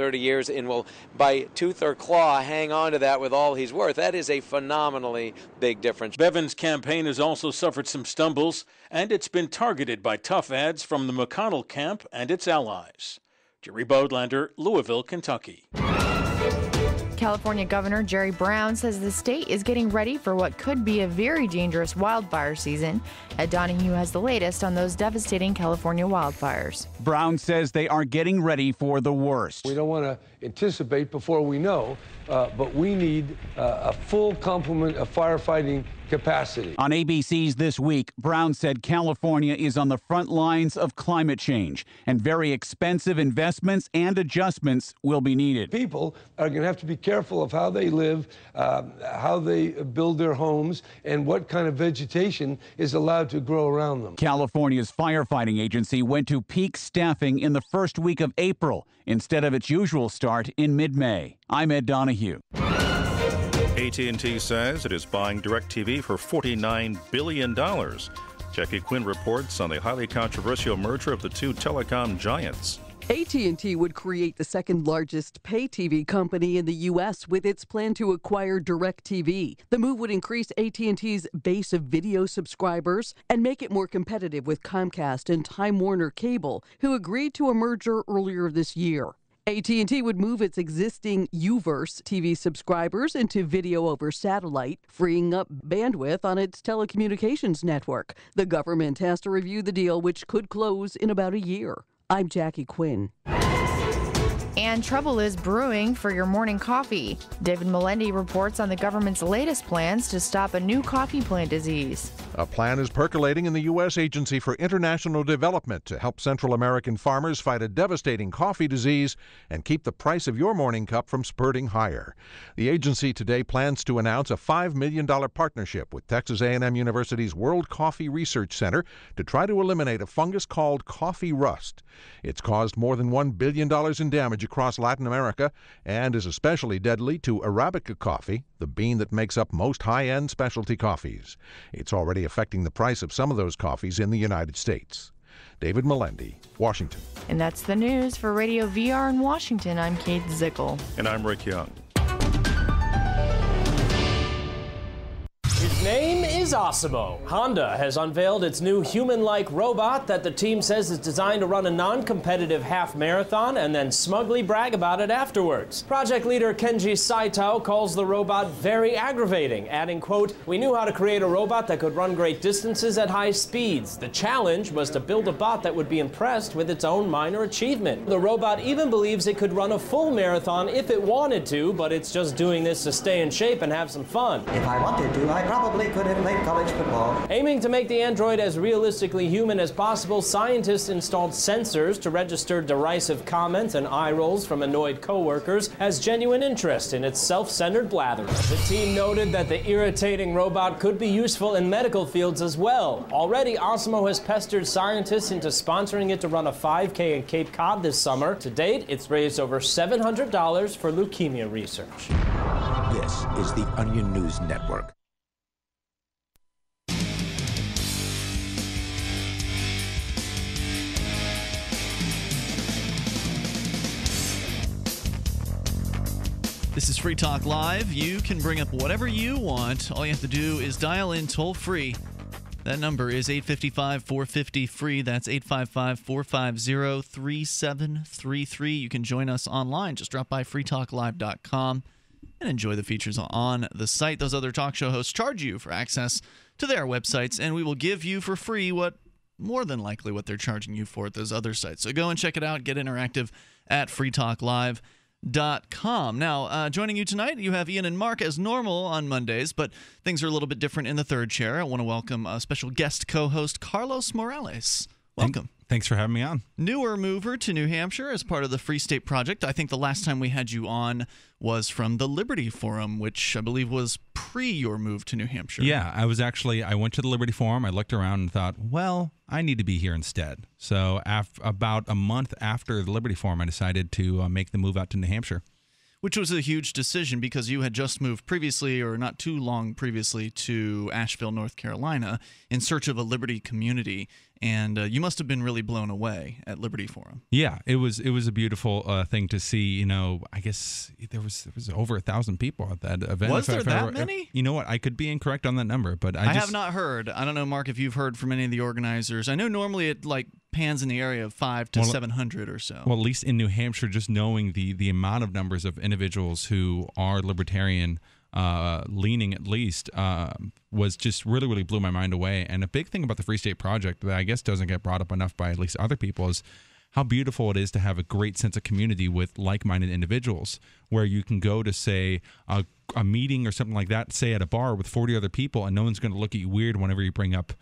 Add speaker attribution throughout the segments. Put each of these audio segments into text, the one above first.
Speaker 1: 30 years and will, by tooth or claw, hang on to that with all he's worth. That is a phenomenally big difference.
Speaker 2: Bevin's campaign has also suffered some stumbles, and it's been targeted by tough ads from the McConnell camp and its allies. Jerry Bodlander, Louisville, Kentucky.
Speaker 3: California Governor Jerry Brown says the state is getting ready for what could be a very dangerous wildfire season. Ed Donahue has the latest on those devastating California wildfires.
Speaker 4: Brown says they are getting ready for the worst.
Speaker 5: We don't want to anticipate before we know, uh, but we need uh, a full complement of firefighting capacity.
Speaker 4: On ABC's This Week, Brown said California is on the front lines of climate change, and very expensive investments and adjustments will be needed.
Speaker 5: People are going to have to be careful of how they live, uh, how they build their homes, and what kind of vegetation is allowed to grow around them.
Speaker 4: California's firefighting agency went to peak staffing in the first week of April instead of its usual start in mid-May. I'm Ed Donahue.
Speaker 6: AT&T says it is buying DirecTV for $49 billion. Jackie Quinn reports on the highly controversial merger of the two telecom giants.
Speaker 7: AT&T would create the second largest pay TV company in the US with its plan to acquire DirecTV. The move would increase AT&T's base of video subscribers and make it more competitive with Comcast and Time Warner Cable, who agreed to a merger earlier this year. AT&T would move its existing UVerse TV subscribers into video over satellite, freeing up bandwidth on its telecommunications network. The government has to review the deal, which could close in about a year. I'm Jackie Quinn.
Speaker 3: And trouble is brewing for your morning coffee. David Melendi reports on the government's latest plans to stop a new coffee plant disease.
Speaker 8: A plan is percolating in the U.S. Agency for International Development to help Central American farmers fight a devastating coffee disease and keep the price of your morning cup from spurting higher. The agency today plans to announce a $5 million partnership with Texas A&M University's World Coffee Research Center to try to eliminate a fungus called coffee rust. It's caused more than $1 billion in damage across Latin America and is especially deadly to Arabica coffee, the bean that makes up most high end specialty coffees. It's already affecting the price of some of those coffees in the United States. David Melendi, Washington.
Speaker 3: And that's the news for Radio VR in Washington. I'm Kate Zickel.
Speaker 6: And I'm Rick Young.
Speaker 9: His name is Osimo. Honda has unveiled its new human like robot that the team says is designed to run a non competitive half marathon and then smugly brag about it afterwards. Project leader Kenji Saito calls the robot very aggravating, adding, quote, We knew how to create a robot that could run great distances at high speeds. The challenge was to build a bot that would be impressed with its own minor achievement. The robot even believes it could run a full marathon if it wanted to, but it's just doing this to stay in shape and have some fun.
Speaker 10: If I wanted to, I probably could have played college football.
Speaker 9: Aiming to make the android as realistically human as possible, scientists installed sensors to register derisive comments and eye rolls from annoyed coworkers as genuine interest in its self-centered blathering. The team noted that the irritating robot could be useful in medical fields as well. Already, Osmo has pestered scientists into sponsoring it to run a 5K in Cape Cod this summer. To date, it's raised over $700 for leukemia research.
Speaker 11: This is the Onion News Network.
Speaker 12: This is Free Talk Live. You can bring up whatever you want. All you have to do is dial in toll free. That number is 855 450 free. That's 855 450 3733. You can join us online. Just drop by freetalklive.com and enjoy the features on the site. Those other talk show hosts charge you for access to their websites, and we will give you for free what more than likely what they're charging you for at those other sites. So go and check it out. Get interactive at freetalklive.com com. Now, uh, joining you tonight, you have Ian and Mark as normal on Mondays, but things are a little bit different in the third chair. I want to welcome a special guest co host, Carlos Morales. Welcome.
Speaker 13: Thanks for having me on.
Speaker 12: Newer mover to New Hampshire as part of the Free State Project. I think the last time we had you on was from the Liberty Forum, which I believe was pre your move to New Hampshire.
Speaker 13: Yeah, I was actually I went to the Liberty Forum. I looked around and thought, well, I need to be here instead. So, af- about a month after the Liberty Forum, I decided to uh, make the move out to New Hampshire
Speaker 12: which was a huge decision because you had just moved previously or not too long previously to Asheville, North Carolina in search of a liberty community and uh, you must have been really blown away at Liberty Forum.
Speaker 13: Yeah, it was it was a beautiful uh, thing to see. You know, I guess there was there was over a thousand people at that event.
Speaker 12: Was
Speaker 13: If
Speaker 12: there
Speaker 13: if
Speaker 12: that many?
Speaker 13: You know what? I could be incorrect on that number, but I,
Speaker 12: I,
Speaker 13: just,
Speaker 12: have not heard. I don't know, Mark, if you've heard from any of the organizers. I know normally it like pans in the area of five to
Speaker 13: Well,
Speaker 12: seven hundred or so.
Speaker 13: Well, at least in New Hampshire, just knowing the the amount of numbers of individuals who are libertarian uh, leaning, at least, uh, was just really really blew my mind away. And a big thing about the Free State Project that I guess doesn't get brought up enough by at least other people is how beautiful it is to have a great sense of community with like-minded individuals where you can go to say a, a meeting or something like that say at a bar with 40 other people and no one's going to look at you weird whenever you bring up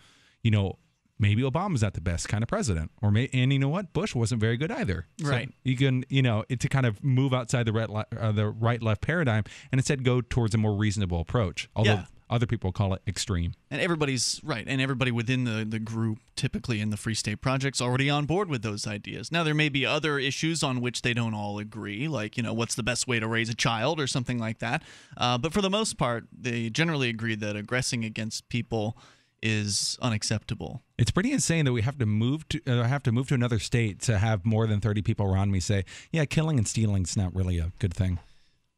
Speaker 13: you know maybe Obama's not the best kind of president, or may, and you know what, Bush wasn't very good either. So
Speaker 12: Right.
Speaker 13: you can, you know, it, to kind of move outside the right, uh, the right left paradigm, and instead go towards a more reasonable approach. Although
Speaker 12: Yeah.
Speaker 13: other people call it extreme.
Speaker 12: And everybody's right, and everybody within the, the group, typically in the Free State Project's already on board with those ideas. Now, there may be other issues on which they don't all agree, like, you know, what's the best way to raise a child or something like that. Uh, but for the most part, they generally agree that aggressing against people is unacceptable.
Speaker 13: It's pretty insane that we have to move to uh, have to move to another state to have more than thirty people around me say, "Yeah, killing and stealing is not really a good thing."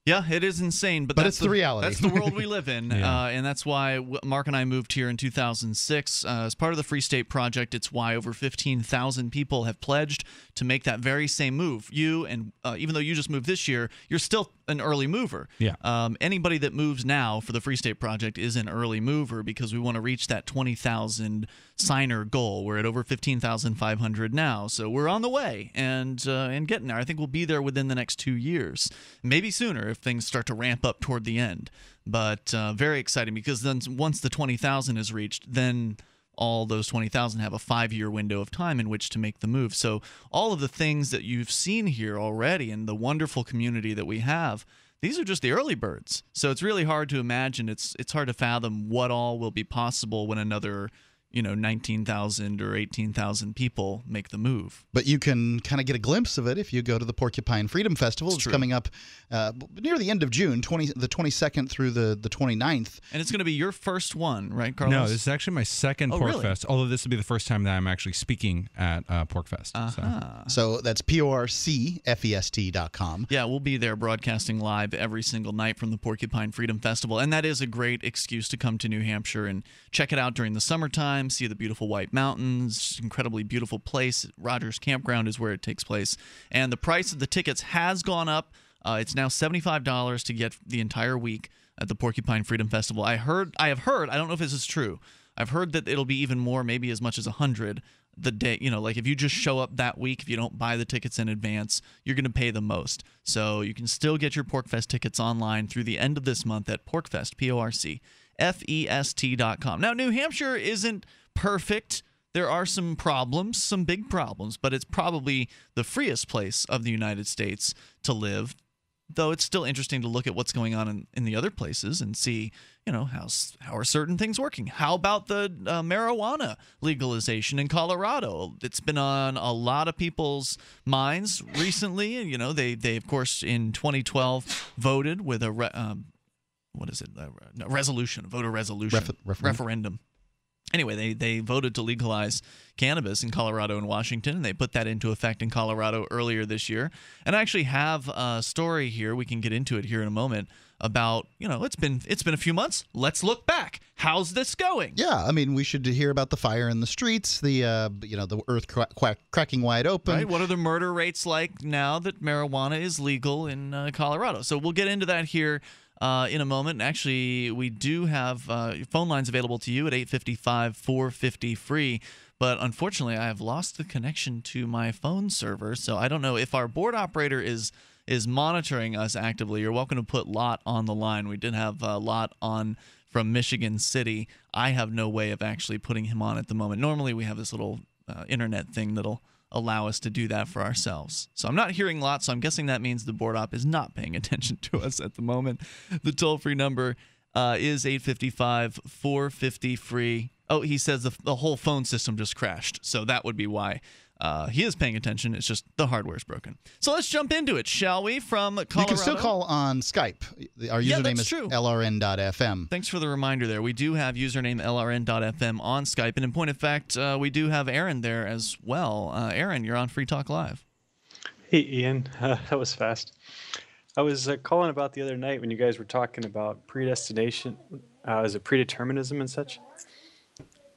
Speaker 12: Yeah, it is insane, but,
Speaker 14: But
Speaker 12: that's
Speaker 14: it's the reality.
Speaker 12: That's the world we live in,
Speaker 13: Yeah.
Speaker 12: uh, and that's why Mark and I moved here in 2006 uh, as part of the Free State Project. It's why over 15,000 people have pledged to make that very same move. You and uh, even though you just moved this year, you're still an early mover.
Speaker 13: Yeah.
Speaker 12: Um, anybody that moves now for the Free State Project is an early mover because we want to reach that 20,000 signer goal. We're at over 15,500 now, so we're on the way and uh, and getting there. I think we'll be there within the next two years, maybe sooner if things start to ramp up toward the end. But uh, very exciting because then once the 20,000 is reached, then all those 20,000 have a five year window of time in which to make the move. So, all of the things that you've seen here already and the wonderful community that we have, these are just the early birds. So, it's really hard to imagine. It's, it's hard to fathom what all will be possible when another, you know, 19,000 or 18,000 people make the move.
Speaker 14: But you can kind of get a glimpse of it if you go to the Porcupine Freedom Festival. It's,
Speaker 12: true.
Speaker 14: coming up uh, near the end of June, 20, the 22nd through the, the 29th.
Speaker 12: And it's going to be your first one, right, Carlos?
Speaker 13: No, this is actually my second
Speaker 12: Oh,
Speaker 13: Pork
Speaker 12: really?
Speaker 13: Fest. Although this will be the first time that I'm actually speaking at uh, PorcFest.
Speaker 12: Uh-huh.
Speaker 14: So that's P O R C F E S T dot com.
Speaker 12: Yeah, we'll be there broadcasting live every single night from the Porcupine Freedom Festival. And that is a great excuse to come to New Hampshire and check it out during the summertime, see the beautiful White Mountains, incredibly beautiful place. Rogers Campground is where it takes place. And the price of the tickets has gone up. Uh, it's now $75 to get the entire week at the Porcupine Freedom Festival. I heard I have heard, I don't know if this is true. I've heard that it'll be even more, maybe as much as 100 the day, you know, like if you just show up that week, if you don't buy the tickets in advance, you're going to pay the most. So you can still get your PorcFest tickets online through the end of this month at PorcFest, P O R C F E S T dot com. Now, New Hampshire isn't perfect. There are some problems, some big problems, but it's probably the freest place of the United States to live though it's still interesting to look at what's going on in, in the other places and see, you know, how's, how are certain things working? How about the uh, marijuana legalization in Colorado? It's been on a lot of people's minds recently. You know, they, they of course, in 2012 voted with a, re, um, what is it, re- a resolution, voter resolution,
Speaker 14: Refer- referendum.
Speaker 12: referendum. Anyway, they, they voted to legalize cannabis in Colorado and Washington, and they put that into effect in Colorado earlier this year. And I actually have a story here. We can get into it here in a moment about you know it's been it's been a few months. Let's look back. How's this going?
Speaker 14: Yeah, I mean, we should hear about the fire in the streets, the uh, you know, the earth cra- cra- cracking wide open.
Speaker 12: Right? What are the murder rates like now that marijuana is legal in uh, Colorado? So we'll get into that here uh, in a moment. Actually, we do have uh, phone lines available to you at 855 450 free. But unfortunately, I have lost the connection to my phone server. So I don't know if our board operator is is monitoring us actively. You're welcome to put Lot on the line. We did have uh, Lot on from Michigan City. I have no way of actually putting him on at the moment. Normally, we have this little uh, internet thing that'll allow us to do that for ourselves. So I'm not hearing Lot, so I'm guessing that means the board op is not paying attention to us at the moment. The toll free number uh, is 855 450 free. Oh, he says the, the whole phone system just crashed, so that would be why. Uh, he is paying attention. It's just the hardware is broken. So let's jump into it, shall we? From Colorado.
Speaker 14: You can still call on Skype. Our username
Speaker 12: Yeah,
Speaker 14: username
Speaker 12: that's
Speaker 14: is
Speaker 12: true.
Speaker 14: lrn.fm.
Speaker 12: Thanks for the reminder there. We do have username lrn.fm on Skype. And in point of fact, uh, we do have Aaron there as well. Uh, Aaron, you're on Free Talk Live.
Speaker 15: Hey, Ian. Uh, that was fast. I was uh, calling about the other night when you guys were talking about predestination. Uh, is it predeterminism and such?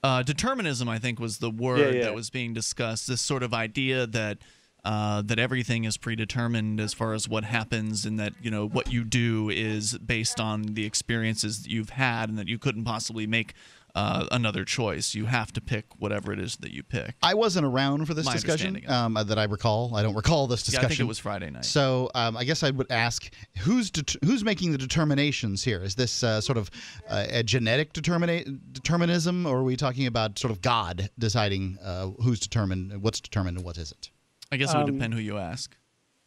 Speaker 12: Uh, determinism, I think, was the word
Speaker 15: Yeah, yeah.
Speaker 12: that was being discussed. This sort of idea that uh, that everything is predetermined as far as what happens, and that you know what you do is based on the experiences that you've had, and that you couldn't possibly make uh, another choice. You have to pick whatever it is that you pick.
Speaker 14: I wasn't around for this
Speaker 12: My
Speaker 14: discussion um, that I recall. I don't recall this
Speaker 12: Yeah, I
Speaker 14: discussion.
Speaker 12: think it was Friday night.
Speaker 14: So um, I guess I would ask who's det- who's making the determinations here? Is this uh, sort of uh, a genetic determina- determinism, or are we talking about sort of God deciding uh, who's determined, what's determined, and what isn't?
Speaker 12: I guess it would
Speaker 15: Um,
Speaker 12: depend who you ask.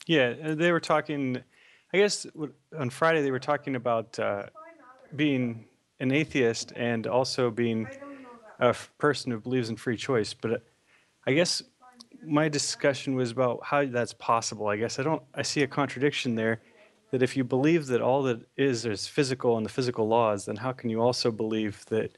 Speaker 15: Yeah, uh, they were talking. I guess on Friday they were talking about uh, being an atheist and also being a person who believes in free choice. But uh, I guess my discussion was about how that's possible. I guess I don't. I see a contradiction there. That if you believe that all that is is physical and the physical laws, then how can you also believe that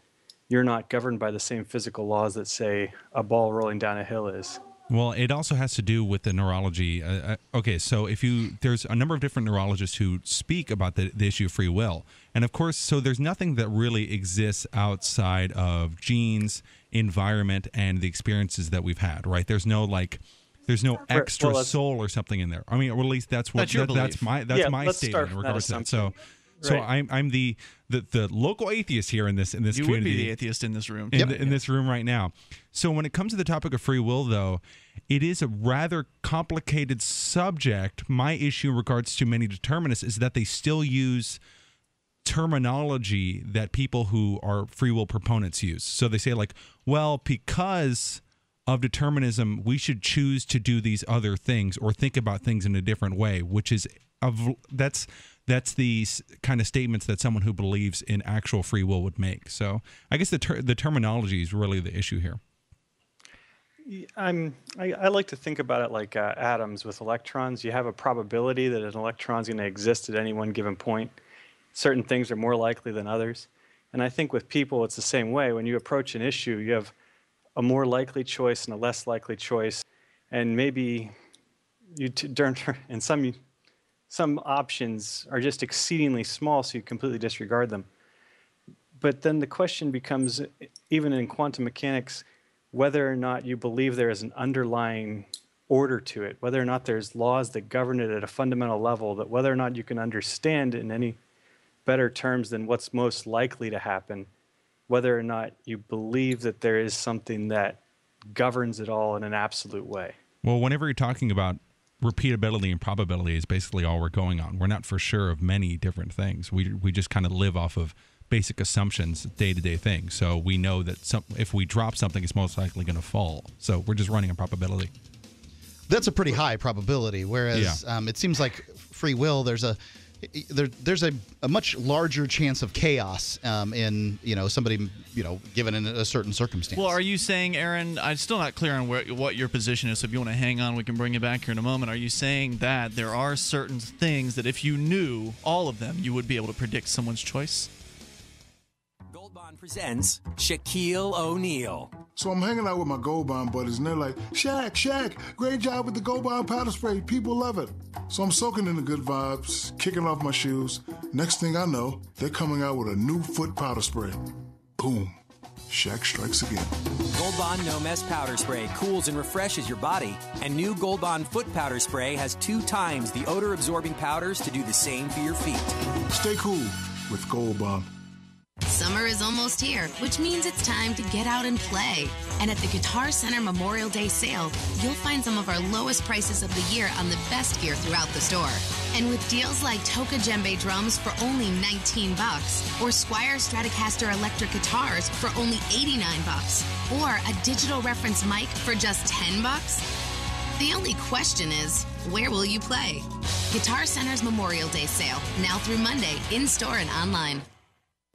Speaker 15: you're not governed by the same physical laws that say a ball rolling down a hill is?
Speaker 13: Well, it also has to do with the neurology. Uh, uh, okay, so if you there's a number of different neurologists who speak about the, the issue of free will, and of course, so there's nothing that really exists outside of genes, environment, and the experiences that we've had. Right? There's no like, there's no extra
Speaker 15: that's-
Speaker 13: soul or something in there. I mean, or at least that's what
Speaker 15: That's
Speaker 13: that- that's my that's
Speaker 15: Yeah,
Speaker 13: my statement in regards to that. So. So
Speaker 15: Right.
Speaker 13: I'm I'm the, the the local atheist here in this in this
Speaker 12: You would
Speaker 13: community
Speaker 12: be the atheist in this room.
Speaker 13: in,
Speaker 12: Yep.
Speaker 13: in this room right now. So when it comes to the topic of free will, though, it is a rather complicated subject. My issue in regards to many determinists is that they still use terminology that people who are free will proponents use. So they say like, well, because of determinism, we should choose to do these other things or think about things in a different way, which is of that's that's the kind of statements that someone who believes in actual free will would make. So I guess the ter- the terminology is really the issue here.
Speaker 15: I'm, I, I like to think about it like uh, atoms with electrons. You have a probability that an electron is going to exist at any one given point. Certain things are more likely than others. And I think with people, it's the same way. When you approach an issue, you have a more likely choice and a less likely choice. And maybe you t- and some, some options are just exceedingly small, so you completely disregard them. But then the question becomes, even in quantum mechanics, whether or not you believe there is an underlying order to it, whether or not there's laws that govern it at a fundamental level, that whether or not you can understand in any better terms than what's most likely to happen, whether or not you believe that there is something that governs it all in an absolute way.
Speaker 13: Well, whenever you're talking about repeatability and probability is basically all we're going on. We're not for sure of many different things. We we just kind of live off of basic assumptions, day to day things. So we know that some, if we drop something, it's most likely going to fall. So we're just running on probability.
Speaker 14: That's a pretty high probability. Whereas um, it seems like free will, there's a there, there's a, a much larger chance of chaos um, in you know somebody you know given in a certain circumstance.
Speaker 12: Well, are you saying, Aaron? I'm still not clear on where, what your position is. So if you want to hang on, we can bring you back here in a moment. Are you saying that there are certain things that if you knew all of them, you would be able to predict someone's choice?
Speaker 16: Gold Bond presents Shaquille O'Neal.
Speaker 17: So I'm hanging out with my Gold Bond buddies, and they're like, Shaq, Shaq, great job with the Gold Bond powder spray. People love it. So I'm soaking in the good vibes, kicking off my shoes. Next thing I know, they're coming out with a new foot powder spray. Boom. Shaq strikes again.
Speaker 16: Gold Bond No Mess Powder Spray cools and refreshes your body, and new Gold Bond Foot Powder Spray has two times the odor absorbing powders to do the same for your feet.
Speaker 17: Stay cool with Gold Bond.
Speaker 18: Summer is almost here, which means it's time to get out and play. And at the Guitar Center Memorial Day sale, you'll find some of our lowest prices of the year on the best gear throughout the store. And with deals like Toca Djembe drums for only 19 bucks, or Squier Stratocaster electric guitars for only 89 bucks, or a digital reference mic for just 10 bucks, the only question is, where will you play? Guitar Center's Memorial Day sale, now through Monday, in store and online.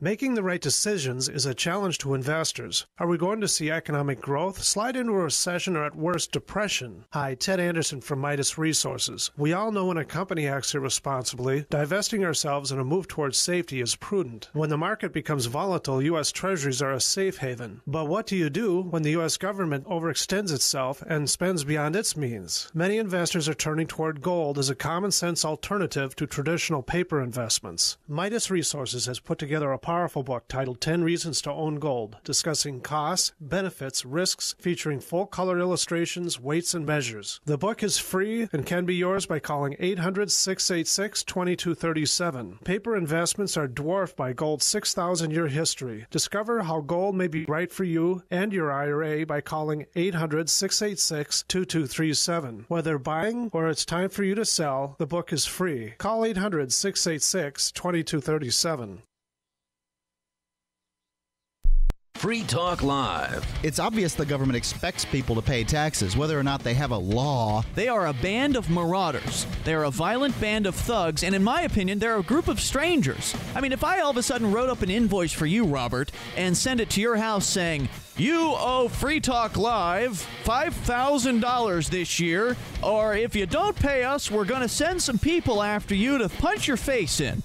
Speaker 19: Making the right decisions is a challenge to investors. Are we going to see economic growth, slide into a recession, or at worst, depression? Hi, Ted Anderson from Midas Resources. We all know when a company acts irresponsibly, divesting ourselves in a move towards safety is prudent. When the market becomes volatile, U.S. Treasuries are a safe haven. But what do you do when the U.S. government overextends itself and spends beyond its means? Many investors are turning toward gold as a common sense alternative to traditional paper investments. Midas Resources has put together a powerful book titled 10 Reasons to Own Gold, discussing costs, benefits, risks, featuring full color illustrations, weights, and measures. The book is free and can be yours by calling 800 686 2237. Paper investments are dwarfed by gold's 6,000 year history. Discover how gold may be right for you and your IRA by calling 800 686 2237. Whether buying or it's time for you to sell, the book is free. Call 800 686 2237.
Speaker 20: Free Talk Live.
Speaker 14: It's obvious the government expects people to pay taxes, whether or not they have a law.
Speaker 21: They are a band of marauders. They are a violent band of thugs, and in my opinion, they're a group of strangers. I mean, if I all of a sudden wrote up an invoice for you, Robert, and sent it to your house saying, you owe Free Talk Live $5,000 this year, or if you don't pay us, we're going to send some people after you to punch your face in.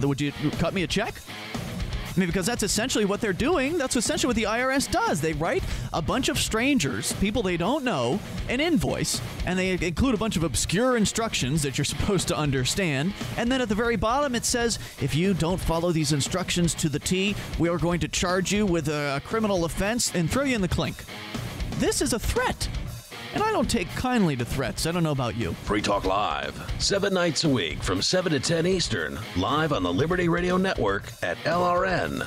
Speaker 21: Would you cut me a check? I mean, because that's essentially what they're doing. That's essentially what the IRS does. They write a bunch of strangers, people they don't know, an invoice, and they include a bunch of obscure instructions that you're supposed to understand. And then at the very bottom, it says, if you don't follow these instructions to the T, we are going to charge you with a criminal offense and throw you in the clink. This is a threat. And I don't take kindly to threats. I don't know about you.
Speaker 20: Free Talk Live, seven nights a week from 7 to 10 Eastern, live on the Liberty Radio Network at LRN.FM.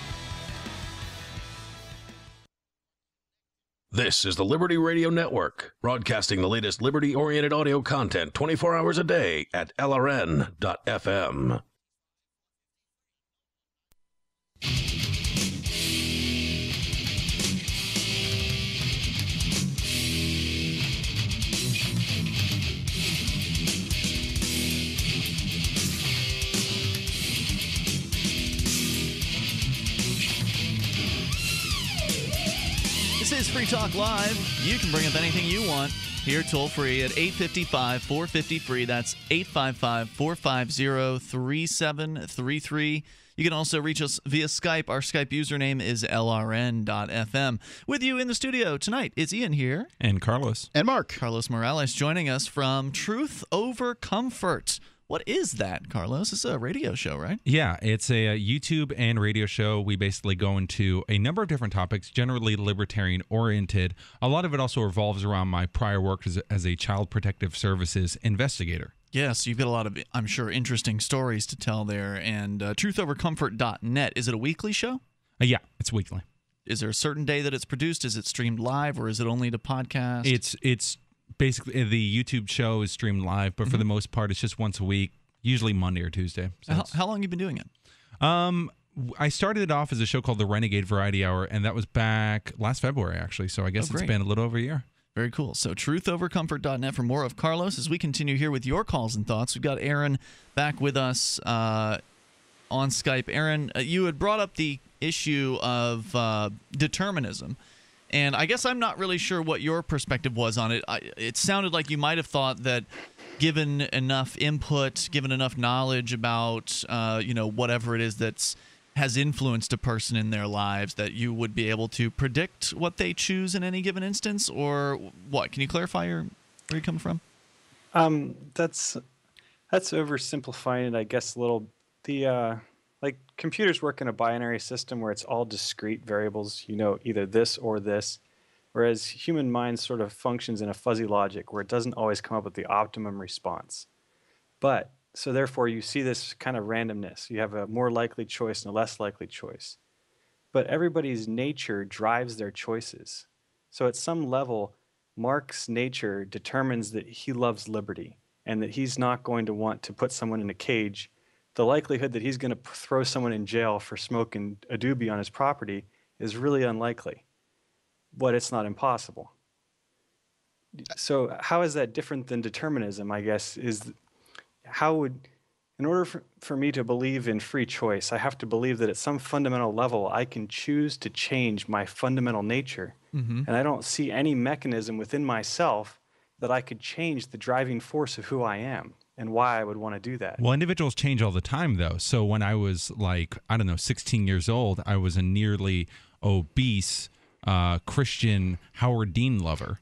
Speaker 20: This is the Liberty Radio Network, broadcasting the latest liberty oriented audio content 24 hours a day at LRN.FM.
Speaker 12: This is Free Talk Live. You can bring up anything you want here toll free at 855 450 free. That's 855 450 3733. You can also reach us via Skype. Our Skype username is lrn.fm. With you in the studio tonight, it's Ian here.
Speaker 13: And Carlos.
Speaker 14: And Mark.
Speaker 12: Carlos Morales joining us from Truth Over Comfort. What is that, Carlos? It's a radio show, right?
Speaker 13: Yeah, it's a, uh YouTube and radio show. We basically go into a number of different topics, generally libertarian oriented. A lot of it also revolves around my prior work as, as a child protective services investigator.
Speaker 12: Yes, you've got a lot of, I'm sure, interesting stories to tell there. And uh, truthovercomfort.net. Is it a weekly show?
Speaker 13: Uh, yeah, it's weekly.
Speaker 12: Is there a certain day that it's produced? Is it streamed live or is it only to podcast?
Speaker 13: It's it's basically the YouTube show is streamed live, but for the most part, it's just once a week, usually Monday or Tuesday. So
Speaker 12: how, how long you been doing it?
Speaker 13: Um, I started it off as a show called the Renegade Variety Hour, and that was back last February, actually. So I guess
Speaker 12: Oh,
Speaker 13: it's been a little over a year.
Speaker 12: Very cool. So truthovercomfort.net for more of Carlos as we continue here with your calls and thoughts. We've got Aaron back with us uh, on Skype. Aaron, uh, you had brought up the issue of uh, determinism. And I guess I'm not really sure what your perspective was on it. I, it sounded like you might have thought that given enough input, given enough knowledge about, uh, you know, whatever it is that's has influenced a person in their lives that you would be able to predict what they choose in any given instance, or what? Can you clarify your, where you come from?
Speaker 15: Um, that's that's oversimplifying it, I guess. A little. The uh, like computers work in a binary system where it's all discrete variables. You know, either this or this. Whereas human mind sort of functions in a fuzzy logic where it doesn't always come up with the optimum response. But so therefore, you see this kind of randomness. You have a more likely choice and a less likely choice. But everybody's nature drives their choices. So at some level, Mark's nature determines that he loves liberty and that he's not going to want to put someone in a cage. The likelihood that he's going to throw someone in jail for smoking a doobie on his property is really unlikely, but it's not impossible. So, how is that different than determinism? I guess is how would in order for, for me to believe in free choice, I have to believe that at some fundamental level, I can choose to change my fundamental nature.
Speaker 12: Mhm.
Speaker 15: And I don't see any mechanism within myself that I could change the driving force of who I am and why I would want to do that.
Speaker 13: Well, individuals change all the time, though. So when I was like, I don't know, 16 years old, I was a nearly obese uh, Christian Howard Dean lover.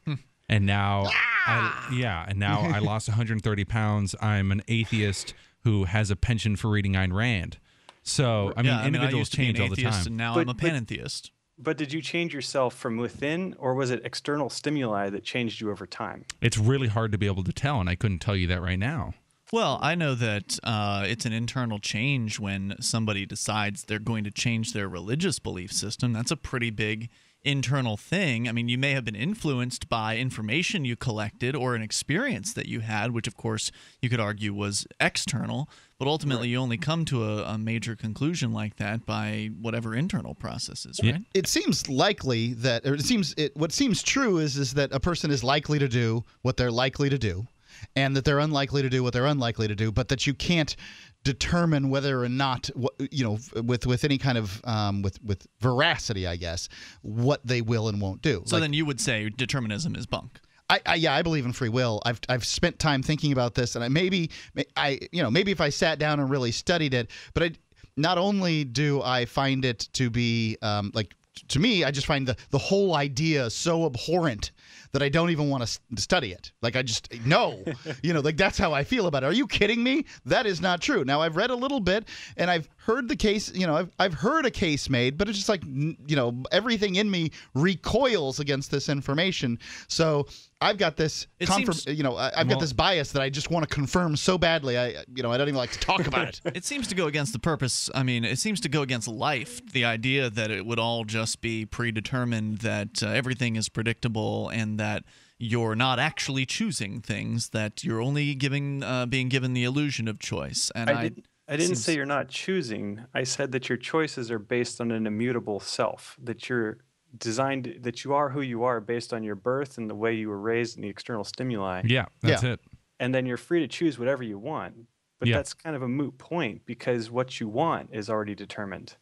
Speaker 13: And now, I, yeah, and now I lost 130 pounds. I'm an atheist who has a penchant for reading Ayn Rand. So, I mean,
Speaker 12: Yeah, I mean, I
Speaker 13: individuals
Speaker 12: used to be an
Speaker 13: change all the time.
Speaker 12: and now
Speaker 15: But-
Speaker 12: I'm a
Speaker 15: but- But did you change yourself from within, or was it external stimuli that changed you over time?
Speaker 13: It's really hard to be able to tell, and I couldn't tell you that right now.
Speaker 12: Well, I know that uh, it's an internal change when somebody decides they're going to change their religious belief system. That's a pretty big internal thing. I mean, you may have been influenced by information you collected or an experience that you had, which, of course, you could argue was external. But ultimately, you only come to a, a major conclusion like that by whatever internal processes, right?
Speaker 14: It seems likely that, or it seems, it, what seems true is is that a person is likely to do what they're likely to do, and that they're unlikely to do what they're unlikely to do, but that you can't determine whether or not, you know, with with any kind of um, with with veracity, I guess, what they will and won't do.
Speaker 12: So
Speaker 14: Like-
Speaker 12: then you would say determinism is bunk.
Speaker 14: I, I yeah, I believe in free will. I've I've spent time thinking about this, and I maybe I you know maybe if I sat down and really studied it, but I not only do I find it to be um, like to me, I just find the the whole idea so abhorrent that I don't even want to study it. Like I just no, you know, like that's how I feel about it. Are you kidding me? That is not true. Now I've read a little bit and I've heard the case. You know, I've I've heard a case made, but it's just like you know everything in me recoils against this information. So I've got this, confirm,
Speaker 12: seems-
Speaker 14: you know, I- I've
Speaker 12: Well-
Speaker 14: got this bias that I just want to confirm so badly. I, you know, I don't even like to talk about it.
Speaker 12: it seems to go against the purpose. I mean, it seems to go against life. The idea that it would all just be predetermined, that uh, everything is predictable, and that you're not actually choosing things, that you're only giving, uh, being given the illusion of choice. And I,
Speaker 15: I didn't, I didn't
Speaker 12: seems-
Speaker 15: say you're not choosing. I said that your choices are based on an immutable self, that you're designed, that you are who you are based on your birth and the way you were raised and the external stimuli.
Speaker 13: Yeah, that's it.
Speaker 15: And then you're free to choose whatever you want. But
Speaker 13: Yeah.
Speaker 15: that's kind of a moot point because what you want is already determined.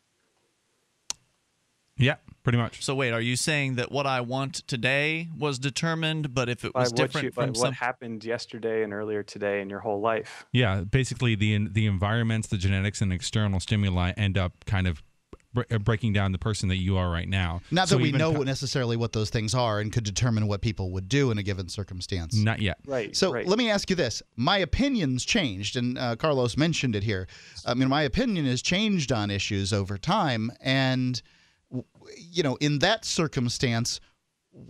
Speaker 13: Yeah, pretty much.
Speaker 12: So wait, are you saying that what I want today was determined, but if it
Speaker 15: By
Speaker 12: was
Speaker 15: what,
Speaker 12: different
Speaker 15: you, by
Speaker 12: from
Speaker 15: what happened yesterday and earlier today in your whole life.
Speaker 13: Yeah, basically the the environments, the genetics, and external stimuli end up kind of bre- uh, breaking down the person that you are right now.
Speaker 14: Not
Speaker 13: So
Speaker 14: that we know
Speaker 13: co-
Speaker 14: necessarily what those things are and could determine what people would do in a given circumstance.
Speaker 13: Not yet.
Speaker 15: Right.
Speaker 14: So
Speaker 15: right.
Speaker 14: let me ask you this: My opinions changed, and uh, Carlos mentioned it here. I mean, my opinion has changed on issues over time, and w- you know, in that circumstance,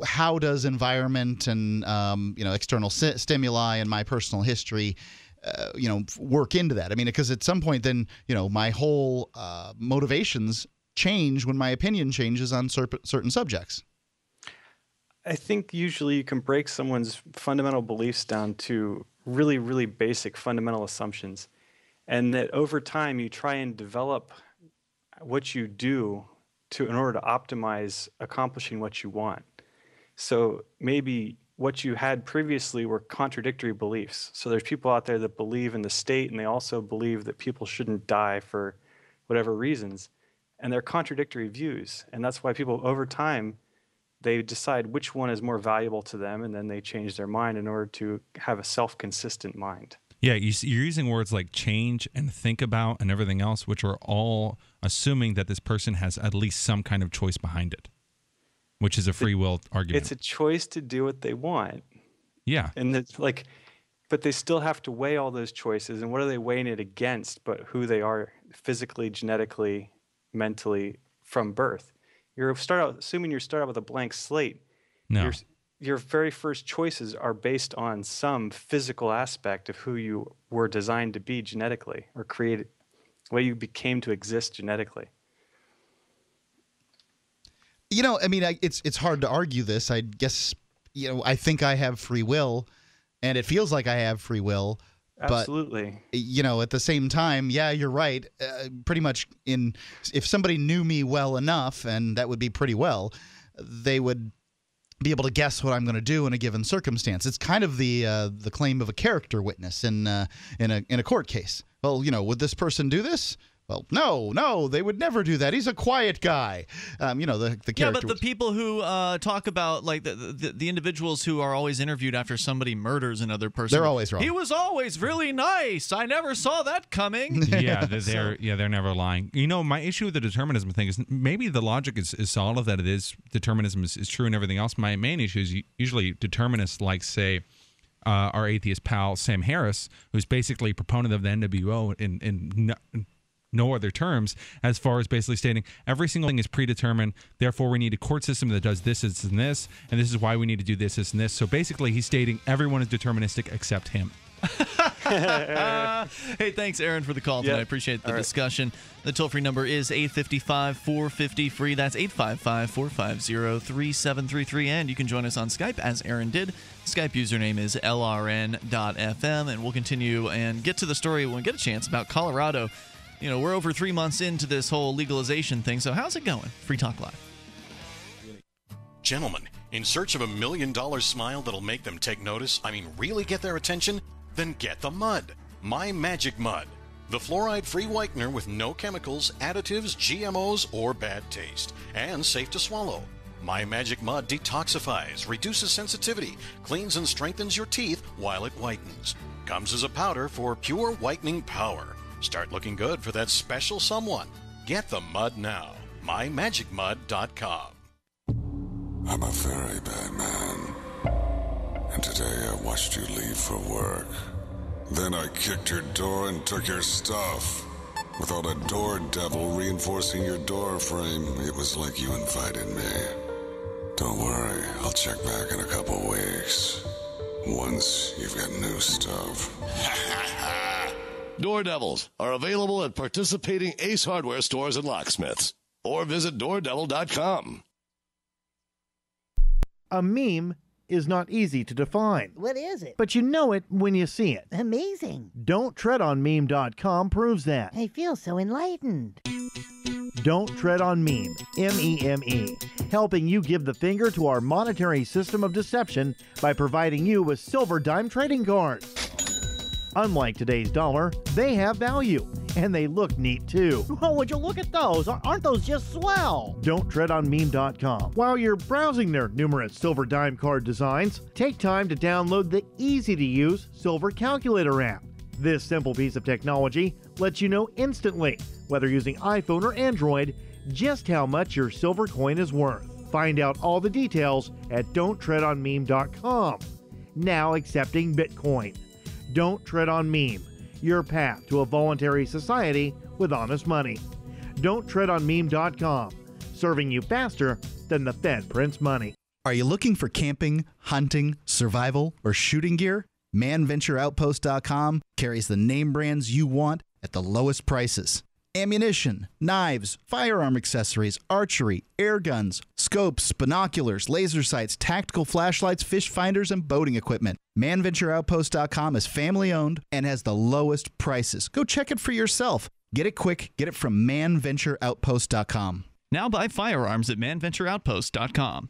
Speaker 14: how does environment and um, you know external sti- stimuli and my personal history? Uh, you know, work into that. I mean, because at some point, then you know, my whole uh, motivations change when my opinion changes on cer- certain subjects.
Speaker 15: I think usually you can break someone's fundamental beliefs down to really, really basic fundamental assumptions. And that over time you try and develop what you do to in order to optimize accomplishing what you want. So maybe what you had previously were contradictory beliefs. So there's people out there that believe in the state and they also believe that people shouldn't die for whatever reasons. And they're contradictory views. And that's why people over time they decide which one is more valuable to them and then they change their mind in order to have a self-consistent mind
Speaker 13: Yeah, you, you're using words like change and think about and everything else, which are all assuming that this person has at least some kind of choice behind it, which is a free will argument.
Speaker 15: It's a choice to do what they want.
Speaker 13: yeah.
Speaker 15: And it's like, but they still have to weigh all those choices. And what are they weighing it against but who they are physically, genetically, mentally from birth? You're start out assuming you start out with a blank slate.
Speaker 13: No.
Speaker 15: Your, your very first choices are based on some physical aspect of who you were designed to be genetically or created, way you became to exist genetically.
Speaker 14: You know, I mean, I, it's it's hard to argue this. I guess you know, I think I have free will, and it feels like I have free will.
Speaker 15: Absolutely.
Speaker 14: But you know, at the same time, yeah, you're right. Uh, pretty much in if somebody knew me well enough, and that would be pretty well, they would be able to guess what I'm going to do in a given circumstance. It's kind of the uh, the claim of a character witness in uh, in a in a court case. Well, you know, would this person do this? Well, no, no, they would never do that. He's a quiet guy. Um, you know, the the
Speaker 21: Yeah, but the people who uh, talk about like the, the the individuals who are always interviewed after somebody murders another person,
Speaker 14: They're always wrong.
Speaker 21: He was always really nice. I never saw that coming.
Speaker 13: yeah, they're, they're yeah they're never lying. You know, my issue with the determinism thing is maybe the logic is, is solid that it is determinism is, is true and everything else. My main issue is usually determinists like say uh, our atheist pal Sam Harris, who's basically a proponent of the NWO in in no, no other terms, as far as basically stating every single thing is predetermined. Therefore, we need a court system that does this, this, and this, and this is why we need to do this, this, and this. So basically, he's stating everyone is deterministic except him.
Speaker 21: hey, thanks, Aaron, for the call
Speaker 13: Yeah.
Speaker 21: tonight. I appreciate the
Speaker 13: All right.
Speaker 21: discussion. The toll free number is 855 450 free. That's 855 450 3733. And you can join us on Skype, as Aaron did. Skype username is lrn.fm. And we'll continue and get to the story when we get a chance about Colorado. You know, we're over three months into this whole legalization thing. So, how's it going? Free Talk Live.
Speaker 22: Gentlemen, in search of a million dollar smile that'll make them take notice, I mean, really get their attention? Then get the mud. My Magic Mud. The fluoride free whitener with no chemicals, additives, GMOs, or bad taste, and safe to swallow. My Magic Mud detoxifies, reduces sensitivity, cleans and strengthens your teeth while it whitens. Comes as a powder for pure whitening power. Start looking good for that special someone. Get the mud now. MyMagicMud.com.
Speaker 23: I'm a very bad man. And today I watched you leave for work. Then I kicked your door and took your stuff. Without a door devil reinforcing your door frame, it was like you invited me. Don't worry, I'll check back in a couple weeks. Once you've got new stuff.
Speaker 24: Door Devils are available at participating Ace Hardware stores and locksmiths. Or visit doordevil.com.
Speaker 25: A meme is not easy to define,
Speaker 26: What is it?
Speaker 25: but you know it when you see it.
Speaker 26: Amazing.
Speaker 25: Don't tread on meme.com proves that.
Speaker 26: I feel so enlightened.
Speaker 25: Don't tread on meme, M E M E, helping you give the finger to our monetary system of deception by providing you with silver dime trading cards. Unlike today's dollar, they have value and they look neat too.
Speaker 27: Oh, would you look at those? Aren't those just swell?
Speaker 25: Don't tread on meme.com. While you're browsing their numerous silver dime card designs, take time to download the easy to use Silver Calculator app. This simple piece of technology lets you know instantly, whether using iPhone or Android, just how much your silver coin is worth. Find out all the details at don'ttreadonmeme.com. Now accepting Bitcoin. Don't tread on meme. Your path to a voluntary society with honest money. Don't tread on meme.com, serving you faster than the Fed prints money.
Speaker 14: Are you looking for camping, hunting, survival, or shooting gear? ManVentureOutpost.com carries the name brands you want at the lowest prices. Ammunition, knives, firearm accessories, archery, air guns, scopes, binoculars, laser sights, tactical flashlights, fish finders, and boating equipment. ManVentureOutpost.com is family owned and has the lowest prices. Go check it for yourself. Get it quick. Get it from ManVentureOutpost.com.
Speaker 21: Now buy firearms at manventureoutpost.com.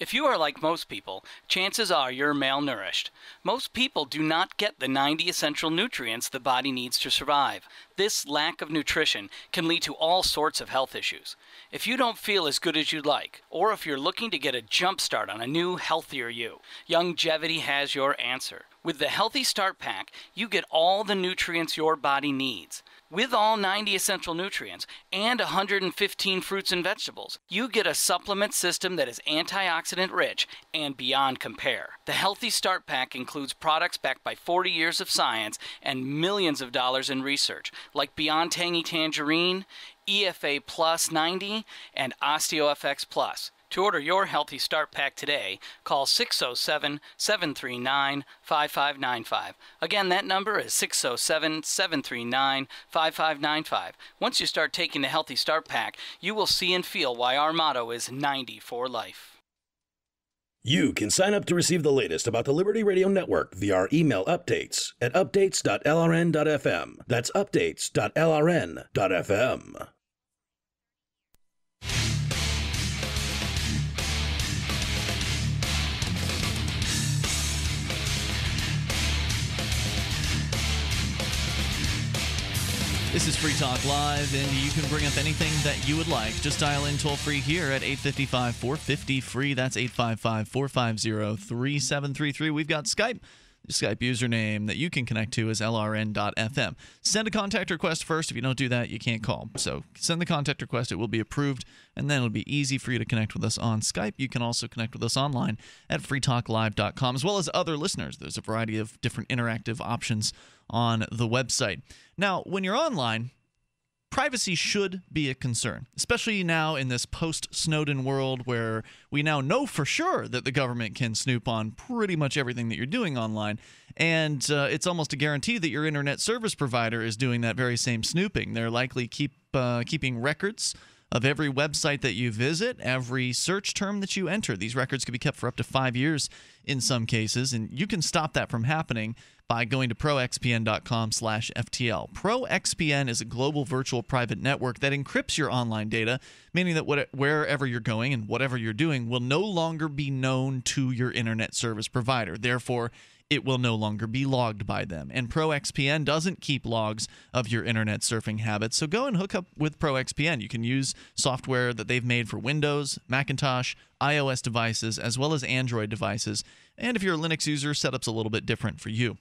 Speaker 28: If you are like most people, chances are you're malnourished. Most people do not get the 90 essential nutrients the body needs to survive. This lack of nutrition can lead to all sorts of health issues. If you don't feel as good as you'd like, or if you're looking to get a jump start on a new, healthier you, Youngevity has your answer. With the Healthy Start Pack, you get all the nutrients your body needs. With all 90 essential nutrients and 115 fruits and vegetables, you get a supplement system that is antioxidant rich and beyond compare. The Healthy Start Pack includes products backed by 40 years of science and millions of dollars in research, like Beyond Tangy Tangerine, EFA Plus 90, and OsteoFX Plus. To order your Healthy Start Pack today, call 607 739 5595. Again, that number is 607 739 5595. Once you start taking the Healthy Start Pack, you will see and feel why our motto is 90 for life.
Speaker 20: You can sign up to receive the latest about the Liberty Radio Network via our email updates at updates.lrn.fm. That's updates.lrn.fm.
Speaker 12: This is Free Talk Live, and you can bring up anything that you would like. Just dial in toll free here at 855 450 free. That's 855 450 3733. We've got Skype. Skype username that you can connect to is lrn.fm. Send a contact request first. If you don't do that, you can't call. So send the contact request. It will be approved, and then it'll be easy for you to connect with us on Skype. You can also connect with us online at freetalklive.com, as well as other listeners. There's a variety of different interactive options on the website. Now, when you're online, privacy should be a concern, especially now in this post Snowden world where we now know for sure that the government can snoop on pretty much everything that you're doing online. And uh, it's almost a guarantee that your internet service provider is doing that very same snooping. They're likely keep uh, keeping records of every website that you visit, every search term that you enter. These records can be kept for up to five years in some cases, and you can stop that from happening by going to proxpn.com slash FTL. ProXPN is a global virtual private network that encrypts your online data, meaning that wherever you're going and whatever you're doing will no longer be known to your internet service provider. Therefore, it will no longer be logged by them. And ProXPN doesn't keep logs of your internet surfing habits, so go and hook up with ProXPN. You can use software that they've made for Windows, Macintosh, iOS devices, as well as Android devices. And if you're a Linux user, setup's a little bit different for you.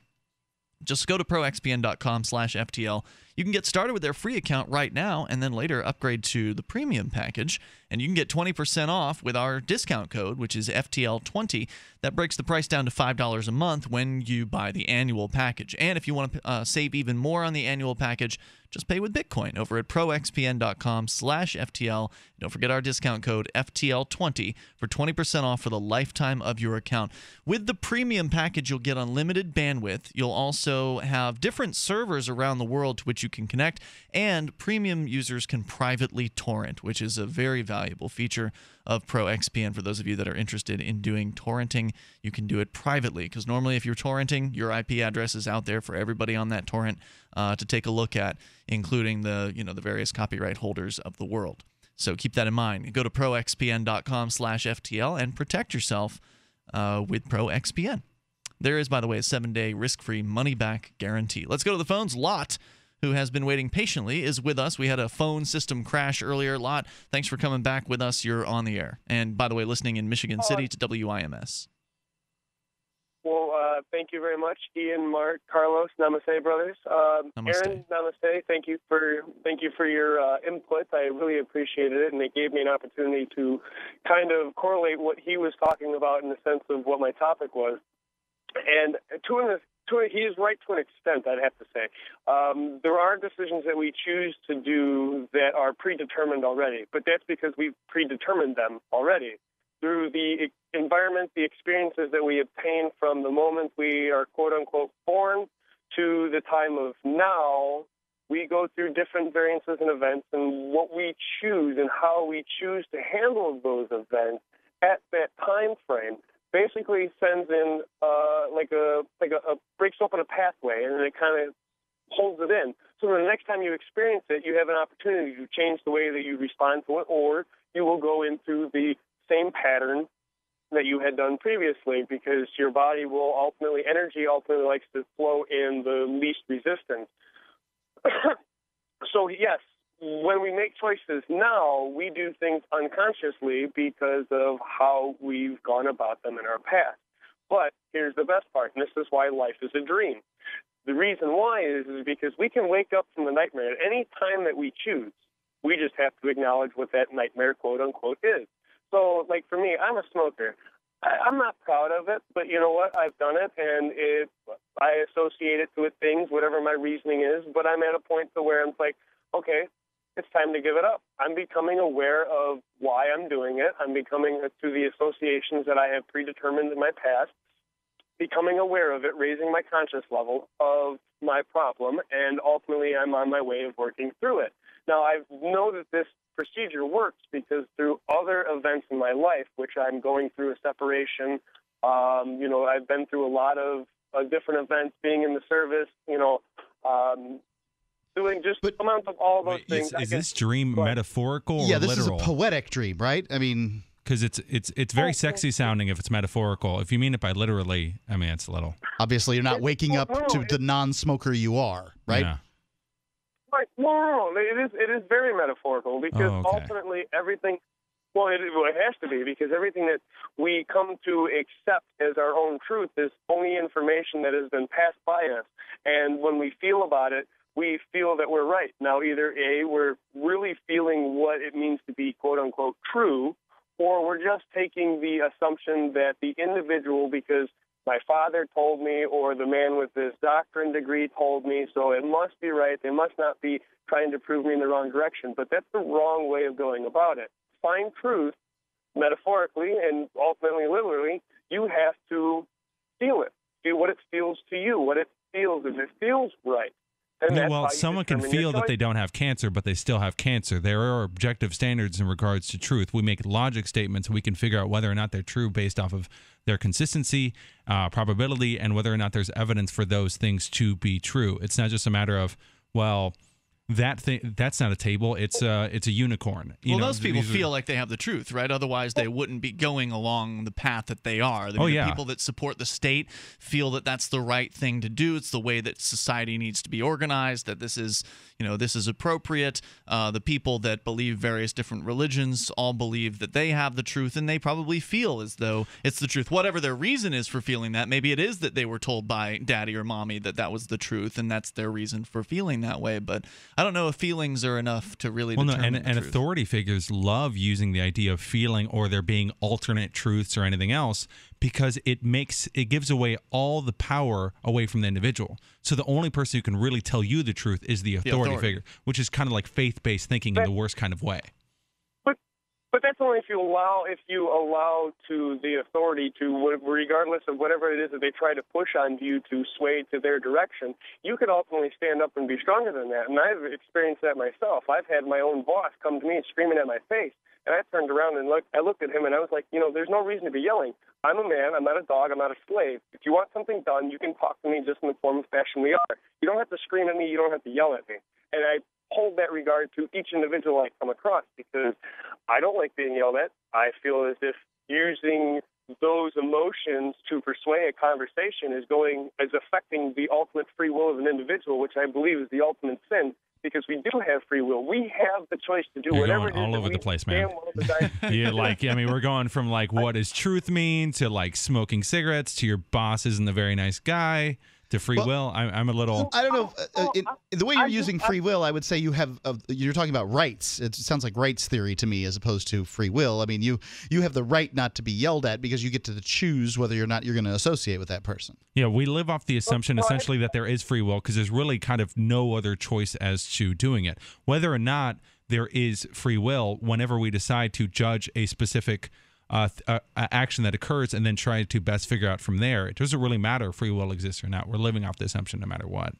Speaker 12: Just go to proxpn.com slash FTL. You can get started with their free account right now and then later upgrade to the premium package. And you can get 20% off with our discount code, which is FTL20. That breaks the price down to $5 a month when you buy the annual package. And if you want to uh, save even more on the annual package, just pay with Bitcoin over at proxpn.com slash FTL. Don't forget our discount code FTL20 for 20% off for the lifetime of your account. With the premium package, you'll get unlimited bandwidth. You'll also have different servers around the world to which you can connect, and premium users can privately torrent, which is a very valuable feature of ProXPN for those of you that are interested in doing torrenting. You can do it privately because normally, if you're torrenting, your IP address is out there for everybody on that torrent uh, to take a look at, including the you know the various copyright holders of the world. So keep that in mind. Go to proxpn.com/ftl and protect yourself uh, with ProXPN. There is, by the way, a seven-day risk-free money-back guarantee. Let's go to the phones. Lot who has been waiting patiently, is with us. We had a phone system crash earlier. Lot, thanks for coming back with us. You're on the air. And by the way, listening in Michigan City to WIMS.
Speaker 29: Well, uh, thank you very much, Ian, Mark, Carlos, Namaste, brothers. Um,
Speaker 12: namaste.
Speaker 29: Aaron, Namaste. Thank you for thank you for your uh, input. I really appreciated it, and it gave me an opportunity to kind of correlate what he was talking about in the sense of what my topic was. And to an to a, he is right to an extent, I'd have to say. Um, there are decisions that we choose to do that are predetermined already, but that's because we've predetermined them already. through the environment, the experiences that we obtain from the moment we are quote unquote born to the time of now, we go through different variances and events, and what we choose and how we choose to handle those events at that time frame basically sends in uh, like a like a, a breaks open a pathway, and it kind of holds it in. So the next time you experience it, you have an opportunity to change the way that you respond to it, or you will go into the same pattern that you had done previously because your body will ultimately, energy ultimately likes to flow in the least resistance. so, yes, when we make choices now, we do things unconsciously because of how we've gone about them in our past. But here's the best part, and this is why life is a dream. The reason why is, is because we can wake up from the nightmare at any time that we choose. We just have to acknowledge what that nightmare, quote unquote, is. So, like for me, I'm a smoker. I, I'm not proud of it, but you know what? I've done it, and it, I associate it with things, whatever my reasoning is. But I'm at a point to where I'm like, okay, it's time to give it up. I'm becoming aware of why I'm doing it. I'm becoming through the associations that I have predetermined in my past, becoming aware of it, raising my conscious level of my problem, and ultimately I'm on my way of working through it. Now I know that this procedure works because through other events in my life, which I'm going through a separation, um, you know, I've been through a lot of uh, different events, being in the service, you know, um, doing just amounts of all those things.
Speaker 13: Is, is this dream metaphorical or
Speaker 14: yeah, this
Speaker 13: literal?
Speaker 14: is a poetic dream, right? I mean,
Speaker 13: because it's it's it's very oh, sexy sounding if it's metaphorical. If you mean it by literally, I mean it's a little.
Speaker 14: obviously you're not waking up to the non-smoker you are, right?
Speaker 13: Yeah.
Speaker 29: Right. No, no, no. It is. It is very metaphorical oh, because
Speaker 14: Oh, okay.
Speaker 29: ultimately everything. Well, it, well, it has to be because everything that we come to accept as our own truth is only information that has been passed by us, and when we feel about it, we feel that we're right. Now, either a we're really feeling what it means to be quote unquote true, or we're just taking the assumption that the individual, because my father told me, or the man with this doctorate degree told me, so it must be right. They must not be trying to prove me in the wrong direction. But that's the wrong way of going about it. Find truth, metaphorically and ultimately literally, you have to feel it. Feel what it feels to you, what it feels if it feels right.
Speaker 13: Well, someone can feel that they don't have cancer, but they still have cancer. There are objective standards in regards to truth. We make logic statements, we can figure out whether or not they're true based off of their consistency, uh, probability, and whether or not there's evidence for those things to be true. It's not just a matter of, well, that thing that's not a table. It's a it's a unicorn. You
Speaker 12: well,
Speaker 13: know,
Speaker 12: those people
Speaker 13: are-
Speaker 12: feel like they have the truth, right? Otherwise, they wouldn't be going along the path that they are. I mean,
Speaker 13: Oh,
Speaker 12: the
Speaker 13: yeah.
Speaker 12: people that support the state feel that that's the right thing to do. It's the way that society needs to be organized. That this is, you know, this is appropriate. Uh, the people that believe various different religions all believe that they have the truth, and they probably feel as though it's the truth. Whatever their reason is for feeling that, maybe it is that they were told by daddy or mommy that that was the truth, and that's their reason for feeling that way. But I don't know if feelings are enough to really
Speaker 13: well, no, and,
Speaker 12: the
Speaker 13: and
Speaker 12: truth.
Speaker 13: authority figures love using the idea of feeling or there being alternate truths or anything else because it makes it gives away all the power away from the individual. So the only person who can really tell you the truth is the authority,
Speaker 29: authority.
Speaker 13: figure, which is kind of like faith-based thinking in the worst kind of way.
Speaker 29: But that's only if you allow if you allow to the authority to, regardless of whatever it is that they try to push on you to sway to their direction, you could ultimately stand up and be stronger than that. And I've experienced that myself. I've had my own boss come to me screaming at my face, and I turned around and looked. I looked at him and I was like, you know, there's no reason to be yelling. I'm a man. I'm not a dog. I'm not a slave. If you want something done, you can talk to me just in the form of fashion we are. You don't have to scream at me. You don't have to yell at me. And I hold that regard to each individual I come across because I don't like being yelled at. I feel as if using those emotions to persuade a conversation is going is affecting the ultimate free will of an individual, which I believe is the ultimate sin. Because we do have free will, we have the choice to do
Speaker 13: You're
Speaker 29: whatever
Speaker 13: going all over the place, man.
Speaker 29: damn well desire
Speaker 13: Yeah, like I mean, we're going from like what does truth mean to like smoking cigarettes to your boss isn't a very nice guy to free will. I'm, I'm a little.
Speaker 14: I don't know. uh, in, in the way you're using free will, I would say you have. Uh, you're talking about rights. It sounds like rights theory to me, as opposed to free will. I mean, you you have the right not to be yelled at because you get to choose whether or not you're going to associate with that person.
Speaker 13: Yeah, we live off the assumption essentially that there is free will because there's really kind of no other choice as to doing it. Whether or not there is free will, whenever we decide to judge a specific uh, uh, action that occurs and then try to best figure out from there. It doesn't really matter if free will exists or not. We're living off the assumption no matter what.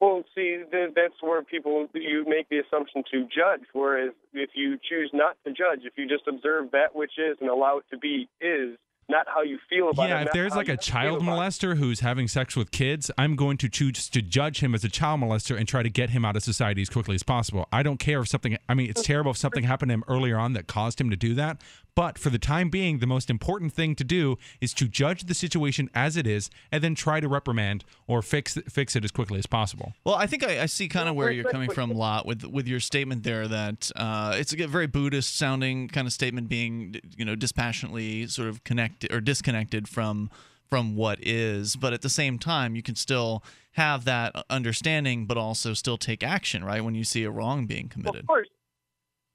Speaker 29: Well, see, th- that's where people you make the assumption to judge. Whereas if you choose not to judge, if you just observe that which is and allow it to be is, not how you feel about it.
Speaker 13: Yeah, if there's like a child molester who's having sex with kids, I'm going to choose to judge him as a child molester and try to get him out of society as quickly as possible. I don't care if something, I mean, it's terrible if something happened to him earlier on that caused him to do that. But for the time being, the most important thing to do is to judge the situation as it is and then try to reprimand or fix fix it as quickly as possible.
Speaker 12: Well, I think I, I see kind of where you're coming from, Lot, with with your statement there that uh, it's a very Buddhist sounding kind of statement, being you know dispassionately sort of connected or disconnected from from what is, but at the same time, you can still have that understanding, but also still take action, right? When you see a wrong being committed.
Speaker 29: Of course.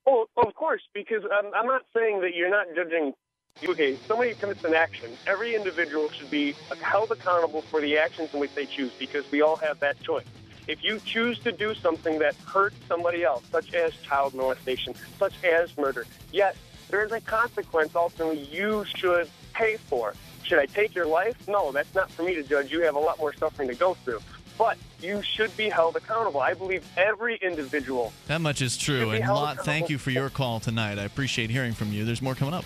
Speaker 29: Well, of course, because I'm, I'm not saying that you're not judging. Okay, somebody commits an action. Every individual should be held accountable for the actions in which they choose because we all have that choice. If you choose to do something that hurts somebody else, such as child molestation, such as murder, yes, there is a consequence ultimately you should pay for. Should I take your life? No, that's not for me to judge. You have a lot more suffering to go through. But you should be held accountable. I believe every individual
Speaker 12: That much is true. And
Speaker 29: held
Speaker 12: Lot, thank you for your call tonight. I appreciate hearing from you. There's more coming up.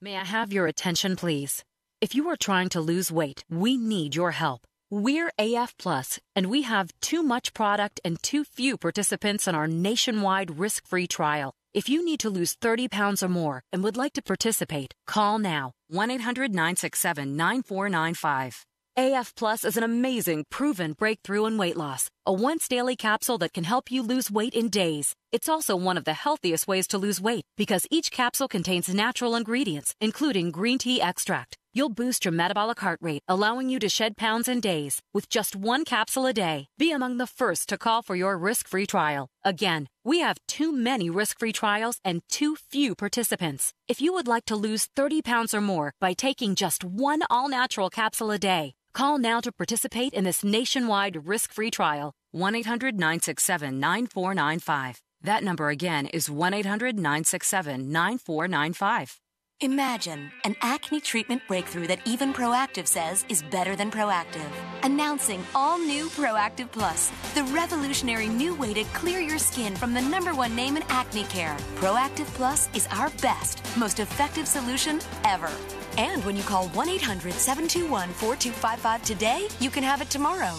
Speaker 30: May I have your attention, please? If you are trying to lose weight, we need your help. We're AF Plus, and we have too much product and too few participants in our nationwide risk free trial. If you need to lose 30 pounds or more and would like to participate, call now 1 800 967 9495. AF Plus is an amazing, proven breakthrough in weight loss. A once daily capsule that can help you lose weight in days. It's also one of the healthiest ways to lose weight because each capsule contains natural ingredients, including green tea extract. You'll boost your metabolic heart rate, allowing you to shed pounds in days with just one capsule a day. Be among the first to call for your risk free trial. Again, we have too many risk free trials and too few participants. If you would like to lose 30 pounds or more by taking just one all natural capsule a day, Call now to participate in this nationwide risk free trial 1 800 967 9495. That number again is 1 800 967 9495.
Speaker 31: Imagine an acne treatment breakthrough that even Proactiv says is better than Proactiv. Announcing all new Proactiv Plus, the revolutionary new way to clear your skin from the number one name in acne care. Proactiv Plus is our best, most effective solution ever. And when you call 1 800 721 4255 today, you can have it tomorrow.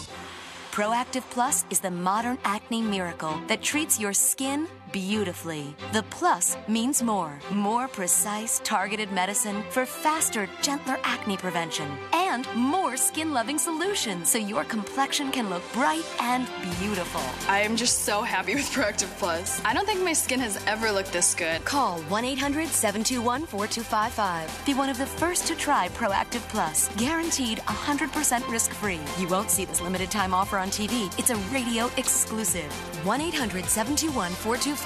Speaker 31: Proactive Plus is the modern acne miracle that treats your skin beautifully. The plus means more. More precise, targeted medicine for faster, gentler acne prevention. And more skin loving solutions so your complexion can look bright and beautiful.
Speaker 32: I am just so happy with Proactiv Plus. I don't think my skin has ever looked this good.
Speaker 31: Call 1 800 721 4255. Be one of the first to try Proactiv Plus. Guaranteed 100% risk free. You won't see this limited time offer on TV. It's a radio exclusive. 1 800 721 4255.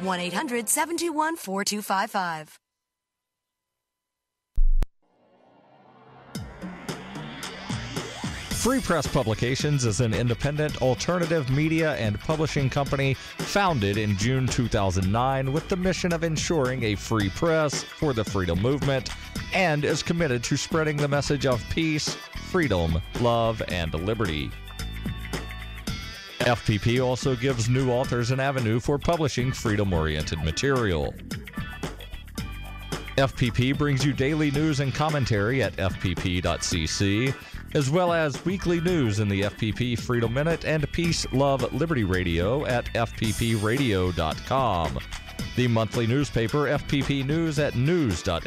Speaker 31: 1 800 721 4255.
Speaker 33: Free Press Publications is an independent alternative media and publishing company founded in June 2009 with the mission of ensuring a free press for the freedom movement and is committed to spreading the message of peace, freedom, love, and liberty. FPP also gives new authors an avenue for publishing freedom oriented material. FPP brings you daily news and commentary at fpp.cc, as well as weekly news in the FPP Freedom Minute and Peace, Love, Liberty Radio at fppradio.com. The monthly newspaper FPP News at news.fpp.cc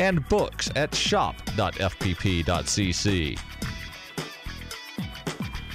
Speaker 33: and books at shop.fpp.cc.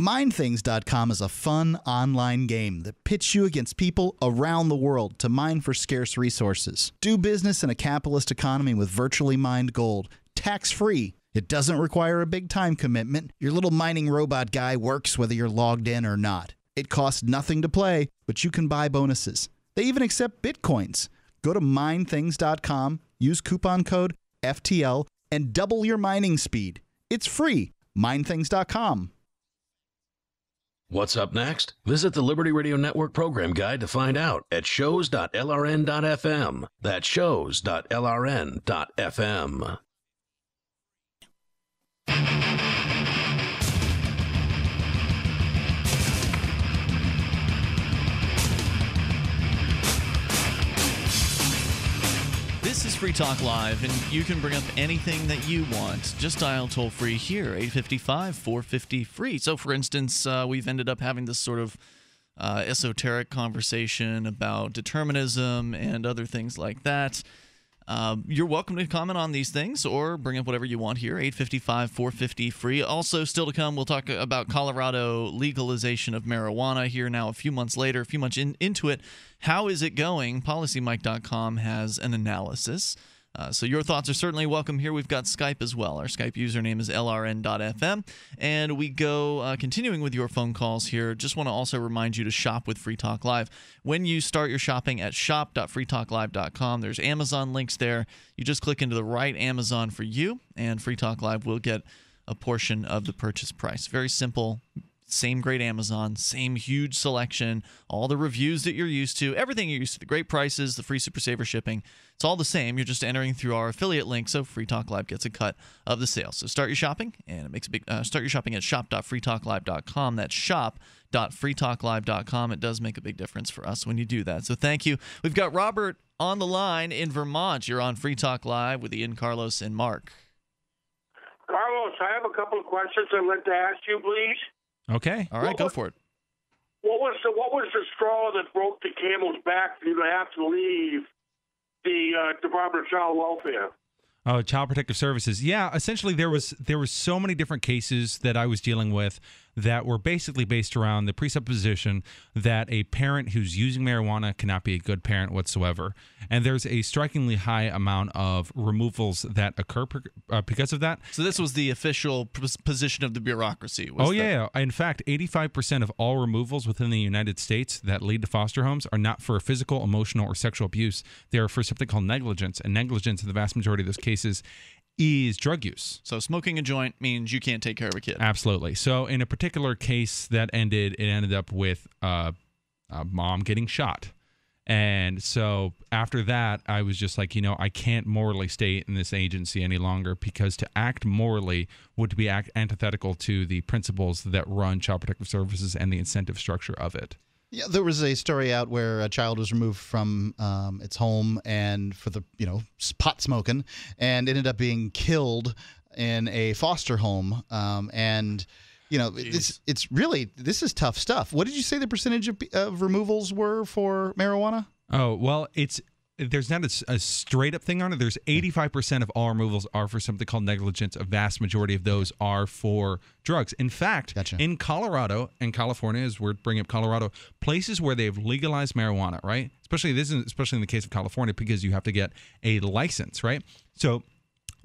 Speaker 14: MineThings.com is a fun online game that pits you against people around the world to mine for scarce resources. Do business in a capitalist economy with virtually mined gold, tax free. It doesn't require a big time commitment. Your little mining robot guy works whether you're logged in or not. It costs nothing to play, but you can buy bonuses. They even accept bitcoins. Go to minethings.com, use coupon code FTL, and double your mining speed. It's free. Minethings.com.
Speaker 20: What's up next? Visit the Liberty Radio Network program guide to find out at shows.lrn.fm. That's shows.lrn.fm.
Speaker 12: This is Free Talk Live, and you can bring up anything that you want. Just dial toll free here, 855 450 free. So, for instance, uh, we've ended up having this sort of uh, esoteric conversation about determinism and other things like that. Uh, you're welcome to comment on these things or bring up whatever you want here. 855 450 free. Also, still to come, we'll talk about Colorado legalization of marijuana here now, a few months later, a few months in, into it. How is it going? PolicyMic.com has an analysis. Uh, so your thoughts are certainly welcome here. We've got Skype as well. Our Skype username is lrn.fm. And we go uh, continuing with your phone calls here. Just want to also remind you to shop with Free Talk Live. When you start your shopping at shop.freetalklive.com, there's Amazon links there. You just click into the right Amazon for you, and Free Talk Live will get a portion of the purchase price. Very simple, same great Amazon, same huge selection, all the reviews that you're used to, everything you're used to, the great prices, the free super saver shipping. It's all the same. You're just entering through our affiliate link, so Free Talk Live gets a cut of the sale. So start your shopping, and it makes a big. Uh, start your shopping at shop.freetalklive.com. That's shop.freetalklive.com. It does make a big difference for us when you do that. So thank you. We've got Robert on the line in Vermont. You're on Free Talk Live with Ian, Carlos, and Mark.
Speaker 34: Carlos, I have a couple of questions I'd like to ask you, please.
Speaker 13: Okay.
Speaker 12: All right, go for it.
Speaker 34: What was the what was the straw that broke the camel's back for you to have to leave the uh, Department of Child Welfare?
Speaker 13: Oh, Child Protective Services. Yeah, essentially there was there was so many different cases that I was dealing with that were basically based around the presupposition that a parent who's using marijuana cannot be a good parent whatsoever. And there's a strikingly high amount of removals that occur per, uh, because of that.
Speaker 12: So this was the official pos- position of the bureaucracy. Was
Speaker 13: Oh yeah. In fact, 85% of all removals within the United States that lead to foster homes are not for physical, emotional, or sexual abuse. They are for something called negligence, and negligence in the vast majority of those cases is drug use.
Speaker 12: So smoking a joint means you can't take care of a kid.
Speaker 13: Absolutely. So in a particular case that ended, it ended up with uh, a mom getting shot. And so after that, I was just like, you know, I can't morally stay in this agency any longer because to act morally would be act antithetical to the principles that run Child Protective Services and the incentive structure of it.
Speaker 14: Yeah, there was a story out where a child was removed from um, its home and for the you know pot smoking, and ended up being killed in a foster home. Um, and you know it's it's really this is tough stuff. What did you say the percentage of, of removals were for marijuana?
Speaker 13: Oh well, it's there's not a straight up thing on it. There's 85% of all removals are for something called negligence. A vast majority of those are for drugs. In fact, in Colorado and California, as we're bringing up Colorado, places where they've legalized marijuana, right? Especially this is especially in the case of California because you have to get a license, right? So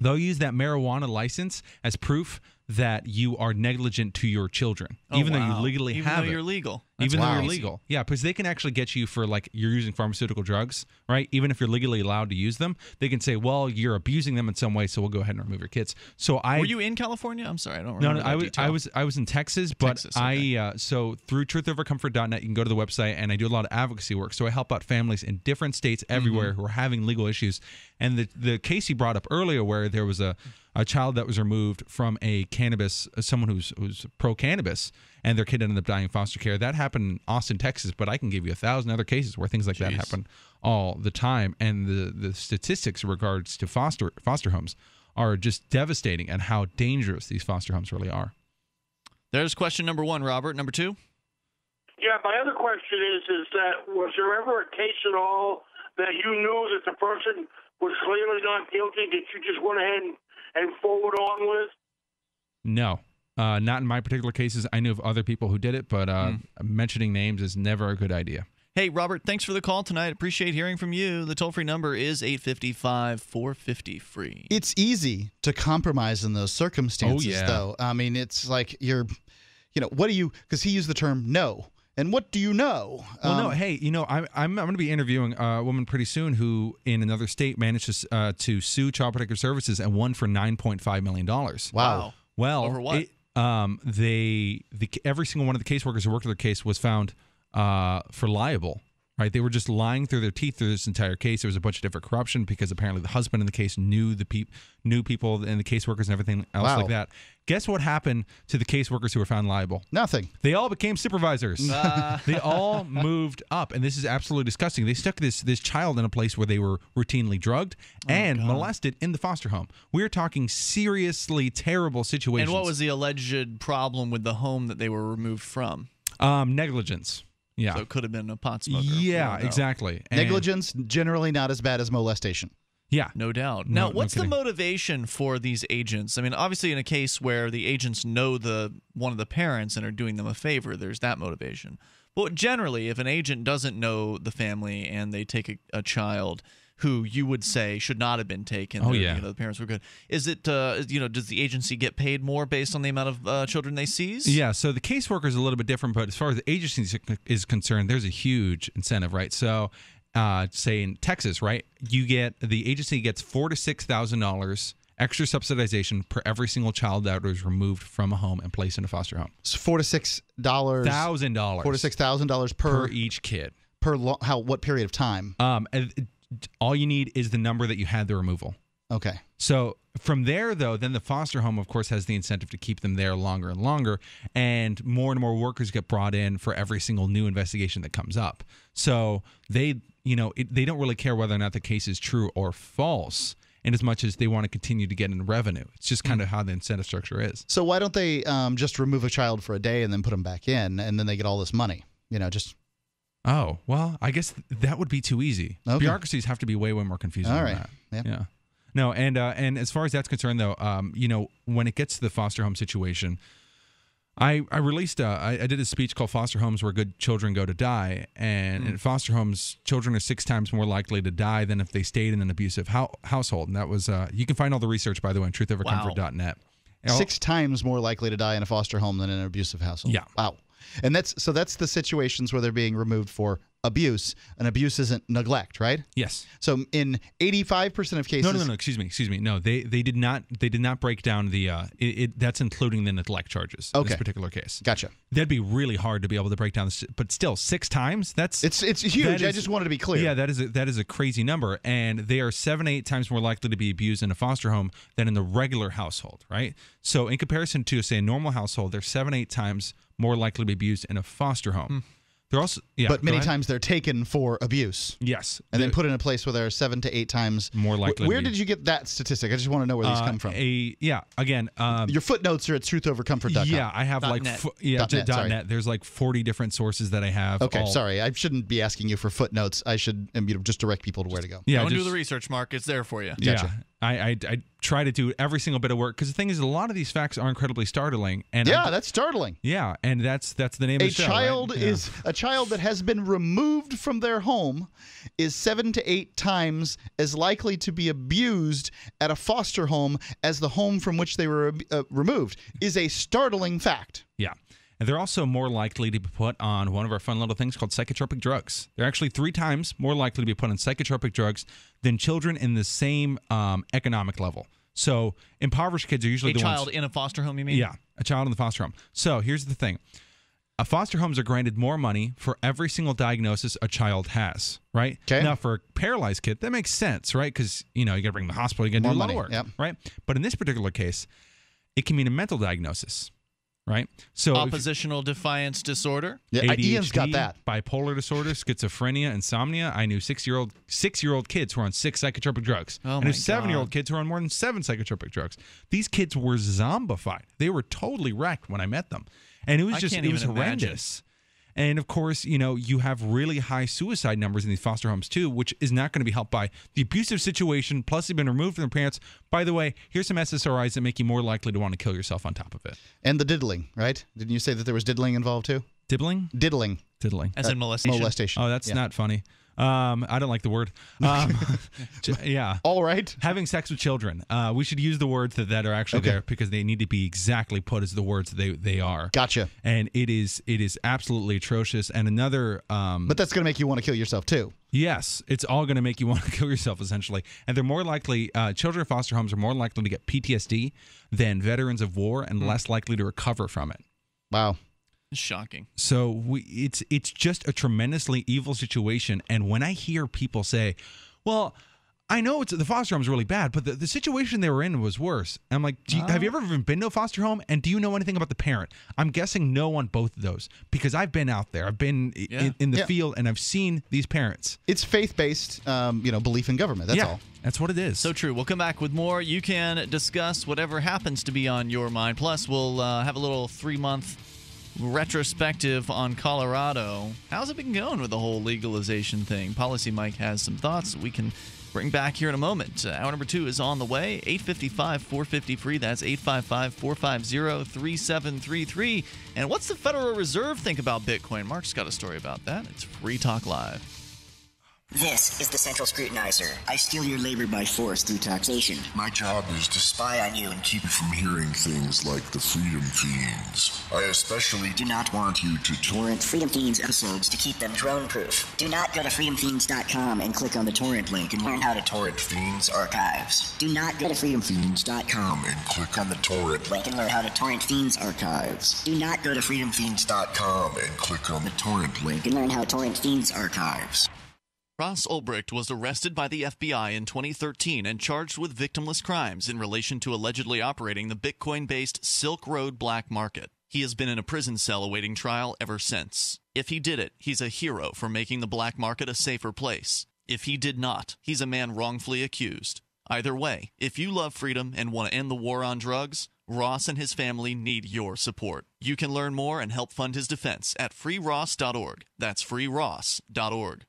Speaker 13: they'll use that marijuana license as proof that you are negligent to your children,
Speaker 12: Oh,
Speaker 13: even though you legally
Speaker 12: Even
Speaker 13: have
Speaker 12: though
Speaker 13: it.
Speaker 12: you're legal. That's
Speaker 13: even though you're legal. Yeah, because they can actually get you for like you're using pharmaceutical drugs, right? Even if you're legally allowed to use them, they can say, "Well, you're abusing them in some way, so we'll go ahead and remove your kids." So I
Speaker 12: Were you in California? I'm sorry, I don't
Speaker 13: no,
Speaker 12: remember.
Speaker 13: no,
Speaker 12: that
Speaker 13: I was. I was I was in Texas, but
Speaker 12: Texas,
Speaker 13: I uh, so through truthovercomfort.net you can go to the website and I do a lot of advocacy work. So I help out families in different states everywhere
Speaker 12: Mm-hmm.
Speaker 13: who are having legal issues. And the the case you brought up earlier, where there was a a child that was removed from a cannabis, someone who's who's pro cannabis, and their kid ended up dying in foster care. That happened in Austin, Texas, but I can give you a thousand other cases where things like that happen all the time. And the the statistics in regards to foster foster homes are just devastating, and how dangerous these foster homes really are.
Speaker 12: There's question number one, Robert. Number two.
Speaker 34: Yeah, my other question is, is that was there ever a case at all that you knew that the person was clearly not guilty that you just went ahead and, and forward on with?
Speaker 13: No, uh, not in my particular cases. I knew of other people who did it, but uh,
Speaker 12: Hmm.
Speaker 13: mentioning names is never a good idea.
Speaker 12: Hey, Robert, thanks for the call tonight. Appreciate hearing from you. The toll free number is 855 450 free.
Speaker 14: It's easy to compromise in those circumstances,
Speaker 13: Oh, yeah.
Speaker 14: though. I mean, it's like you're, you know, what do you? Because he used the term "no," and what do you know?
Speaker 13: Well, no,
Speaker 14: Um,
Speaker 13: hey, you know, I'm I'm, I'm going to be interviewing a woman pretty soon who, in another state, managed to uh, to sue Child Protective Services and won for 9.5 million dollars.
Speaker 14: Wow.
Speaker 13: Well,
Speaker 12: Over what?
Speaker 13: it- um, they the every single one of the caseworkers who worked on their case was found uh, for liable. Right, they were just lying through their teeth through this entire case. There was a bunch of different corruption because apparently the husband in the case knew the peop- knew people and the caseworkers and everything else
Speaker 14: Wow.
Speaker 13: like that. Guess what happened to the caseworkers who were found liable?
Speaker 14: Nothing.
Speaker 13: They all became supervisors. they all moved up, and this is absolutely disgusting. They stuck this this child in a place where they were routinely drugged and molested in the foster home. We're talking seriously terrible situations.
Speaker 12: And what was the alleged problem with the home that they were removed from?
Speaker 13: um, negligence? Yeah,
Speaker 12: So it could have been a pot smoker.
Speaker 13: Yeah, exactly. And-
Speaker 14: negligence generally not as bad as molestation.
Speaker 13: Yeah,
Speaker 12: No doubt. Now,
Speaker 13: no
Speaker 12: what's the motivation for these agents? I mean, obviously, in a case where the agents know the one of the parents and are doing them a favor, there's that motivation. But generally, if an agent doesn't know the family and they take a, a child who you would say should not have been taken,
Speaker 13: Oh,
Speaker 12: they're-
Speaker 13: yeah.
Speaker 12: you know, the parents were good. Is it, uh, you know, does the agency get paid more based on the amount of uh, children they seize?
Speaker 13: Yeah, so the caseworker is a little bit different, but as far as the agency is- is concerned, there's a huge incentive, right? So, uh, say in Texas, right, you get the agency gets four to six thousand dollars extra subsidization per every single child that was removed from a home and placed in a foster home.
Speaker 14: So four to six dollars.
Speaker 13: Thousand dollars
Speaker 14: Four to six thousand dollars
Speaker 13: per
Speaker 14: per
Speaker 13: each kid.
Speaker 14: per lo- how what period of time?
Speaker 13: Um, and it- all you need is the number that you had the removal.
Speaker 14: Okay.
Speaker 13: So from there, though, then the foster home, of course, has the incentive to keep them there longer and longer, and more and more workers get brought in for every single new investigation that comes up. So they, you know, it, they don't really care whether or not the case is true or false, in as much as they want to continue to get in revenue. It's just kind of how the incentive structure is.
Speaker 14: So why don't they um, just remove a child for a day and then put them back in, and then they get all this money? You know, just
Speaker 13: Oh well, I guess th- that would be too easy.
Speaker 14: Okay.
Speaker 13: Bureaucracies have to be way, way more confusing.
Speaker 14: All
Speaker 13: than
Speaker 14: right.
Speaker 13: that.
Speaker 14: Yeah.
Speaker 13: Yeah. No, and uh, and as far as that's concerned, though, um, you know, when it gets to the foster home situation, I I released uh, I, I did a speech called "Foster Homes Where Good Children Go to Die," and in foster homes, children are six times more likely to die than if they stayed in an abusive hou- household. And that was uh, you can find all the research by the way on truthovercomfort.net.
Speaker 14: six times more likely to die in a foster home than in an abusive household.
Speaker 13: Yeah.
Speaker 14: Wow. And that's so that's the situations where they're being removed for abuse. And abuse isn't neglect, right?
Speaker 13: Yes.
Speaker 14: So in 85% of cases
Speaker 13: No, no, no. Excuse me. Excuse me. No, they they did not they did not break down the uh it, it that's including the neglect charges in
Speaker 14: Okay.
Speaker 13: this particular case.
Speaker 14: Gotcha.
Speaker 13: That'd be really hard to be able to break down this, but still six times. That's
Speaker 14: It's it's huge.
Speaker 13: that
Speaker 14: I just wanted to be clear.
Speaker 13: Yeah, that is a, that is a crazy number, and they are seven eight times more likely to be abused in a foster home than in the regular household, right? So in comparison to say a normal household, they're seven eight times more likely to be abused in a foster home. They're also yeah,
Speaker 14: but many times they're taken for abuse.
Speaker 13: Yes,
Speaker 14: And then put in a place where they're seven to eight times
Speaker 13: More likely to
Speaker 14: Where
Speaker 13: be.
Speaker 14: did you get that statistic? I just want to know where these
Speaker 13: Uh,
Speaker 14: come from.
Speaker 13: A yeah, again, um,
Speaker 14: Your footnotes are at truthovercomfort.com.
Speaker 13: Yeah, I have
Speaker 14: Dot
Speaker 13: like
Speaker 14: net.
Speaker 13: yeah
Speaker 14: Dot net,
Speaker 13: dot
Speaker 14: sorry.
Speaker 13: net. There's like 40 different sources that I have.
Speaker 14: Okay,
Speaker 13: all-
Speaker 14: sorry. I shouldn't be asking you for footnotes. I should you know, just direct people to where to go.
Speaker 13: Yeah,
Speaker 12: Don't do the research, Mark. It's there for you.
Speaker 13: Yeah, I, I I try to do every single bit of work because the thing is, a lot of these facts are incredibly startling. And
Speaker 14: yeah,
Speaker 13: I-
Speaker 14: that's startling.
Speaker 13: yeah, and that's that's the name
Speaker 14: A
Speaker 13: of the show. right?
Speaker 14: child
Speaker 13: Yeah.
Speaker 14: is a child that has been removed from their home is seven to eight times as likely to be abused at a foster home as the home from which they were uh, removed is a startling fact.
Speaker 13: Yeah. And they're also more likely to be put on one of our fun little things called psychotropic drugs. They're actually three times more likely to be put on psychotropic drugs than children in the same um, economic level. So impoverished kids are usually
Speaker 12: A
Speaker 13: the
Speaker 12: child
Speaker 13: ones.
Speaker 12: in a foster home, you mean?
Speaker 13: Yeah, a child in the foster home. So here's the thing. uh, foster homes are granted more money for every single diagnosis a child has, right? Okay. Now, for a paralyzed kid, that makes sense, right? Because you know you got to bring them to the hospital, you got to do a lot
Speaker 14: money,
Speaker 13: of work,
Speaker 14: yep.
Speaker 13: right? But in this particular case, it can mean a mental diagnosis, right? So if-
Speaker 12: Oppositional defiance disorder.
Speaker 13: ADHD, has got that. Bipolar disorder, schizophrenia, insomnia. I knew six year old six year old kids who were on six psychotropic drugs.
Speaker 12: Oh
Speaker 13: I knew seven year old kids who were on more than seven psychotropic drugs. These kids were zombified. They were totally wrecked when I met them, and it was
Speaker 12: I
Speaker 13: just
Speaker 12: can't
Speaker 13: it was
Speaker 12: even imagine.
Speaker 13: Horrendous. And of course, you know, you have really high suicide numbers in these foster homes too, which is not going to be helped by the abusive situation. Plus, they've been removed from their parents. By the way, here's some SSRIs that make you more likely to want to kill yourself on top of it.
Speaker 14: And the diddling, right? Didn't you say that there was diddling involved too?
Speaker 13: Diddling?
Speaker 14: Diddling.
Speaker 13: Diddling.
Speaker 12: As in
Speaker 14: Uh,
Speaker 12: molestation?
Speaker 14: molestation.
Speaker 13: Oh, that's
Speaker 14: Yeah.
Speaker 13: not funny. Um, I don't like the word. Um, yeah.
Speaker 14: All right.
Speaker 13: Having sex with children. Uh, we should use the words that, that are actually
Speaker 14: Okay.
Speaker 13: there because they need to be exactly put as the words they they are.
Speaker 14: Gotcha.
Speaker 13: And it is it is absolutely atrocious. And another. Um,
Speaker 14: But that's going to make you want to kill yourself too.
Speaker 13: Yes, it's all going to make you want to kill yourself, essentially. And they're more likely, uh, children in foster homes are more likely to get PTSD than veterans of war and less likely to recover from it.
Speaker 14: Wow.
Speaker 12: Shocking.
Speaker 13: So we, it's it's just a tremendously evil situation. And when I hear people say, "Well," I know it's the foster home is really bad, but the, the situation they were in was worse. I'm like, do you, have you ever even been to a foster home? And do you know anything about the parent? I'm guessing no on both of those because I've been out there. I've been i- in, in the
Speaker 14: Yeah.
Speaker 13: field and I've seen these parents.
Speaker 14: It's faith-based, um, you know, belief in government. That's
Speaker 13: Yeah.
Speaker 14: all.
Speaker 13: That's what it is.
Speaker 12: So true. We'll come back with more. You can discuss whatever happens to be on your mind. Plus, we'll uh, have a little three month retrospective on Colorado. How's it been going with the whole legalization thing? Policy Mic has some thoughts we can bring back here in a moment. Uh, hour number two is on the way. 855 450 free. That's 855 450 3733. And what's the Federal Reserve think about Bitcoin? Mark's got a story about that. It's Free Talk Live.
Speaker 35: This is the Central Scrutinizer. I steal your labor by force through taxation. My job is to spy on you and keep you from hearing things like the Freedom Fiends. I especially do not want you to torrent Freedom Fiends episodes to keep them drone proof. Do not go to freedomfiends.com and click on the torrent link and learn how to torrent Fiends archives. Do not go to freedomfiends.com and click on the torrent link and learn how to torrent Fiends archives. Do not go to freedomfiends.com and click on the torrent link and learn how to torrent Fiends archives.
Speaker 12: Ross Ulbricht was arrested by the FBI in 2013 and charged with victimless crimes in relation to allegedly operating the Bitcoin based Silk Road black market. He has been in a prison cell awaiting trial ever since. If he did it, he's a hero for making the black market a safer place. If he did not, he's a man wrongfully accused. Either way, if you love freedom and want to end the war on drugs, Ross and his family need your support. You can learn more and help fund his defense at freeross.org. That's freeross.org.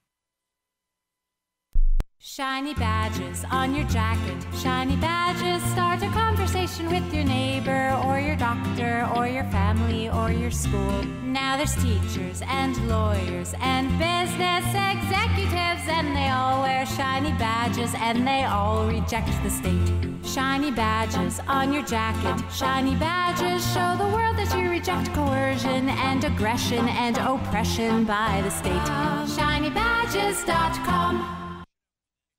Speaker 36: Shiny badges on your jacket. Shiny badges start a conversation with your neighbor or your doctor or your family or your school. Now there's teachers and lawyers and business executives, and they all wear shiny badges and they all reject the state. Shiny badges on your jacket. Shiny badges show the world that you reject coercion and aggression and oppression by the state. ShinyBadges.com.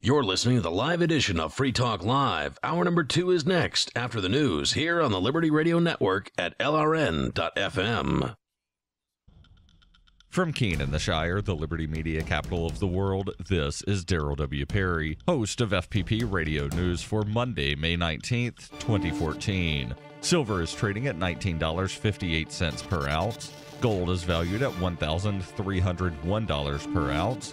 Speaker 20: You're listening to the live edition of Free Talk Live. Hour number two is next after the news here on the Liberty Radio Network at LRN.FM.
Speaker 33: From Keene in the Shire, the Liberty Media capital of the world, this is Daryl W. Perry, host of FPP Radio News for Monday, May 19th, 2014. Silver is trading at $19.58 per ounce. Gold is valued at $1,301 per ounce.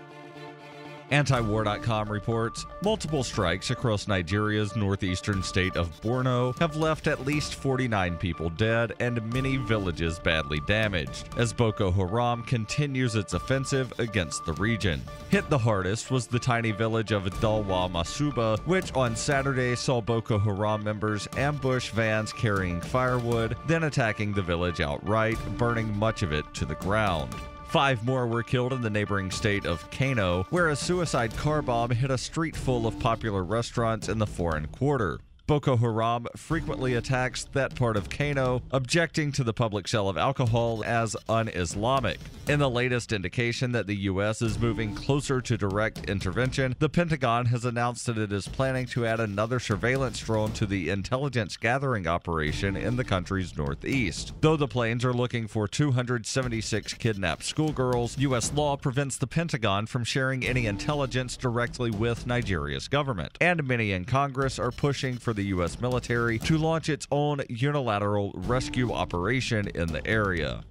Speaker 33: Antiwar.com reports multiple strikes across Nigeria's northeastern state of Borno have left at least 49 people dead and many villages badly damaged as Boko Haram continues its offensive against the region. Hit the hardest was the tiny village of Dalwa Masuba, which on Saturday saw Boko Haram members ambush vans carrying firewood, then attacking the village outright, burning much of it to the ground. Five more were killed in the neighboring state of Kano, where a suicide car bomb hit a street full of popular restaurants in the foreign quarter. Boko Haram frequently attacks that part of Kano, objecting to the public sale of alcohol as un Islamic. In the latest indication that the U.S. is moving closer to direct intervention, the Pentagon has announced that it is planning to add another surveillance drone to the intelligence gathering operation in the country's northeast. Though the planes are looking for 276 kidnapped schoolgirls, U.S. law prevents the Pentagon from sharing any intelligence directly with Nigeria's government. And many in Congress are pushing for the U.S. military to launch its own unilateral rescue operation in the area.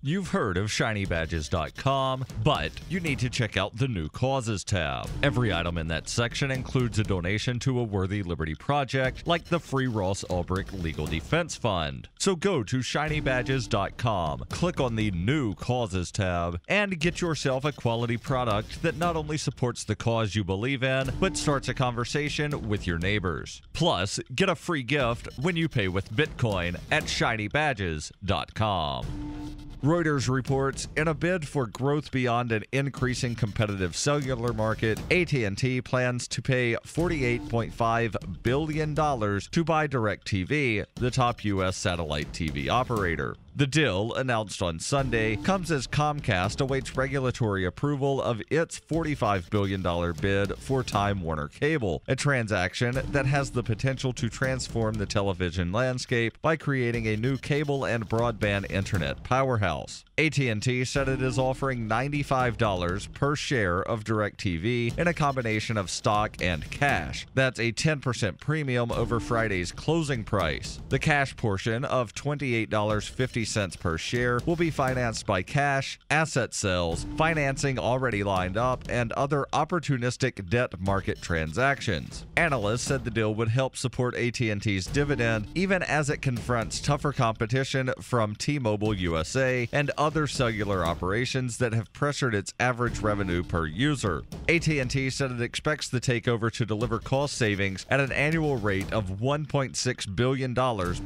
Speaker 33: You've heard of shinybadges.com, but you need to check out the new causes tab. Every item in that section includes a donation to a worthy liberty project like the Free Ross Ulbricht Legal Defense Fund. So go to shinybadges.com, click on the new causes tab, and get yourself a quality product that not only supports the cause you believe in, but starts a conversation with your neighbors. Plus, get a free gift when you pay with Bitcoin at shinybadges.com. Reuters reports in a bid for growth beyond an increasing competitive cellular market, AT&T plans to pay 48.5 billion dollars to buy DirecTV, the top US satellite TV operator. The deal, announced on Sunday, comes as Comcast awaits regulatory approval of its $45 billion bid for Time Warner Cable, a transaction that has the potential to transform the television landscape by creating a new cable and broadband internet powerhouse. AT&T said it is offering $95 per share of DirecTV in a combination of stock and cash. That's a 10% premium over Friday's closing price. The cash portion of $28.50 cents per share will be financed by cash, asset sales, financing already lined up, and other opportunistic debt market transactions. Analysts said the deal would help support AT&T's dividend even as it confronts tougher competition from T-Mobile USA and other cellular operations that have pressured its average revenue per user. AT&T said it expects the takeover to deliver cost savings at an annual rate of $1.6 billion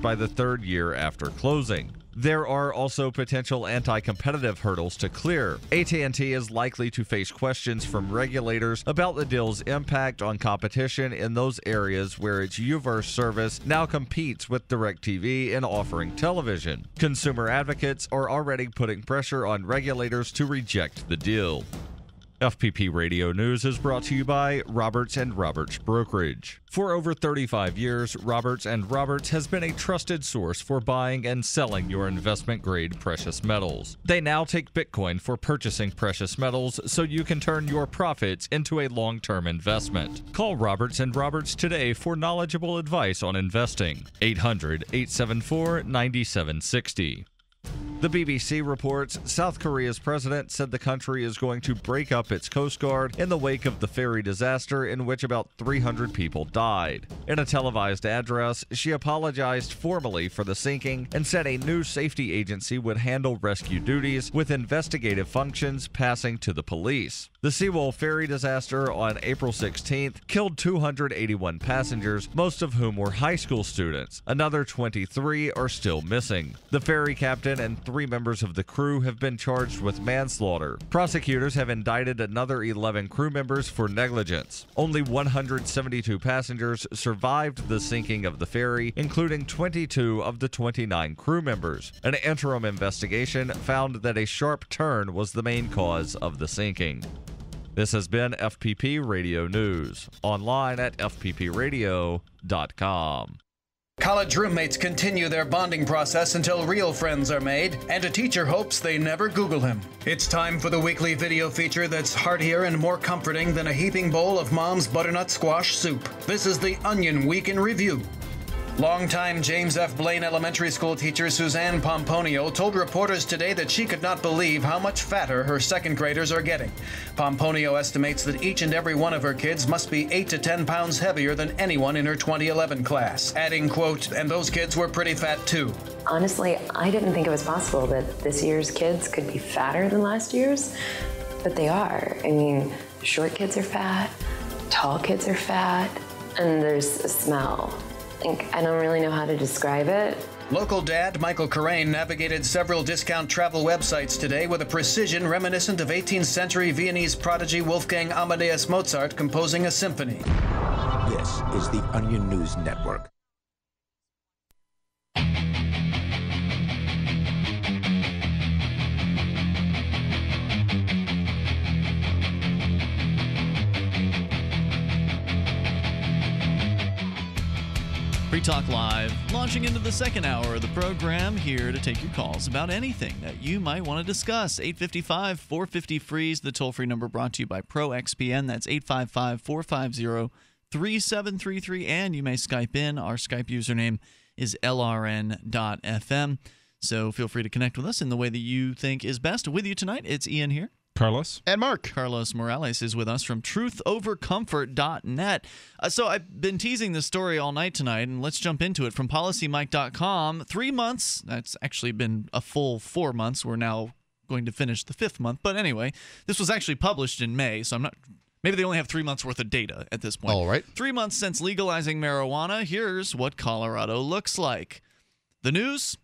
Speaker 33: by the third year after closing. There are also potential anti-competitive hurdles to clear. AT&T is likely to face questions from regulators about the deal's impact on competition in those areas where its UVerse service now competes with DirecTV in offering television. Consumer advocates are already putting pressure on regulators to reject the deal. FPP Radio News is brought to you by Roberts and Roberts Brokerage. For over 35 years, Roberts and Roberts has been a trusted source for buying and selling your investment grade precious metals. They now take Bitcoin for purchasing precious metals so you can turn your profits into a long-term investment. Call Roberts and Roberts today for knowledgeable advice on investing. 800-874-9760. The BBC reports South Korea's president said the country is going to break up its Coast Guard in the wake of the ferry disaster in which about 300 people died. In a televised address, she apologized formally for the sinking and said a new safety agency would handle rescue duties with investigative functions passing to the police. The Sewol ferry disaster on April 16th killed 281 passengers, most of whom were high school students. Another 23 are still missing. The ferry captain and three members of the crew have been charged with manslaughter. Prosecutors have indicted another 11 crew members for negligence. Only 172 passengers survived the sinking of the ferry, including 22 of the 29 crew members. An interim investigation found that a sharp turn was the main cause of the sinking. This has been FPP Radio News, online at fppradio.com.
Speaker 37: College roommates continue their bonding process until real friends are made, and a teacher hopes they never Google him. It's time for the weekly video feature that's heartier and more comforting than a heaping bowl of mom's butternut squash soup. This is the Onion Week in Review. Longtime James F. Blaine Elementary School teacher Suzanne Pomponio told reporters today that she could not believe how much fatter her second graders are getting. Pomponio estimates that each and every one of her kids must be 8 to 10 pounds heavier than anyone in her 2011 class, adding, quote, and those kids were pretty fat too.
Speaker 38: Honestly, I didn't think it was possible that this year's kids could be fatter than last year's, but they are. I mean, short kids are fat, tall kids are fat, and there's a smell. Like, I don't really know how to describe it.
Speaker 37: Local dad Michael Carrain navigated several discount travel websites today with a precision reminiscent of 18th century Viennese prodigy Wolfgang Amadeus Mozart composing a symphony.
Speaker 39: This is the Onion News Network.
Speaker 12: Free Talk Live, launching into the second hour of the program, here to take your calls about anything that you might want to discuss. 855 450 Freeze, the toll free number brought to you by ProXPN. That's 855 450 3733. And you may Skype in. Our Skype username is lrn.fm. So feel free to connect with us in the way that you think is best. With you tonight, it's Ian here.
Speaker 13: Carlos.
Speaker 14: And Mark.
Speaker 12: Carlos Morales is with us from truthovercomfort.net. Uh, so I've been teasing this story all night tonight, and let's jump into it. From PolicyMic.com, three months, that's actually been a full four months. We're now going to finish the fifth month. But anyway, this was actually published in May, so I'm not. Maybe they only have three months worth of data at this point.
Speaker 14: All right.
Speaker 12: Three months since legalizing marijuana, here's what Colorado looks like. The news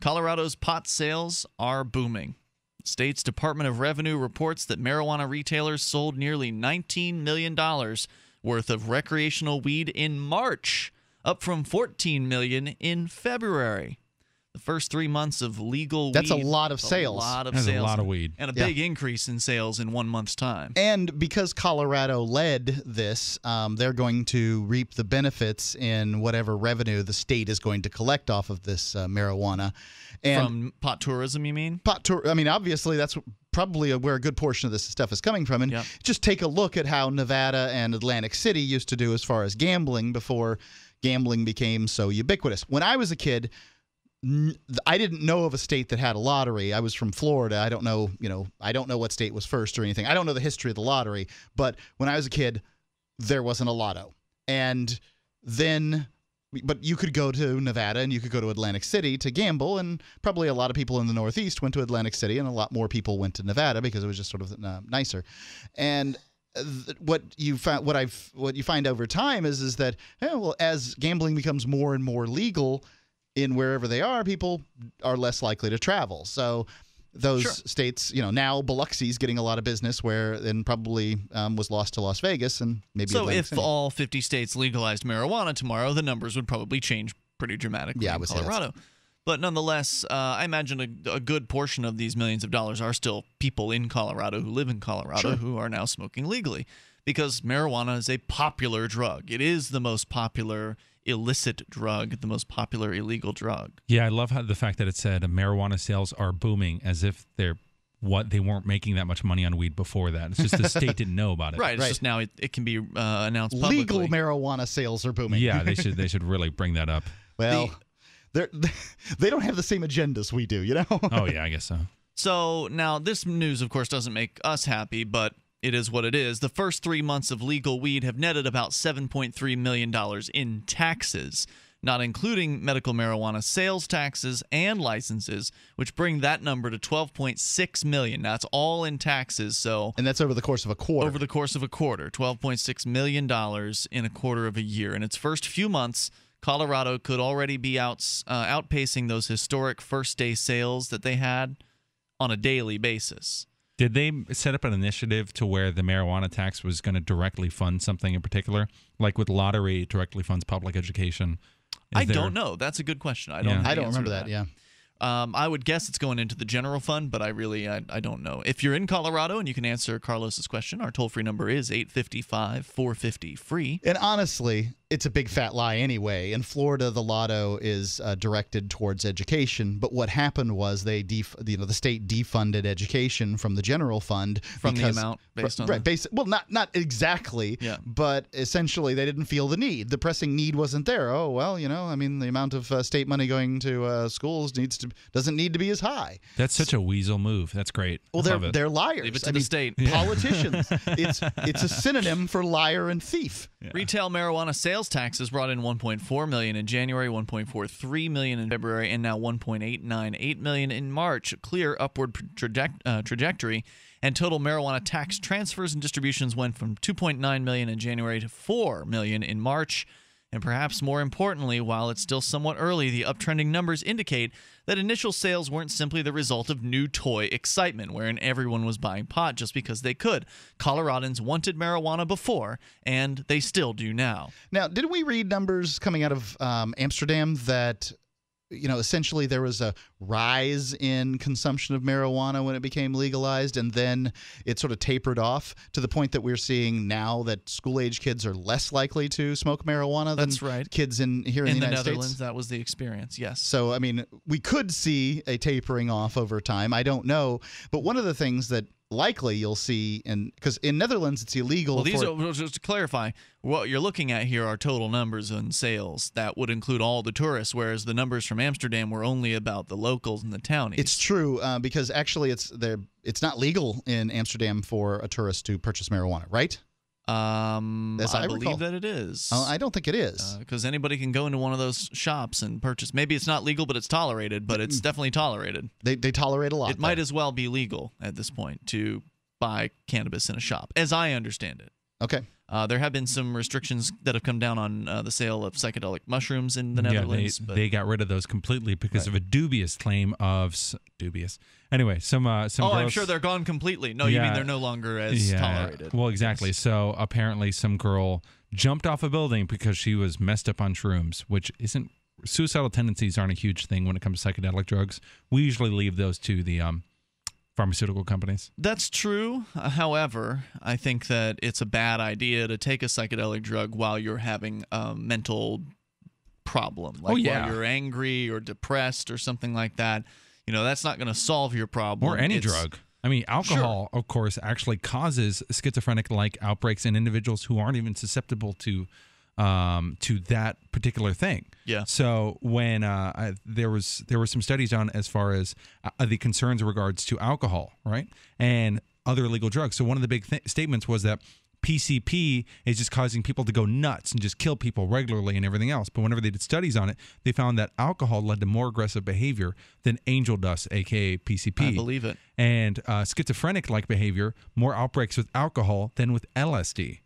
Speaker 12: Colorado's pot sales are booming. State's Department of Revenue reports that marijuana retailers sold nearly $19 million worth of recreational weed in March, up from 14 million in February. The first three months of legal
Speaker 14: That's a lot of sales.
Speaker 12: A lot of
Speaker 13: That's a lot of weed.
Speaker 12: And a
Speaker 14: Yeah.
Speaker 12: big increase in sales in one month's time.
Speaker 14: And because Colorado led this, um, they're going to reap the benefits in whatever revenue the state is going to collect off of this uh, marijuana. And
Speaker 12: From pot tourism, you mean?
Speaker 14: pot tour. I mean, obviously, that's probably where a good portion of this stuff is coming from. And just take a look at how Nevada and Atlantic City used to do as far as gambling before gambling became so ubiquitous. When I was a kid, I didn't know of a state that had a lottery. I was from Florida. I don't know, you know, I don't know what state was first or anything. I don't know the history of the lottery, but when I was a kid, there wasn't a lotto. And then but you could go to Nevada and you could go to Atlantic City to gamble, and probably a lot of people in the Northeast went to Atlantic City, and a lot more people went to Nevada because it was just sort of uh, nicer. And what you find, what I've, what you find over time is, is that eh, well, as gambling becomes more and more legal in wherever they are, people are less likely to travel. So those states, you know, now Biloxi's getting a lot of business where and probably um, was lost to Las Vegas and maybe
Speaker 12: so
Speaker 14: Atlantic
Speaker 12: if
Speaker 14: City.
Speaker 12: all 50 states legalized marijuana tomorrow, the numbers would probably change pretty dramatically
Speaker 14: Yeah, I
Speaker 12: in
Speaker 14: would
Speaker 12: Colorado. But nonetheless, uh, I imagine a, a good portion of these millions of dollars are still people in Colorado who live in Colorado
Speaker 14: Sure.
Speaker 12: who are now smoking legally because marijuana is a popular drug. It is the most popular illicit drug, the most popular illegal drug.
Speaker 13: Yeah, I love how the fact that it said marijuana sales are booming as if they're what they weren't making that much money on weed before that. It's just the state didn't know about it.
Speaker 12: Right. It's just now it, it can be uh, announced publicly.
Speaker 14: legal marijuana sales are booming.
Speaker 13: Yeah, they should they should really bring that up.
Speaker 14: Well, they're, they don't have the same agendas we do, you know?
Speaker 13: Oh yeah, I guess so.
Speaker 12: So now this news, of course, doesn't make us happy, but it is what it is. The first three months of legal weed have netted about $7.3 million in taxes, not including medical marijuana sales taxes and licenses, which bring that number to 12.6 million. Now That's all in taxes. So
Speaker 14: and that's over the course of a quarter.
Speaker 12: Over the course of a quarter, 12.6 million dollars in a quarter of a year. In its first few months, Colorado could already be out, uh, outpacing those historic first day sales that they had on a daily basis.
Speaker 13: Did they set up an initiative to where the marijuana tax was going to directly fund something in particular? Like with lottery, directly funds public education. Is
Speaker 12: I
Speaker 13: there-
Speaker 12: don't know. That's a good question. I don't.
Speaker 13: Yeah.
Speaker 14: I don't remember
Speaker 12: to
Speaker 14: that, yeah.
Speaker 12: Um, I would guess it's going into the general fund, but I really I, I don't know. If you're in Colorado and you can answer Carlos's question, our toll free number is 855 450 free.
Speaker 14: And honestly, it's a big fat lie anyway. In Florida, the lotto is uh, directed towards education, but what happened was they def- you know the state defunded education from the general fund
Speaker 12: From the amount based on
Speaker 14: right,
Speaker 12: the-
Speaker 14: basi- well not not exactly,
Speaker 12: Yeah.
Speaker 14: but essentially they didn't feel the need. The pressing need wasn't there. Oh well, you know, I mean the amount of uh, state money going to uh, schools needs to doesn't need to be as high.
Speaker 13: That's such a weasel move. That's great.
Speaker 14: Well,
Speaker 13: I
Speaker 14: they're
Speaker 13: love it.
Speaker 14: they're liars.
Speaker 12: Leave it to
Speaker 14: I
Speaker 12: the
Speaker 14: mean,
Speaker 12: state.
Speaker 14: Politicians. it's it's a synonym for liar and thief.
Speaker 12: Retail marijuana sales taxes brought in 1.4 million in January, 1.43 million in February, and now 1.898 million in March. A clear upward uh, trajectory. And total marijuana tax transfers and distributions went from 2.9 million in January to 4 million in March. And perhaps more importantly, while it's still somewhat early, the uptrending numbers indicate that initial sales weren't simply the result of new toy excitement, wherein everyone was buying pot just because they could. Coloradans wanted marijuana before, and they still do now.
Speaker 14: Now, did we read numbers coming out of um, Amsterdam that you know essentially there was a rise in consumption of marijuana when it became legalized, and then it sort of tapered off to the point that we're seeing now that school age kids are less likely to smoke marijuana than
Speaker 12: That's right.
Speaker 14: kids in here in,
Speaker 12: in
Speaker 14: the
Speaker 12: the
Speaker 14: United
Speaker 12: Netherlands,
Speaker 14: States.
Speaker 12: that was the experience. Yes.
Speaker 14: So, I mean, we could see a tapering off over time. I don't know. But one of the things that likely you'll see, in because in Netherlands it's illegal.
Speaker 12: Well, these
Speaker 14: for,
Speaker 12: are just to clarify. What you're looking at here are total numbers on sales that would include all the tourists, whereas the numbers from Amsterdam were only about the locals and the townies.
Speaker 14: It's true uh, because actually it's there. It's not legal in Amsterdam for a tourist to purchase marijuana, right?
Speaker 12: Um,
Speaker 14: As
Speaker 12: I,
Speaker 14: I
Speaker 12: believe that it is.
Speaker 14: Oh, I don't think it is.
Speaker 12: because anybody can go into one of those shops and purchase. Maybe it's not legal, but it's tolerated. But it's definitely tolerated.
Speaker 14: They they tolerate a lot.
Speaker 12: It might as well be legal at this point to buy cannabis in a shop, as I understand it.
Speaker 14: Okay.
Speaker 12: Uh, there have been some restrictions that have come down on uh, the sale of psychedelic mushrooms in the Netherlands.
Speaker 13: Yeah,
Speaker 12: but
Speaker 13: they, they got rid of those completely because of a dubious claim of dubious. Anyway, some uh, some.
Speaker 12: oh, I'm sure they're gone completely. No, you mean they're no longer as
Speaker 13: Yeah.
Speaker 12: tolerated.
Speaker 13: Well, exactly. So apparently, some girl jumped off a building because she was messed up on shrooms, which isn't. Suicidal tendencies aren't a huge thing when it comes to psychedelic drugs. We usually leave those to the um, pharmaceutical companies.
Speaker 12: That's true. Uh, However, I think that it's a bad idea to take a psychedelic drug while you're having a mental problem. Like
Speaker 13: Oh, yeah.
Speaker 12: while you're angry or depressed or something like that. You know, that's not going to solve your problem.
Speaker 13: or any
Speaker 12: It's-
Speaker 13: drug. I mean, alcohol, of course, actually causes schizophrenic-like outbreaks in individuals who aren't even susceptible to um, to that particular thing.
Speaker 12: Yeah.
Speaker 13: So when uh, I, there was there were some studies on as far as uh, the concerns in regards to alcohol, right, and other illegal drugs. So one of the big th- statements was that PCP is just causing people to go nuts and just kill people regularly and everything else. But whenever they did studies on it, they found that alcohol led to more aggressive behavior than angel dust, aka PCP.
Speaker 12: I believe it.
Speaker 13: And uh, schizophrenic like behavior, more outbreaks with alcohol than with LSD.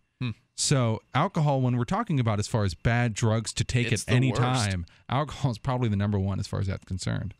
Speaker 13: So, alcohol, when we're talking about as far as bad drugs to take
Speaker 12: It's
Speaker 13: at any
Speaker 12: worst.
Speaker 13: time, alcohol is probably the number one as far as that's concerned.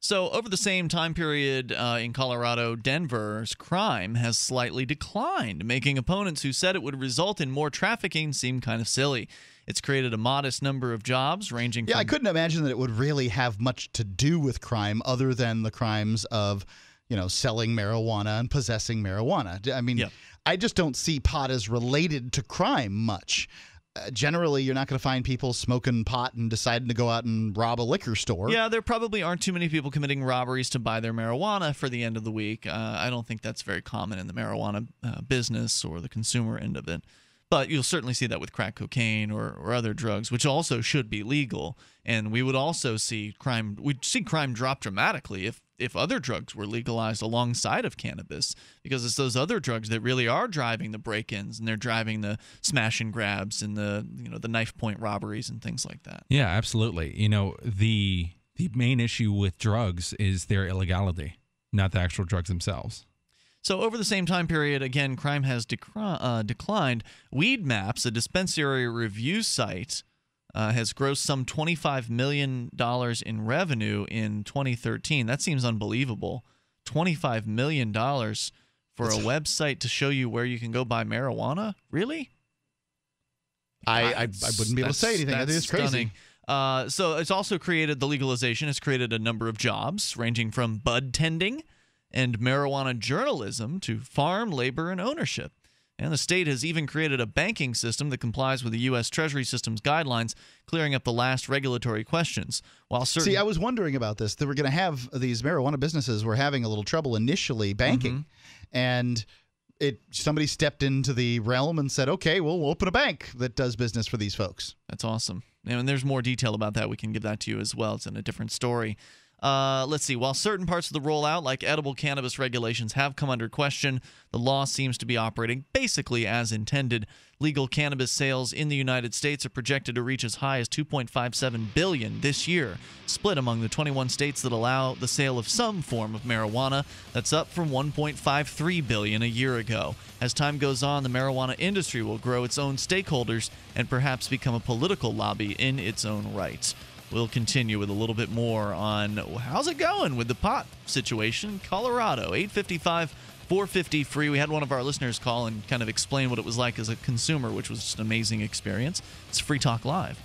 Speaker 12: So, over the same time period uh, in Colorado, Denver's crime has slightly declined, making opponents who said it would result in more trafficking seem kind of silly. It's created a modest number of jobs, ranging
Speaker 14: Yeah,
Speaker 12: from
Speaker 14: I couldn't imagine that it would really have much to do with crime other than the crimes of, you know, selling marijuana and possessing marijuana. I mean, I just don't see pot as related to crime much. Uh, generally, you're not going to find people smoking pot and deciding to go out and rob a liquor store.
Speaker 12: Yeah, there probably aren't too many people committing robberies to buy their marijuana for the end of the week. Uh, I don't think that's very common in the marijuana uh, business or the consumer end of it. But you'll certainly see that with crack cocaine or, or other drugs, which also should be legal. And we would also see crime. We'd see crime drop dramatically if if other drugs were legalized alongside of cannabis, because it's those other drugs that really are driving the break-ins and they're driving the smash and grabs and the you know the knife point robberies and things like that.
Speaker 13: Yeah, absolutely. You know, the the main issue with drugs is their illegality, not the actual drugs themselves.
Speaker 12: So, over the same time period, again, crime has uh, declined. Weed Maps, a dispensary review site, uh, has grossed some $25 million in revenue in 2013. That seems unbelievable. $25 million for a website to show you where you can go buy marijuana? Really?
Speaker 14: I, I, I wouldn't be able to say anything.
Speaker 12: That's
Speaker 14: crazy.
Speaker 12: stunning. Uh, so it's also created the legalization has created a number of jobs ranging from bud tending and marijuana journalism to farm labor and ownership. And the state has even created a banking system that complies with the U.S. Treasury System's guidelines, clearing up the last regulatory questions. While certain
Speaker 14: See, I was wondering about this. They were going to have these marijuana businesses were having a little trouble initially banking,
Speaker 12: Mm-hmm.
Speaker 14: and it somebody stepped into the realm and said, "Okay, well, we'll open a bank that does business for these folks."
Speaker 12: That's awesome. And there's more detail about that. We can give that to you as well. It's in a different story. Uh, let's see. While certain parts of the rollout, like edible cannabis regulations, have come under question, the law seems to be operating basically as intended. Legal cannabis sales in the United States are projected to reach as high as 2.57 billion this year, split among the 21 states that allow the sale of some form of marijuana. That's up from 1.53 billion a year ago. As time goes on, the marijuana industry will grow its own stakeholders and perhaps become a political lobby in its own right. We'll continue with a little bit more on how's it going with the pot situation Colorado. 855 450 free. We had one of our listeners call and kind of explain what it was like as a consumer, which was just an amazing experience. It's Free Talk Live.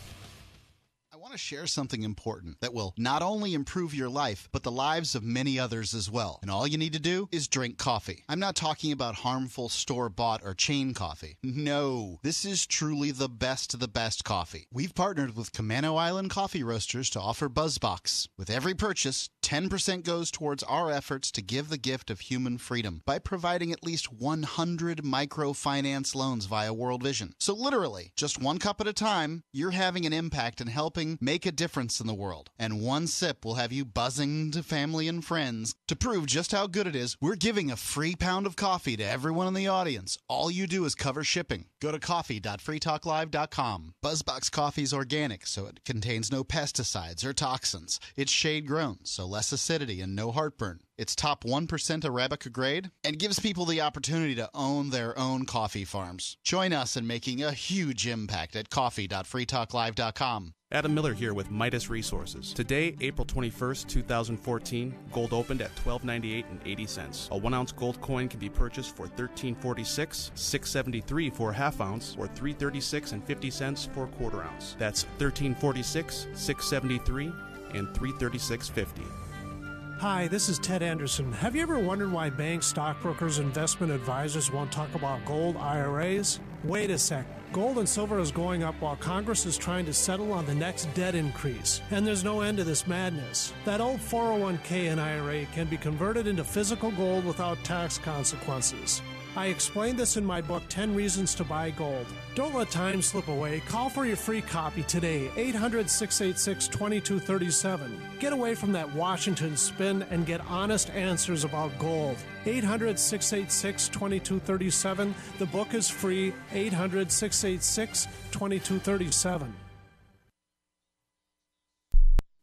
Speaker 14: Want to share something important that will not only improve your life, but the lives of many others as well. And all you need to do is drink coffee. I'm not talking about harmful store bought or chain coffee. No, this is truly the best of the best coffee. We've partnered with Camano Island Coffee Roasters to offer Buzzbox. With every purchase, 10% goes towards our efforts to give the gift of human freedom by providing at least 100 microfinance loans via World Vision. So, literally, just one cup at a time, you're having an impact and helping make a difference in the world. And one sip will have you buzzing to family and friends. To prove just how good it is, we're giving a free pound of coffee to everyone in the audience. All you do is cover shipping. Go to coffee.freetalklive.com. Buzzbox coffee is organic, so it contains no pesticides or toxins. It's shade grown, so less acidity and no heartburn. It's top 1% Arabica grade and gives people the opportunity to own their own coffee farms. Join us in making a huge impact at coffee.freetalklive.com.
Speaker 40: Adam Miller here with Midas Resources. Today, April 21st, 2014, gold opened at 12.98 and 80 cents. A 1 ounce gold coin can be purchased for 13.46, 6.73 for a half ounce, or 3.36 and 50 cents for a quarter ounce. That's 13.46, 6.73, and 3.36.50.
Speaker 19: Hi, this is Ted Anderson. Have you ever wondered why banks, stockbrokers, investment advisors won't talk about gold IRAs? Wait a sec. Gold and silver is going up while Congress is trying to settle on the next debt increase. And there's no end to this madness. That old 401k and IRA can be converted into physical gold without tax consequences. I explained this in my book, 10 Reasons to Buy Gold. Don't let time slip away. Call for your free copy today, 800 686 2237. Get away from that Washington spin and get honest answers about gold. 800 686 2237. The book is free, 800 686 2237.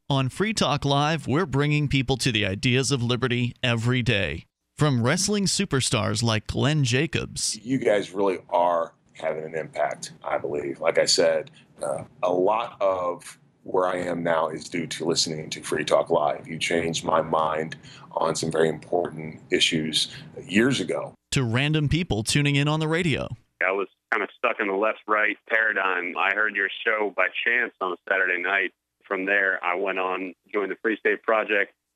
Speaker 12: On Free Talk Live, we're bringing people to the ideas of liberty every day. From wrestling superstars like Glenn Jacobs.
Speaker 41: You guys really are having an impact, I believe. Like I said, uh, a lot of where I am now is due to listening to Free Talk Live. You changed my mind on some very important issues years ago.
Speaker 12: To random people tuning in on the radio.
Speaker 42: I was kind of stuck in the left right paradigm. I heard your show by chance on a Saturday night. From there, I went on, joined the Free State Project,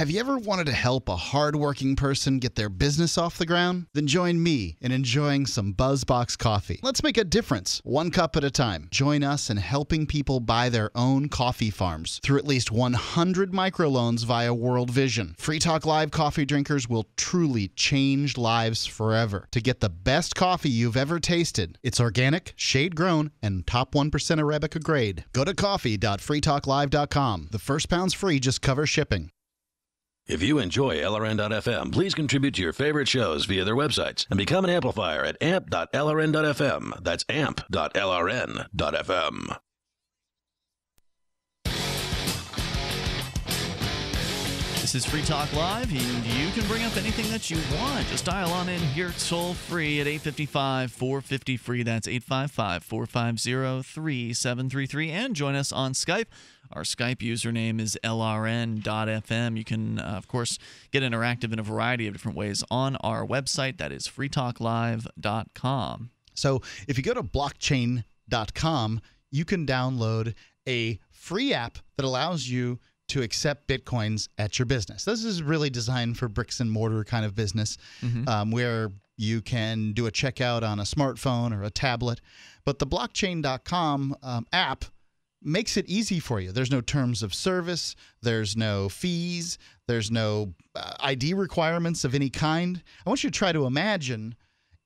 Speaker 14: Have you ever wanted to help a hardworking person get their business off the ground? Then join me in enjoying some Buzzbox coffee. Let's make a difference, one cup at a time. Join us in helping people buy their own coffee farms through at least 100 microloans via World Vision. Free Talk Live coffee drinkers will truly change lives forever. To get the best coffee you've ever tasted, it's organic, shade grown, and top 1% Arabica grade. Go to coffee.freetalklive.com. The first pound's free, just cover shipping.
Speaker 20: If you enjoy LRN.FM, please contribute to your favorite shows via their websites and become an amplifier at amp.lrn.fm. That's amp.lrn.fm.
Speaker 12: This is Free Talk Live, and you can bring up anything that you want. Just dial on in here toll free at 855 450 free. That's 855 450 3733. And join us on Skype. Our Skype username is lrn.fm. You can, uh, of course, get interactive in a variety of different ways on our website. That is freetalklive.com.
Speaker 14: So if you go to blockchain.com, you can download a free app that allows you to accept bitcoins at your business. This is really designed for bricks and mortar kind of business
Speaker 12: Mm-hmm.
Speaker 14: um, where you can do a checkout on a smartphone or a tablet. But the blockchain.com um, app makes it easy for you. There's no terms of service, there's no fees, there's no uh, ID requirements of any kind. I want you to try to imagine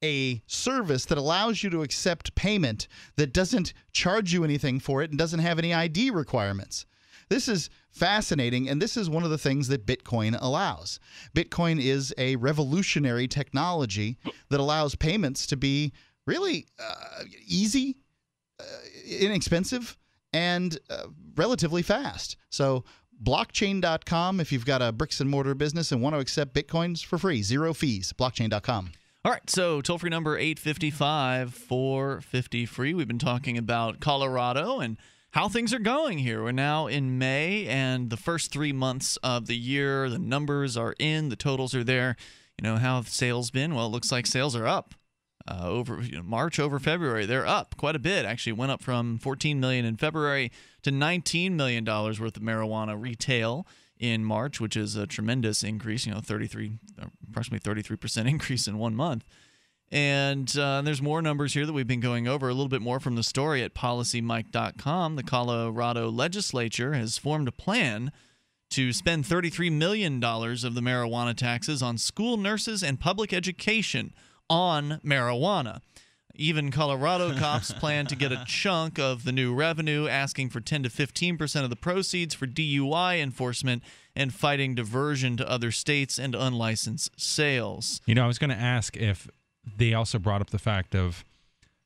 Speaker 14: a service that allows you to accept payment that doesn't charge you anything for it and doesn't have any ID requirements. This is fascinating, and this is one of the things that Bitcoin allows. Bitcoin is a revolutionary technology that allows payments to be really uh, easy, uh, inexpensive, and uh, relatively fast. So, blockchain.com, if you've got a bricks and mortar business and want to accept Bitcoins for free, zero fees, blockchain.com.
Speaker 12: All right, so toll free number 855 450 free. We've been talking about Colorado and how things are going here. We're now in May, and the first three months of the year, the numbers are in, the totals are there. You know, how have sales been? Well, it looks like sales are up. Uh, over you know, March over February, they're up quite a bit. Actually, went up from 14 million in February to 19 million dollars worth of marijuana retail in March, which is a tremendous increase. You know, 33, approximately 33 percent increase in one month. And uh, there's more numbers here that we've been going over. A little bit more from the story at PolicyMic.com. The Colorado legislature has formed a plan to spend $33 million of the marijuana taxes on school nurses and public education on marijuana. Even Colorado cops plan to get a chunk of the new revenue, asking for 10 to 15 percent of the proceeds for DUI enforcement and fighting diversion to other states and unlicensed sales.
Speaker 13: You know, I was going to ask if they also brought up the fact of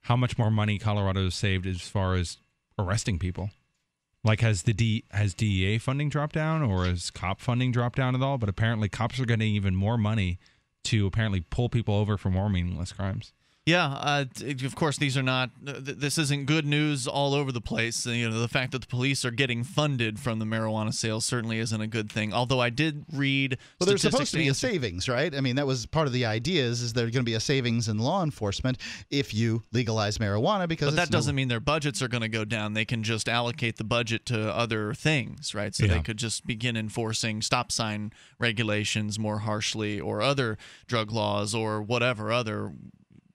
Speaker 13: how much more money Colorado has saved as far as arresting people. Like, has the D has DEA funding dropped down, or has cop funding dropped down at all? But apparently, cops are getting even more money to apparently pull people over for more meaningless crimes.
Speaker 12: Yeah, uh, of course, these are not. This isn't good news all over the place. You know, the fact that the police are getting funded from the marijuana sales certainly isn't a good thing. Although I did read.
Speaker 14: Well, there's supposed to be a savings, right? I mean, that was part of the idea is, is there's going to be a savings in law enforcement if you legalize marijuana because
Speaker 12: But that doesn't mean their budgets are going to go down. They can just allocate the budget to other things, right? So they could just begin enforcing stop sign regulations more harshly, or other drug laws, or whatever other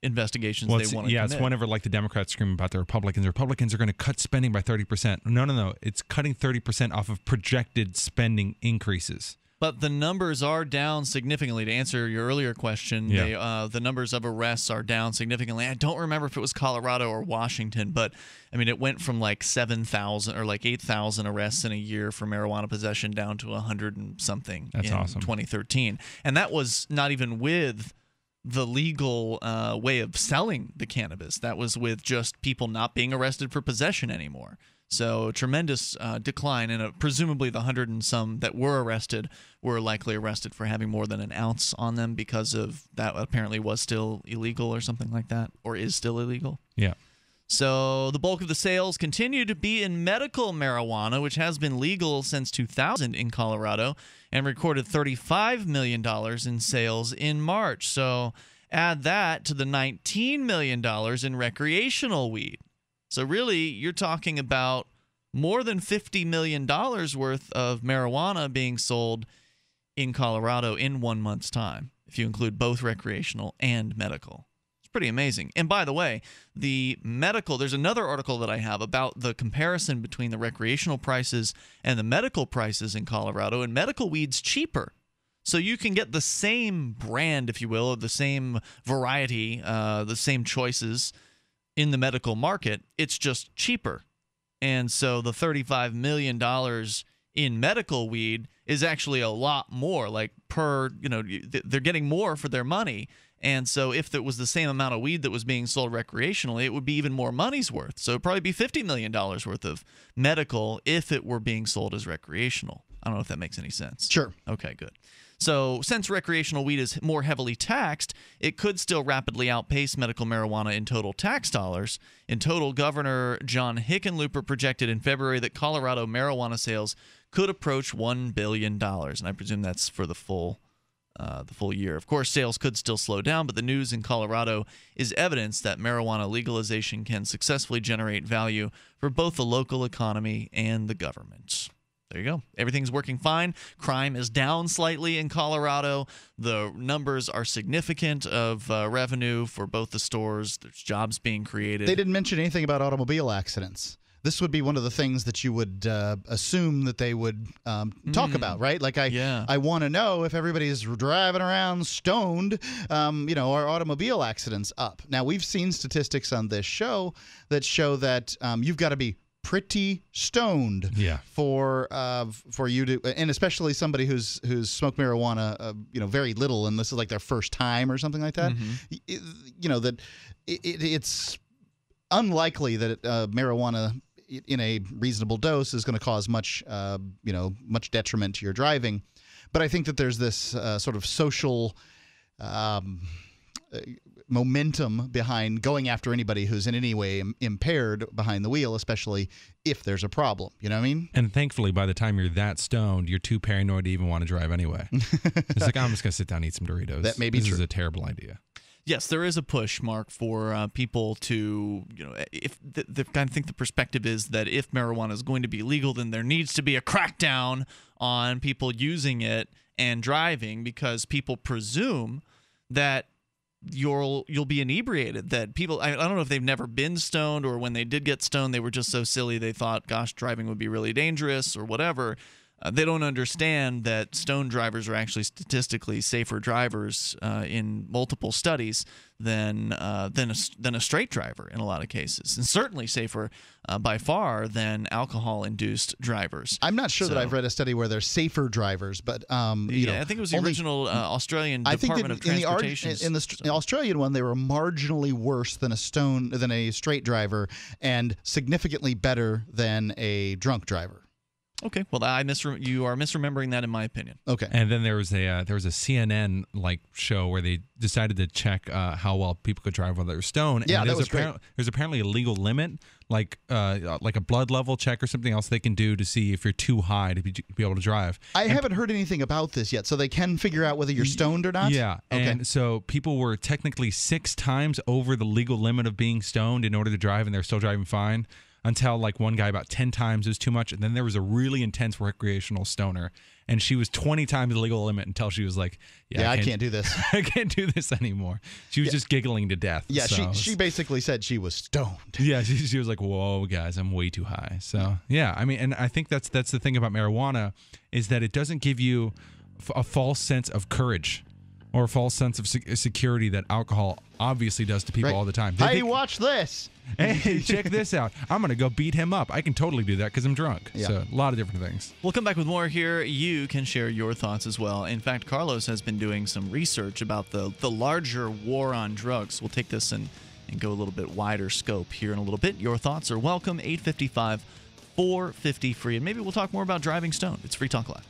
Speaker 12: investigations
Speaker 13: Well,
Speaker 12: they want to
Speaker 13: yeah,
Speaker 12: commit.
Speaker 13: it's whenever like the Democrats scream about the Republicans. Republicans are going to cut spending by thirty percent. No, no, no. It's cutting thirty percent off of projected spending increases.
Speaker 12: But the numbers are down significantly. To answer your earlier question,
Speaker 13: Yeah.
Speaker 12: they, uh, the numbers of arrests are down significantly. I don't remember if it was Colorado or Washington, but I mean, it went from like 7,000 or like 8,000 arrests in a year for marijuana possession down to 100 and something
Speaker 13: That's
Speaker 12: in
Speaker 13: awesome.
Speaker 12: 2013. And that was not even with the legal uh, way of selling the cannabis. That was with just people not being arrested for possession anymore. So tremendous uh, decline, and uh, presumably the hundred and some that were arrested were likely arrested for having more than an ounce on them because of that. Apparently, was still illegal or something like that, or is still illegal.
Speaker 13: Yeah.
Speaker 12: So the bulk of the sales continue to be in medical marijuana, which has been legal since 2000 in Colorado and recorded $35 million in sales in March. So add that to the $19 million in recreational weed. So really, you're talking about more than $50 million worth of marijuana being sold in Colorado in one month's time, if you include both recreational and medical. Pretty amazing. And by the way, the medical, there's another article that I have about the comparison between the recreational prices and the medical prices in Colorado, and medical weed's cheaper. So you can get the same brand, if you will, or the same variety, uh, the same choices in the medical market. It's just cheaper. And so the $35 million in medical weed is actually a lot more, like per, you know, they're getting more for their money. And so if it was the same amount of weed that was being sold recreationally, it would be even more money's worth. So it'd probably be $50 million worth of medical if it were being sold as recreational. I don't know if that makes any sense.
Speaker 14: Sure.
Speaker 12: Okay, good. So, since recreational weed is more heavily taxed, it could still rapidly outpace medical marijuana in total tax dollars. In total, Governor John Hickenlooper projected in February that Colorado marijuana sales could approach $1 billion. And I presume that's for the full. Uh, the full year. Of course, sales could still slow down, but the news in Colorado is evidence that marijuana legalization can successfully generate value for both the local economy and the government. There you go. Everything's working fine. Crime is down slightly in Colorado. The numbers are significant of uh, revenue for both the stores. There's jobs being created.
Speaker 14: They didn't mention anything about automobile accidents. This would be one of the things that you would uh, assume that they would um, talk
Speaker 12: Mm.
Speaker 14: about, right? Like I,
Speaker 12: Yeah.
Speaker 14: I want to know if everybody's driving around stoned. Um, you know, are automobile accidents up? Now we've seen statistics on this show that show that um, you've got to be pretty stoned
Speaker 13: Yeah.
Speaker 14: for uh, for you to and especially somebody who's who's smoked marijuana uh, you know very little and this is like their first time or something like that Y- y- you know that it, it, it's unlikely that uh, marijuana in a reasonable dose is going to cause much uh, you know much detriment to your driving but i think that there's this uh, sort of social um, uh, momentum behind going after anybody who's in any way Im- impaired behind the wheel, especially if there's a problem. You know what I mean?
Speaker 13: And thankfully, by the time you're that stoned, you're too paranoid to even want to drive anyway. it's like I'm just gonna sit down and eat some Doritos.
Speaker 14: That may be
Speaker 13: this
Speaker 14: true.
Speaker 13: is a terrible idea.
Speaker 12: Yes, there is a push, Mark, for uh, people to, you know, if the, the kind of think the perspective is that if marijuana is going to be legal, then there needs to be a crackdown on people using it and driving because people presume that you'll you'll be inebriated. That people, I, I don't know if they've never been stoned or when they did get stoned, they were just so silly they thought, gosh, driving would be really dangerous or whatever. Uh, they don't understand that stone drivers are actually statistically safer drivers uh, in multiple studies than uh, than a, than a straight driver in a lot of cases, and certainly safer uh, by far than alcohol-induced drivers.
Speaker 14: I'm not sure that I've read a study where they're safer drivers, but um, you
Speaker 12: Yeah,
Speaker 14: know,
Speaker 12: I think it was the
Speaker 14: only-
Speaker 12: original uh, Australian
Speaker 14: I think
Speaker 12: Department of
Speaker 14: in the,
Speaker 12: Transportation.
Speaker 14: in the St- Australian one, they were marginally worse than a stone than a straight driver, and significantly better than a drunk driver.
Speaker 12: Okay, well, I misrem- you are misremembering that in my opinion.
Speaker 14: Okay.
Speaker 13: And then there was a uh, there was a CNN like show where they decided to check uh, how well people could drive while they were stoned.
Speaker 14: Yeah,
Speaker 13: and
Speaker 14: that
Speaker 13: there's
Speaker 14: was great.
Speaker 13: There's apparently a legal limit, like uh, like a blood level check or something else they can do to see if you're too high to be, to be able to drive.
Speaker 14: I haven't heard anything about this yet, so they can figure out whether you're stoned or not.
Speaker 13: Yeah,
Speaker 14: Okay.
Speaker 13: and so people were technically six times over the legal limit of being stoned in order to drive, and they're still driving fine. Until like one guy about ten times was too much, and then there was a really intense recreational stoner, and she was twenty times the legal limit until she was like, "Yeah,
Speaker 14: Yeah, I can't do this.
Speaker 13: I can't do this anymore." She was just giggling to death.
Speaker 14: yeah,
Speaker 13: so
Speaker 14: she she basically said she was stoned.
Speaker 13: yeah, she, she was like, "Whoa, guys, I'm way too high." So yeah, I mean, and I think that's that's the thing about marijuana is that it doesn't give you a false sense of courage or a false sense of se- security that alcohol obviously does to people
Speaker 14: Right.
Speaker 13: all the time. They
Speaker 14: Hey,
Speaker 13: think,
Speaker 14: watch this.
Speaker 13: hey, check this out! I'm gonna go beat him up. I can totally do that because I'm drunk.
Speaker 12: Yeah.
Speaker 13: So a lot of different things.
Speaker 12: We'll come back with more here. You can share your thoughts as well. In fact, Carlos has been doing some research about the the larger war on drugs. We'll take this and, and go a little bit wider scope here in a little bit. Your thoughts are welcome. 855 450 free. And maybe we'll talk more about driving stoned. It's Free Talk Live.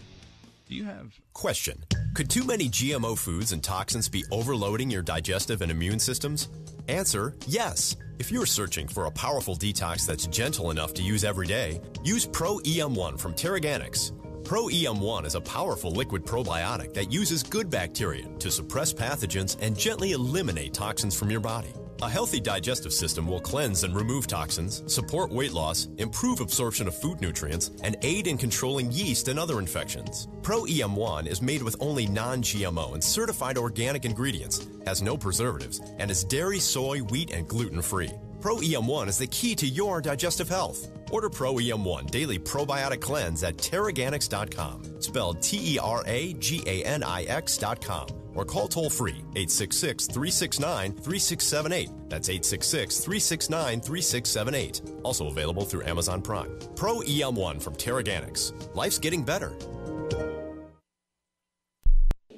Speaker 13: Do you have
Speaker 43: Question Could too many GMO foods and toxins be overloading your digestive and immune systems? Answer yes. If you're searching for a powerful detox that's gentle enough to use every day, use Pro EM1 from TeraGanix. Pro EM1 is a powerful liquid probiotic that uses good bacteria to suppress pathogens and gently eliminate toxins from your body. A healthy digestive system will cleanse and remove toxins, support weight loss, improve absorption of food nutrients, and aid in controlling yeast and other infections. Pro EM1 is made with only non GMO and certified organic ingredients, has no preservatives, and is dairy, soy, wheat, and gluten free. Pro EM1 is the key to your digestive health. Order Pro EM1 Daily Probiotic Cleanse at TeraGanix.com, spelled T E R A G A N I X.com, or call toll free 866 369 3678. That's 866 369 3678. Also available through Amazon Prime. Pro EM1 from TeraGanix. Life's getting better.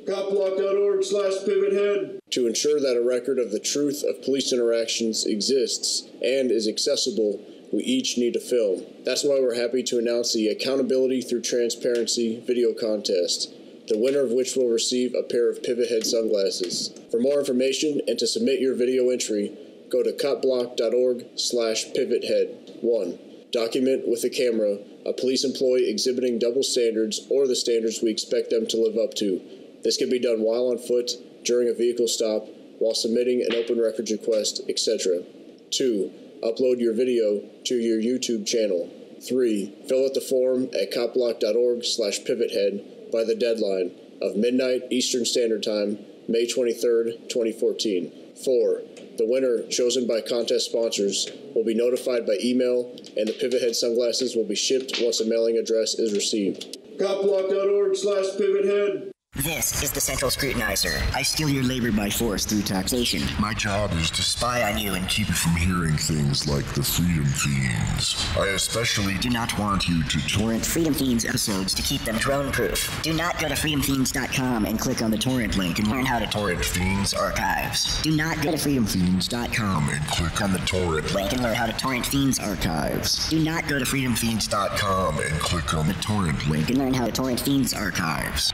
Speaker 44: Copblock.org slash pivothead. To ensure that a record of the truth of police interactions exists and is accessible, we each need to film. That's why we're happy to announce the Accountability Through Transparency video contest, the winner of which will receive a pair of Pivot Head sunglasses. For more information and to submit your video entry, go to copblock.org slash pivothead. 1. Document with a camera a police employee exhibiting double standards or the standards we expect them to live up to. This can be done while on foot, during a vehicle stop, while submitting an open records request, etc. 2. Upload your video to your YouTube channel. 3. Fill out the form at copblock.org slash pivothead by the deadline of midnight Eastern Standard Time, May 23rd, 2014. 4. The winner, chosen by contest sponsors, will be notified by email, and the Pivot Head sunglasses will be shipped once a mailing address is received. Copblock.org slash pivothead.
Speaker 35: This is the Central Scrutinizer. I steal your labor by force through taxation. My job is to spy on you and keep you from hearing things like the Freedom Fiends. I especially do not want you to torrent Freedom Fiends episodes to keep them drone proof. Do not go to freedomfiends.com and click on the torrent link and learn how to torrent Fiends archives. Do not go to freedomfiends.com and click on the torrent link and learn how to torrent Fiends archives. Do not go to freedomfiends.com and click on the torrent link and learn how to torrent Fiends archives.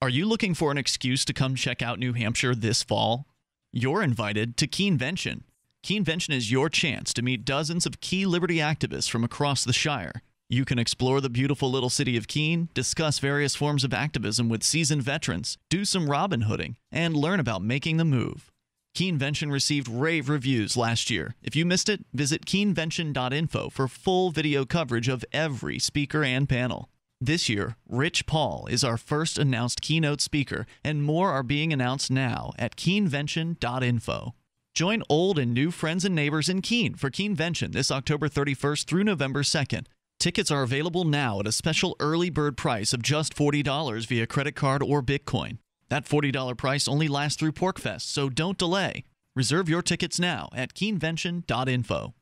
Speaker 12: Are you looking for an excuse to come check out New Hampshire this fall? You're invited to Keenvention. Keenvention is your chance to meet dozens of key liberty activists from across the Shire. You can explore the beautiful little city of Keene, discuss various forms of activism with seasoned veterans, do some Robin Hooding, and learn about making the move. Keenvention received rave reviews last year. If you missed it, visit keenvention.info for full video coverage of every speaker and panel. This year, Rich Paul is our first announced keynote speaker, and more are being announced now at keenvention.info. Join old and new friends and neighbors in Keene for Keenvention this October 31st through November 2nd. Tickets are available now at a special early bird price of just $40 via credit card or Bitcoin. That $40 price only lasts through PorcFest, so don't delay. Reserve your tickets now at keenvention.info.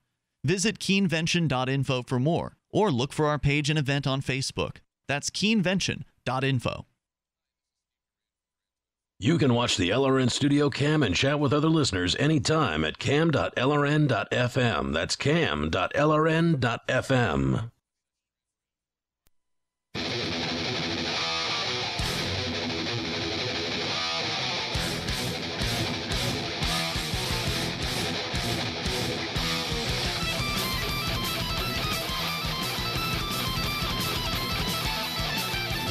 Speaker 12: Visit keenvention.info for more, or look for our page and event on Facebook. That's keenvention.info.
Speaker 20: You can watch the LRN Studio Cam and chat with other listeners anytime at cam.lrn.fm. That's cam.lrn.fm.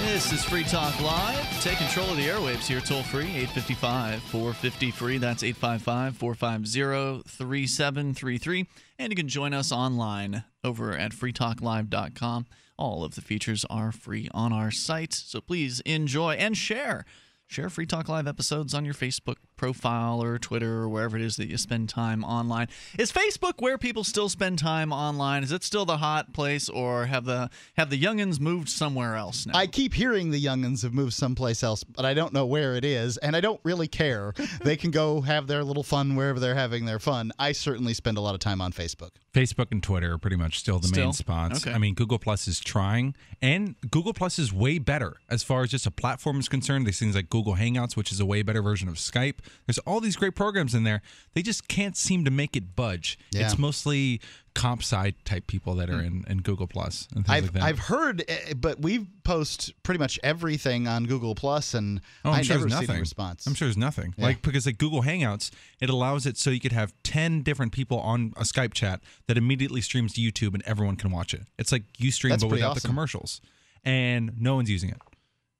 Speaker 12: This is Free Talk Live. Take control of the airwaves here, toll free, 855 450 free. That's 855 450 3733. And you can join us online over at freetalklive.com. All of the features are free on our site, so please enjoy and share. Share Free Talk Live episodes on your Facebook profile or Twitter or wherever it is that you spend time online. Is Facebook where people still spend time online? Is it still the hot place, or have the have the youngins moved somewhere else now?
Speaker 14: I keep hearing the youngins have moved someplace else, but I don't know where it is, and I don't really care. they can go have their little fun wherever they're having their fun. I certainly spend a lot of time on Facebook.
Speaker 13: Facebook and Twitter are pretty much still the
Speaker 14: Still?
Speaker 13: main spots.
Speaker 14: Okay.
Speaker 13: I mean, Google Plus is trying, and Google Plus is way better as far as just a platform is concerned. These things like Google Hangouts, which is a way better version of Skype. There's all these great programs in there. They just can't seem to make it budge.
Speaker 14: Yeah.
Speaker 13: It's mostly comp sci type people that are in, in Google Plus and things
Speaker 14: I've
Speaker 13: like that.
Speaker 14: I've heard, eh, but we post pretty much everything on Google Plus, and
Speaker 13: Oh, I'm
Speaker 14: I
Speaker 13: sure
Speaker 14: never
Speaker 13: there's
Speaker 14: see the
Speaker 13: nothing.
Speaker 14: response.
Speaker 13: I'm sure there's nothing.
Speaker 14: Yeah.
Speaker 13: Like because like Google Hangouts, it allows it so you could have ten different people on a Skype chat that immediately streams to YouTube and everyone can watch it. It's like you stream
Speaker 14: That's
Speaker 13: but without the commercials, and no one's using it.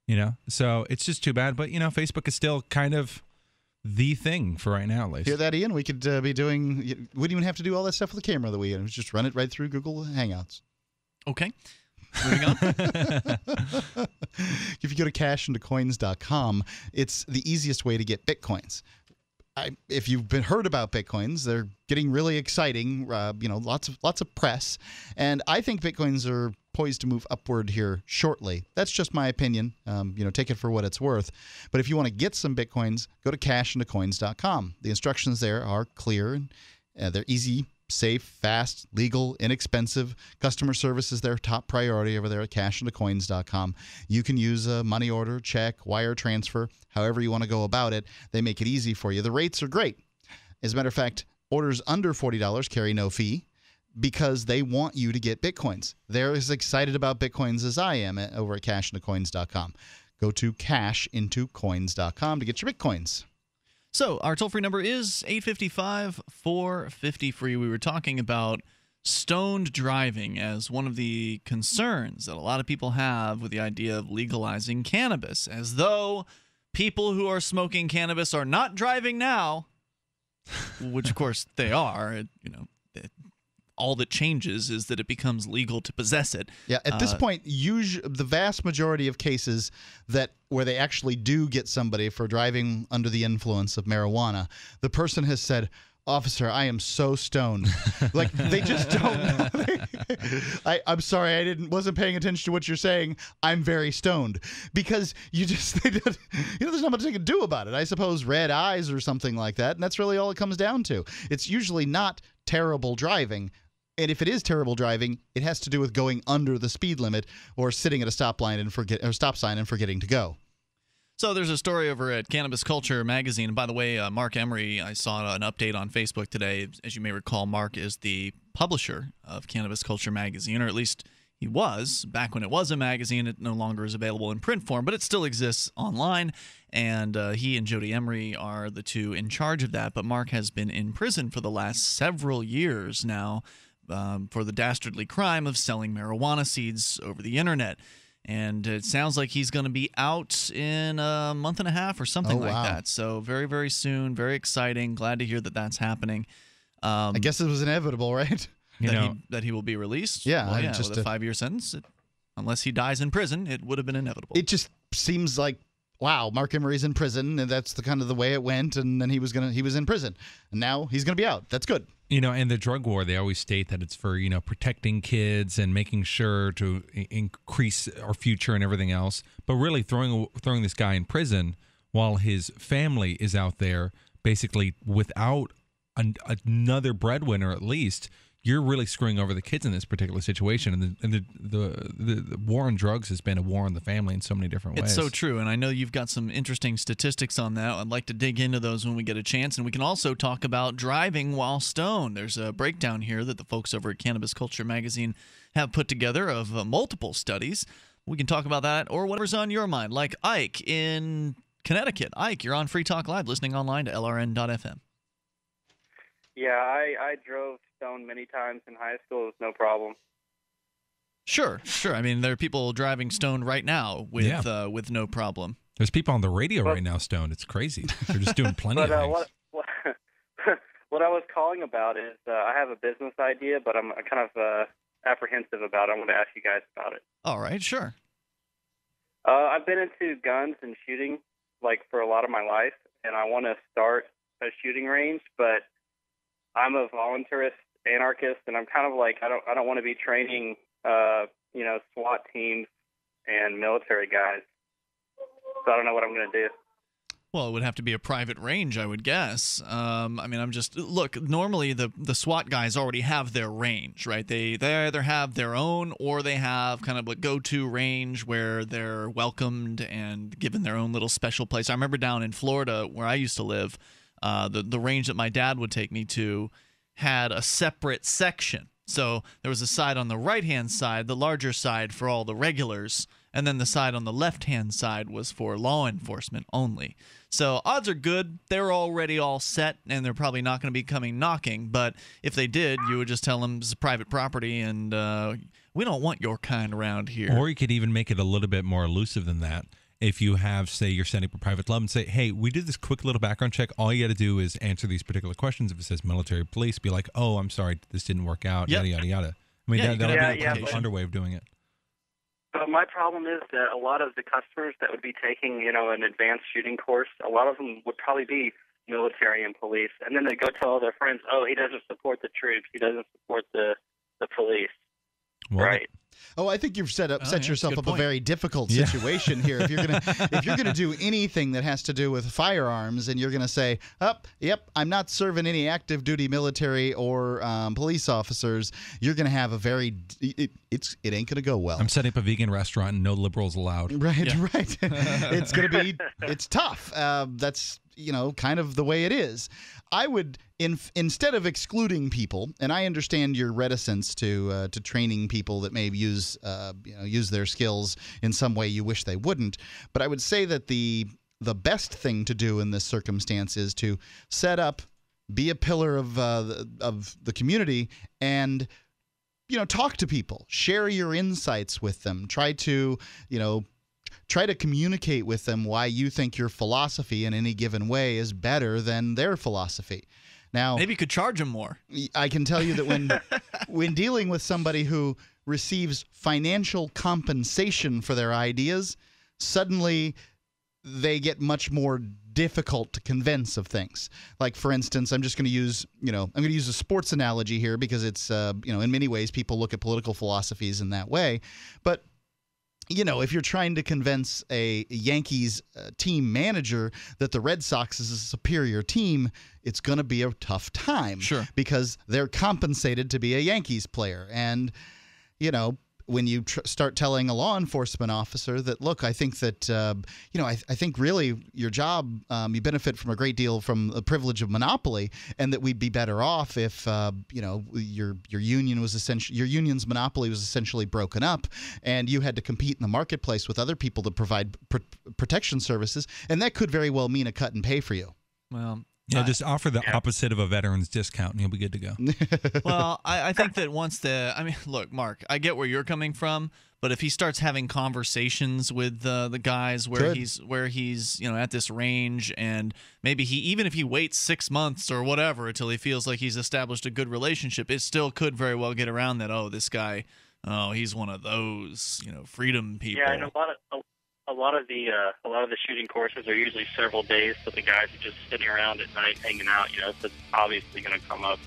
Speaker 13: You know, so it's just too bad. But you know, Facebook is still kind of the thing for right now, at least.
Speaker 14: Hear that, Ian? We could uh, be doing. We wouldn't even have to do all that stuff with the camera that we had. Just run it right through Google Hangouts.
Speaker 12: Okay. Moving on.
Speaker 14: if you go to cashintocoins.com, it's the easiest way to get bitcoins. I, if you've been heard about bitcoins, they're getting really exciting. Uh, you know, lots of lots of press, and I think bitcoins are poised to move upward here shortly. That's just my opinion. Um, you know, take it for what it's worth. But if you want to get some bitcoins, go to cashintocoins.com. The instructions there are clear and uh, they're easy, safe, fast, legal, inexpensive. Customer service is their top priority over there at cashintocoins.com. You can use a money order, check, wire transfer, however you want to go about it. They make it easy for you. The rates are great. As a matter of fact, orders under $40 carry no fee because they want you to get bitcoins. They're as excited about bitcoins as I am at, over at cashintocoins.com. Go to cashintocoins.com to get your bitcoins.
Speaker 12: So our toll free number is 855 450 free. We were talking about stoned driving as one of the concerns that a lot of people have with the idea of legalizing cannabis, as though people who are smoking cannabis are not driving now, which of course they are. You know, all that changes is that it becomes legal to possess it.
Speaker 14: Yeah, at this
Speaker 12: Uh,
Speaker 14: point, usually the vast majority of cases that where they actually do get somebody for driving under the influence of marijuana, the person has said, "Officer, I am so stoned." like they just don't. I, I'm sorry, I didn't wasn't paying attention to what you're saying. I'm very stoned because you just they did, you know there's not much they can do about it. I suppose red eyes or something like that, and that's really all it comes down to. It's usually not terrible driving. And if it is terrible driving, it has to do with going under the speed limit or sitting at a stop line and forget or stop sign and forgetting to go.
Speaker 12: So there's a story over at Cannabis Culture magazine. By the way, uh, Marc Emery, I saw an update on Facebook today. As you may recall, Marc is the publisher of Cannabis Culture magazine, or at least he was back when it was a magazine. It no longer is available in print form, but it still exists online. And uh, he and Jodie Emery are the two in charge of that. But Marc has been in prison for the last several years now um, for the dastardly crime of selling marijuana seeds over the internet. And it sounds like he's going to be out in a month and a half or something
Speaker 14: Oh,
Speaker 12: like
Speaker 14: wow.
Speaker 12: that. So very, very soon. Very exciting. Glad to hear that that's happening. Um,
Speaker 14: I guess it was inevitable, right?
Speaker 13: You
Speaker 12: that,
Speaker 13: know-
Speaker 12: he, that he will be released.
Speaker 14: Yeah,
Speaker 12: well, yeah.
Speaker 14: just,
Speaker 12: with a
Speaker 14: uh,
Speaker 12: five-year sentence, it, unless he dies in prison, it would have been inevitable.
Speaker 14: It just seems like wow, Marc Emery's in prison, and that's the kind of the way it went. And then he was gonna he was in prison, and now he's gonna be out. That's good.
Speaker 13: You know, and the drug war, they always state that it's for, you know, protecting kids and making sure to increase our future and everything else. But really throwing throwing this guy in prison while his family is out there basically without an, another breadwinner at least, you're really screwing over the kids in this particular situation. And the and the, the, the, the war on drugs has been a war on the family in so many different ways.
Speaker 12: It's so true, and I know you've got some interesting statistics on that. I'd like to dig into those when we get a chance, and we can also talk about driving while stoned. There's a breakdown here that the folks over at Cannabis Culture magazine have put together of uh, multiple studies. We can talk about that or whatever's on your mind, like Ike in Connecticut. Ike, you're on Free Talk Live, listening online to LRN.FM.
Speaker 45: Yeah, I, I drove Stone many times in high school. It was no problem.
Speaker 12: Sure, sure. I mean, there are people driving Stone right now with
Speaker 13: Yeah.
Speaker 12: uh, with no problem.
Speaker 13: There's people on the radio right now Stone. It's crazy. They're just doing plenty
Speaker 45: but
Speaker 13: of
Speaker 45: uh,
Speaker 13: things.
Speaker 45: what what what I was calling about is uh, I have a business idea, but I'm kind of uh, apprehensive about it. I want to ask you guys about it.
Speaker 12: All right, sure.
Speaker 45: Uh, I've been into guns and shooting like for a lot of my life, and I want to start a shooting range, but I'm a voluntarist anarchist, and I'm kind of like I don't I don't want to be training uh, you know SWAT teams and military guys. So I don't know what I'm going to do.
Speaker 12: Well, it would have to be a private range, I would guess. Um, I mean, I'm just look. Normally, the the SWAT guys already have their range, right? They they either have their own or they have kind of a go-to range where they're welcomed and given their own little special place. I remember down in Florida where I used to live, uh, the the range that my dad would take me to had a separate section. So there was a side on the right hand side, the larger side for all the regulars, and then the side on the left hand side was for law enforcement only. So odds are good. They're already all set, and they're probably not going to be coming knocking. But if they did, you would just tell them it's private property, and uh, we don't want your kind around here.
Speaker 13: Or you could even make it a little bit more elusive than that. If you have, say, you're setting up a private club and say, hey, we did this quick little background check. All you got to do is answer these particular questions. If it says military police, be like, oh, I'm sorry, this didn't work out,
Speaker 12: Yep.
Speaker 13: yada, yada, yada. I mean,
Speaker 12: Yeah,
Speaker 13: that,
Speaker 12: you
Speaker 13: that'll
Speaker 12: could
Speaker 13: be
Speaker 12: have
Speaker 13: a
Speaker 12: the
Speaker 13: kind of
Speaker 12: application.
Speaker 13: underway of doing it.
Speaker 45: But my problem is that a lot of the customers that would be taking, you know, an advanced shooting course, a lot of them would probably be military and police, and then they go tell all their friends, "Oh, he doesn't support the troops. He doesn't support the the police." right.
Speaker 14: Oh, I think you've set up
Speaker 45: Oh,
Speaker 14: set
Speaker 45: yeah,
Speaker 14: yourself up
Speaker 45: point.
Speaker 14: a very difficult
Speaker 13: Yeah.
Speaker 14: situation here. If you're gonna if you're gonna do anything that has to do with firearms, and you're gonna say, "Up, yep, I'm not serving any active duty military or um, police officers," you're gonna have a very it, it's it ain't gonna go well.
Speaker 13: I'm setting up a vegan restaurant and no liberals allowed.
Speaker 14: Right, right. it's going to be it's tough. Uh, that's you know kind of the way it is. I would in, instead of excluding people, and I understand your reticence to uh, to training people that may use uh, you know use their skills in some way you wish they wouldn't, but I would say that the the best thing to do in this circumstance is to set up, be a pillar of uh, the- of the community, and you know talk to people share your insights with them try to you know try to communicate with them why you think your philosophy in any given way is better than their philosophy now
Speaker 12: Maybe you could charge them more.
Speaker 14: I can tell you that when when dealing with somebody who receives financial compensation for their ideas, suddenly they get much more difficult to convince of things. Like for instance, I'm just going to use, you know, I'm going to use a sports analogy here because it's uh, you know, in many ways people look at political philosophies in that way, but you know, if you're trying to convince a Yankees uh, team manager that the Red Sox is a superior team, it's going to be a tough time. Sure. Because they're compensated to be a Yankees player. And, you know, when you tr- start telling a law enforcement officer that, look, I think that, uh, you know, I, I think really your job, um, you benefit from a great deal from the privilege of monopoly, and that we'd be better off if, uh, you know, your your union was essentially your union's monopoly was essentially broken up, and you had to compete in the marketplace with other people to provide pr- protection services, and that could very well mean a cut in pay for you.
Speaker 12: Well,
Speaker 13: Yeah, just offer the opposite of a veteran's discount and you'll be good to go.
Speaker 12: well, I, I think that once the, I mean, look, Mark, I get where you're coming from, but if he starts having conversations with uh, the guys where
Speaker 14: Good.
Speaker 12: he's where he's you know at this range, and maybe he even if he waits six months or whatever until he feels like he's established a good relationship, it still could very well get around that. Oh, this guy, oh, he's one of those you know freedom people.
Speaker 45: Yeah, and a lot of a, lot of the uh, a lot of the shooting courses are usually several days, so the guys are just sitting around at night hanging out. You know, so it's obviously going to come up.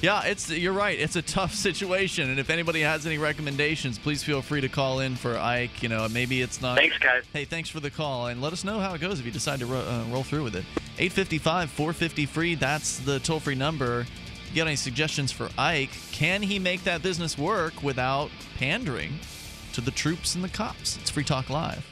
Speaker 12: Yeah, it's you're right. It's a tough situation, and if anybody has any recommendations, please feel free to call in for Ike. You know, maybe it's not.
Speaker 45: Thanks, guys.
Speaker 12: Hey, thanks for the call, and let us know how it goes if you decide to ro- uh, roll through with it. 855 450 free. That's the toll free number. You got any suggestions for Ike? Can he make that business work without pandering to the troops and the cops? It's Free Talk Live.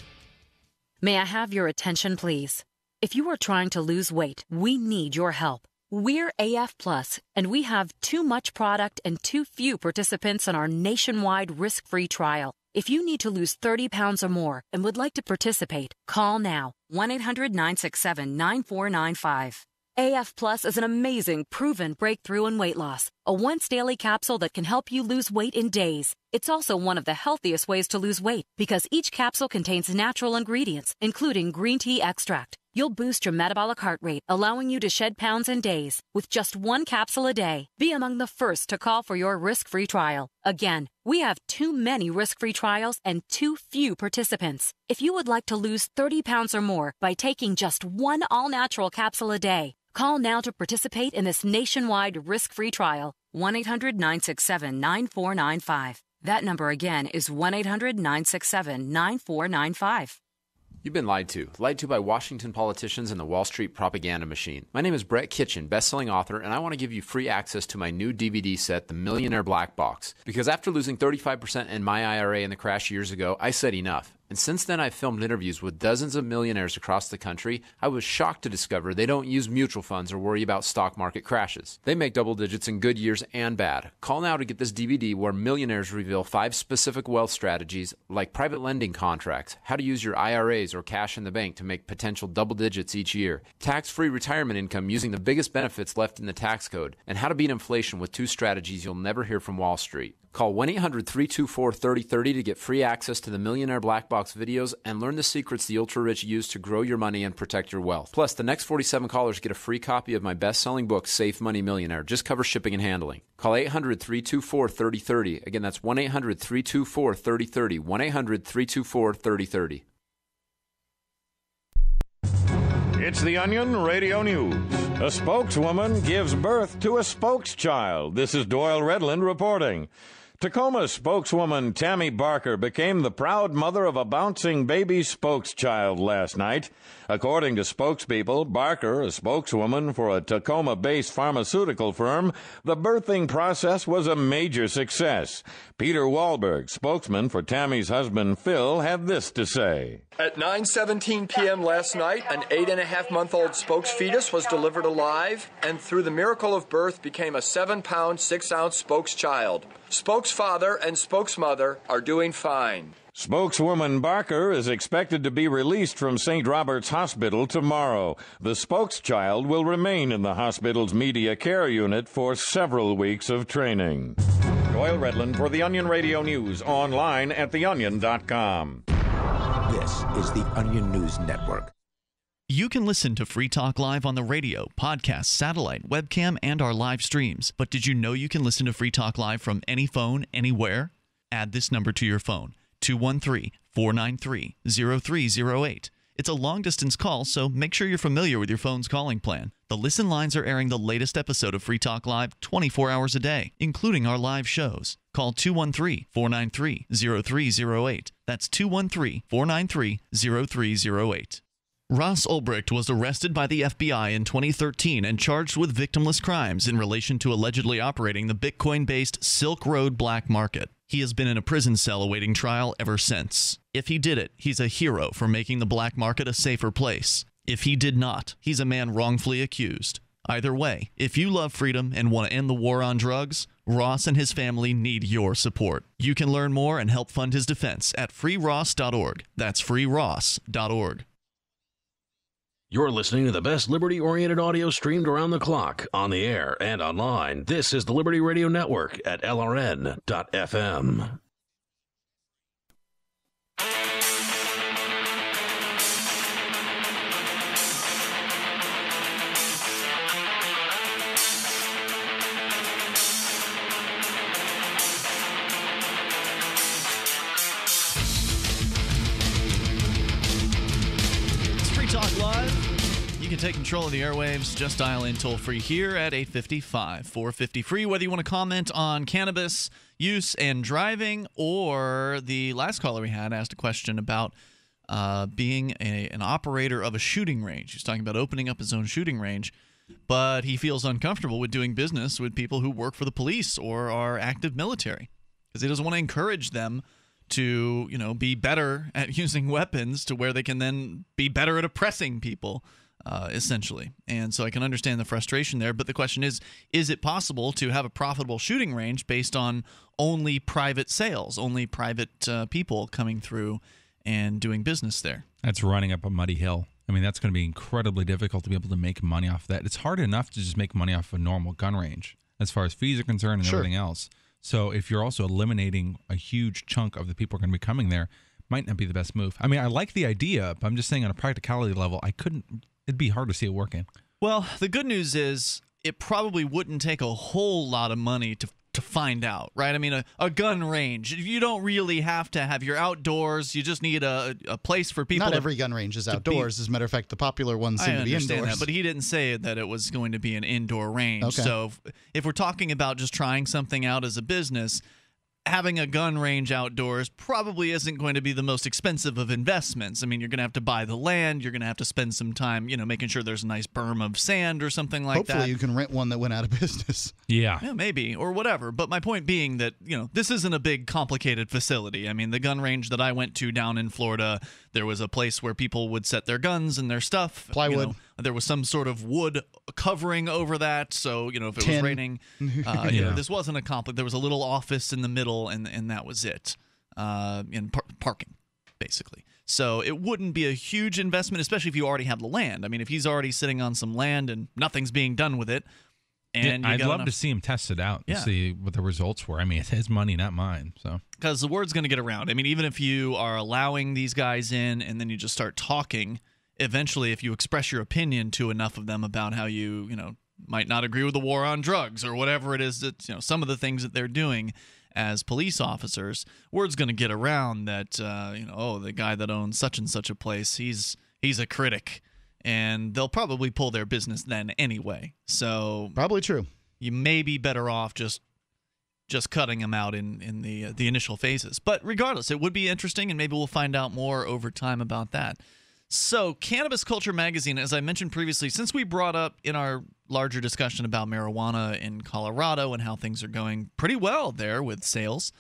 Speaker 30: May I have your attention, please? If you are trying to lose weight, we need your help. We're AF Plus, and we have too much product and too few participants in our nationwide risk free trial. If you need to lose 30 pounds or more and would like to participate, call now 1 800 967 9495. AF Plus is an amazing, proven breakthrough in weight loss. A once daily capsule that can help you lose weight in days. It's also one of the healthiest ways to lose weight because each capsule contains natural ingredients, including green tea extract. You'll boost your metabolic heart rate, allowing you to shed pounds in days with just one capsule a day. Be among the first to call for your risk free trial. Again, we have too many risk free trials and too few participants. If you would like to lose 30 pounds or more by taking just one all natural capsule a day, call now to participate in this nationwide risk free trial. 1 800 967 9495. That number again is 1 800 967 9495.
Speaker 46: You've been lied to. Lied to by Washington politicians and the Wall Street propaganda machine. My name is Brett Kitchen, best-selling author, and I want to give you free access to my new DVD set, The Millionaire Black Box. Because after losing 35% in my IRA in the crash years ago, I said enough. And since then, I've filmed interviews with dozens of millionaires across the country. I was shocked to discover they don't use mutual funds or worry about stock market crashes. They make double digits in good years and bad. Call now to get this DVD where millionaires reveal five specific wealth strategies like private lending contracts, how to use your IRAs or cash in the bank to make potential double digits each year, tax free retirement income using the biggest benefits left in the tax code, and how to beat inflation with two strategies you'll never hear from Wall Street. Call 1 800 324 3030 to get free access to the Millionaire Black Box videos and learn the secrets the ultra rich use to grow your money and protect your wealth. Plus, the next 47 callers get a free copy of my best selling book, Safe Money Millionaire. Just cover shipping and handling. Call 800 324 3030. Again, that's 1 800 324 3030. 1 800 324 3030.
Speaker 47: It's the Onion Radio News. A spokeswoman gives birth to a spokeschild. This is Doyle Redland reporting. Tacoma spokeswoman Tammy Barker became the proud mother of a bouncing baby spokeschild last night. According to spokespeople, Barker, a spokeswoman for a Tacoma based pharmaceutical firm, the birthing process was a major success. Peter Wahlberg, spokesman for Tammy's husband Phil, had this to say.
Speaker 48: At 9:17 p.m. last night, an eight and a half month old spokes fetus was delivered alive, and through the miracle of birth, became a seven-pound, six-ounce spokes child. Spokes father and spokes mother are doing fine.
Speaker 47: Spokeswoman Barker is expected to be released from St. Robert's Hospital tomorrow. The spokeschild will remain in the hospital's media care unit for several weeks of training. Doyle Redland for the Onion Radio News, online at theonion.com.
Speaker 39: This is the Onion News Network.
Speaker 12: You can listen to Free Talk Live on the radio, podcast, satellite, webcam, and our live streams. But did you know you can listen to Free Talk Live from any phone, anywhere? Add this number to your phone 213 493 0308. It's a long distance call, so make sure you're familiar with your phone's calling plan. The listen lines are airing the latest episode of Free Talk Live 24 hours a day, including our live shows. Call 213 493 0308. That's 213 493 0308. Ross Ulbricht was arrested by the FBI in 2013 and charged with victimless crimes in relation to allegedly operating the Bitcoin based Silk Road black market. He has been in a prison cell awaiting trial ever since. If he did it, he's a hero for making the black market a safer place. If he did not, he's a man wrongfully accused. Either way, if you love freedom and want to end the war on drugs, Ross and his family need your support. You can learn more and help fund his defense at freeross.org. That's freeross.org.
Speaker 20: You're listening to the best liberty oriented audio streamed around the clock, on the air, and online. This is the Liberty Radio Network at LRN.FM.
Speaker 12: can take control of the airwaves. Just dial in toll free here at 855 450 free. Whether you want to comment on cannabis use and driving, or the last caller we had asked a question about uh, being a, an operator of a shooting range. He's talking about opening up his own shooting range, but he feels uncomfortable with doing business with people who work for the police or are active military because he doesn't want to encourage them to you know be better at using weapons to where they can then be better at oppressing people uh, essentially and so i can understand the frustration there but the question is is it possible to have a profitable shooting range based on only private sales only private uh, people coming through and doing business there
Speaker 13: That's running up a muddy hill. I mean, that's going to be incredibly difficult to be able to make money off that. It's hard enough to just make money off a normal gun range as far as fees are concerned and
Speaker 14: Sure.
Speaker 13: everything else. So if you're also eliminating a huge chunk of the people who are going to be coming there, might not be the best move. I mean, I like the idea, but I'm just saying on a practicality level, I couldn't. It'd be hard to see it working.
Speaker 12: Well, the good news is it probably wouldn't take a whole lot of money to to find out, right? I mean, a, a gun range. You don't really have to have your outdoors. You just need a, a place for people.
Speaker 14: Not
Speaker 12: to-
Speaker 14: every gun range is
Speaker 12: to be-
Speaker 14: outdoors. As a matter of fact, the popular ones seem
Speaker 12: I
Speaker 14: to be indoors.
Speaker 12: that, but he didn't say that it was going to be an indoor range.
Speaker 14: Okay.
Speaker 12: So if, if we're talking about just trying something out as a business, having a gun range outdoors probably isn't going to be the most expensive of investments. I mean, you're going to have to buy the land, you're going to have to spend some time, you know, making sure there's a nice berm of sand or something like
Speaker 14: Hopefully,
Speaker 12: that.
Speaker 14: Hopefully, you can rent one that went out of business.
Speaker 13: Yeah.
Speaker 12: Yeah, maybe or whatever. But my point being that you know this isn't a big complicated facility. I mean, the gun range that I went to down in Florida, there was a place where people would set their guns and their stuff. you
Speaker 14: Plywood.
Speaker 12: know. there was some sort of wood covering over that, so you know if it
Speaker 14: Tin.
Speaker 12: was raining, uh, you know, this wasn't a complex. There was a little office in the middle, and and that was it. Uh, in par- parking, basically. So it wouldn't be a huge investment, especially if you already have the land. I mean, if he's already sitting on some land and nothing's being done with it, and
Speaker 13: Yeah, I'd love
Speaker 12: enough-
Speaker 13: to see him test it out
Speaker 12: Yeah.
Speaker 13: and see what the results were. I mean, it's his money, not mine. So
Speaker 12: because the word's going to get around. I mean, even if you are allowing these guys in and then you just start talking, eventually, if you express your opinion to enough of them about how you, you know, might not agree with the war on drugs or whatever it is that, you know, some of the things that they're doing as police officers, word's going to get around that, uh, you know, oh, the guy that owns such and such a place, he's he's a critic. And they'll probably pull their business then anyway. So
Speaker 14: probably true.
Speaker 12: You may be better off just just cutting them out in in the uh, the initial phases. But regardless, it would be interesting, and maybe we'll find out more over time about that. So, Cannabis Culture Magazine, as I mentioned previously, since we brought up in our larger discussion about marijuana in Colorado and how things are going pretty well there with sales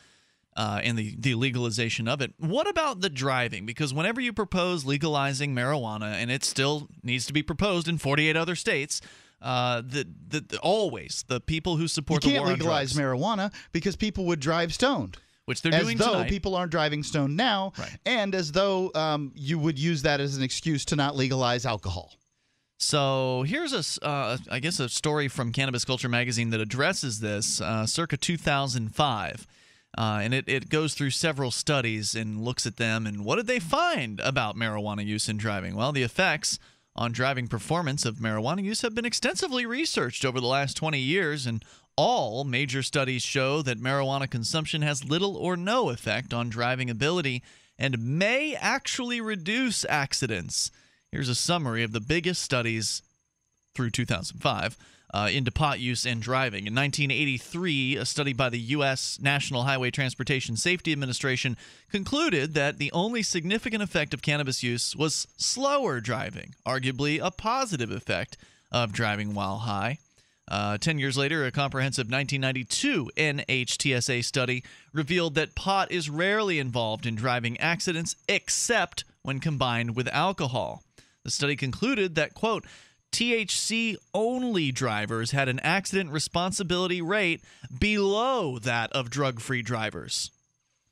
Speaker 12: uh, and the, the legalization of it, what about the driving? Because whenever you propose legalizing marijuana, and it still needs to be proposed in 48 other states, uh, the, the, the always the people who
Speaker 14: You
Speaker 12: support the
Speaker 14: can't
Speaker 12: war on
Speaker 14: legalize marijuana because people would drive stoned.
Speaker 12: which they're
Speaker 14: as
Speaker 12: doing
Speaker 14: though
Speaker 12: tonight.
Speaker 14: people aren't driving stoned now, and as though um, you would use that as an excuse to not legalize alcohol.
Speaker 12: So here's a, uh, I guess, a story from Cannabis Culture Magazine that addresses this uh, circa 2005. Uh, and it, it goes through several studies and looks at them and what did they find about marijuana use in driving? Well, the effects on driving performance of marijuana use have been extensively researched over the last 20 years, and all major studies show that marijuana consumption has little or no effect on driving ability and may actually reduce accidents. Here's a summary of the biggest studies through 2005 uh, into pot use and driving. In 1983, a study by the U.S. National Highway Transportation Safety Administration concluded that the only significant effect of cannabis use was slower driving, arguably a positive effect of driving while high. Uh, Ten years later, a comprehensive 1992 NHTSA study revealed that pot is rarely involved in driving accidents except when combined with alcohol. The study concluded that, quote, THC only drivers had an accident responsibility rate below that of drug free drivers.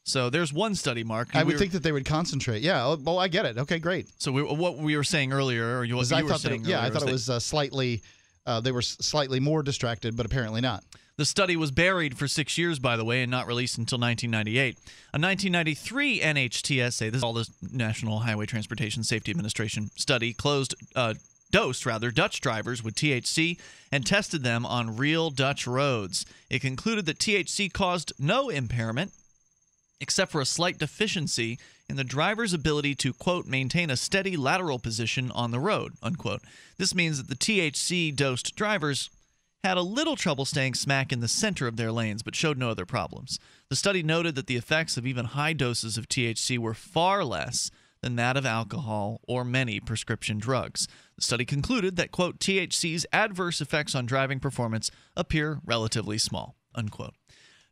Speaker 12: So there's one study, Mark.
Speaker 14: I
Speaker 12: We
Speaker 14: would
Speaker 12: were-
Speaker 14: think that they would concentrate. Yeah. Oh, well, I get it. Okay, great.
Speaker 12: So we, what we were saying earlier, or you, what you
Speaker 14: I
Speaker 12: were
Speaker 14: thought that
Speaker 12: saying
Speaker 14: it, yeah, I thought it
Speaker 12: that-
Speaker 14: was uh, slightly. Uh, they were slightly more distracted, but apparently not.
Speaker 12: The study was buried for six years, by the way, and not released until 1998. A 1993 NHTSA, this is all the National Highway Transportation Safety Administration study, closed, uh, dosed rather, Dutch drivers with THC and tested them on real Dutch roads. It concluded that THC caused no impairment except for a slight deficiency in the driver's ability to, quote, maintain a steady lateral position on the road, unquote. This means that the THC dosed drivers had a little trouble staying smack in the center of their lanes, but showed no other problems. The study noted that the effects of even high doses of THC were far less than that of alcohol or many prescription drugs. Study concluded that, quote, THC's adverse effects on driving performance appear relatively small, unquote.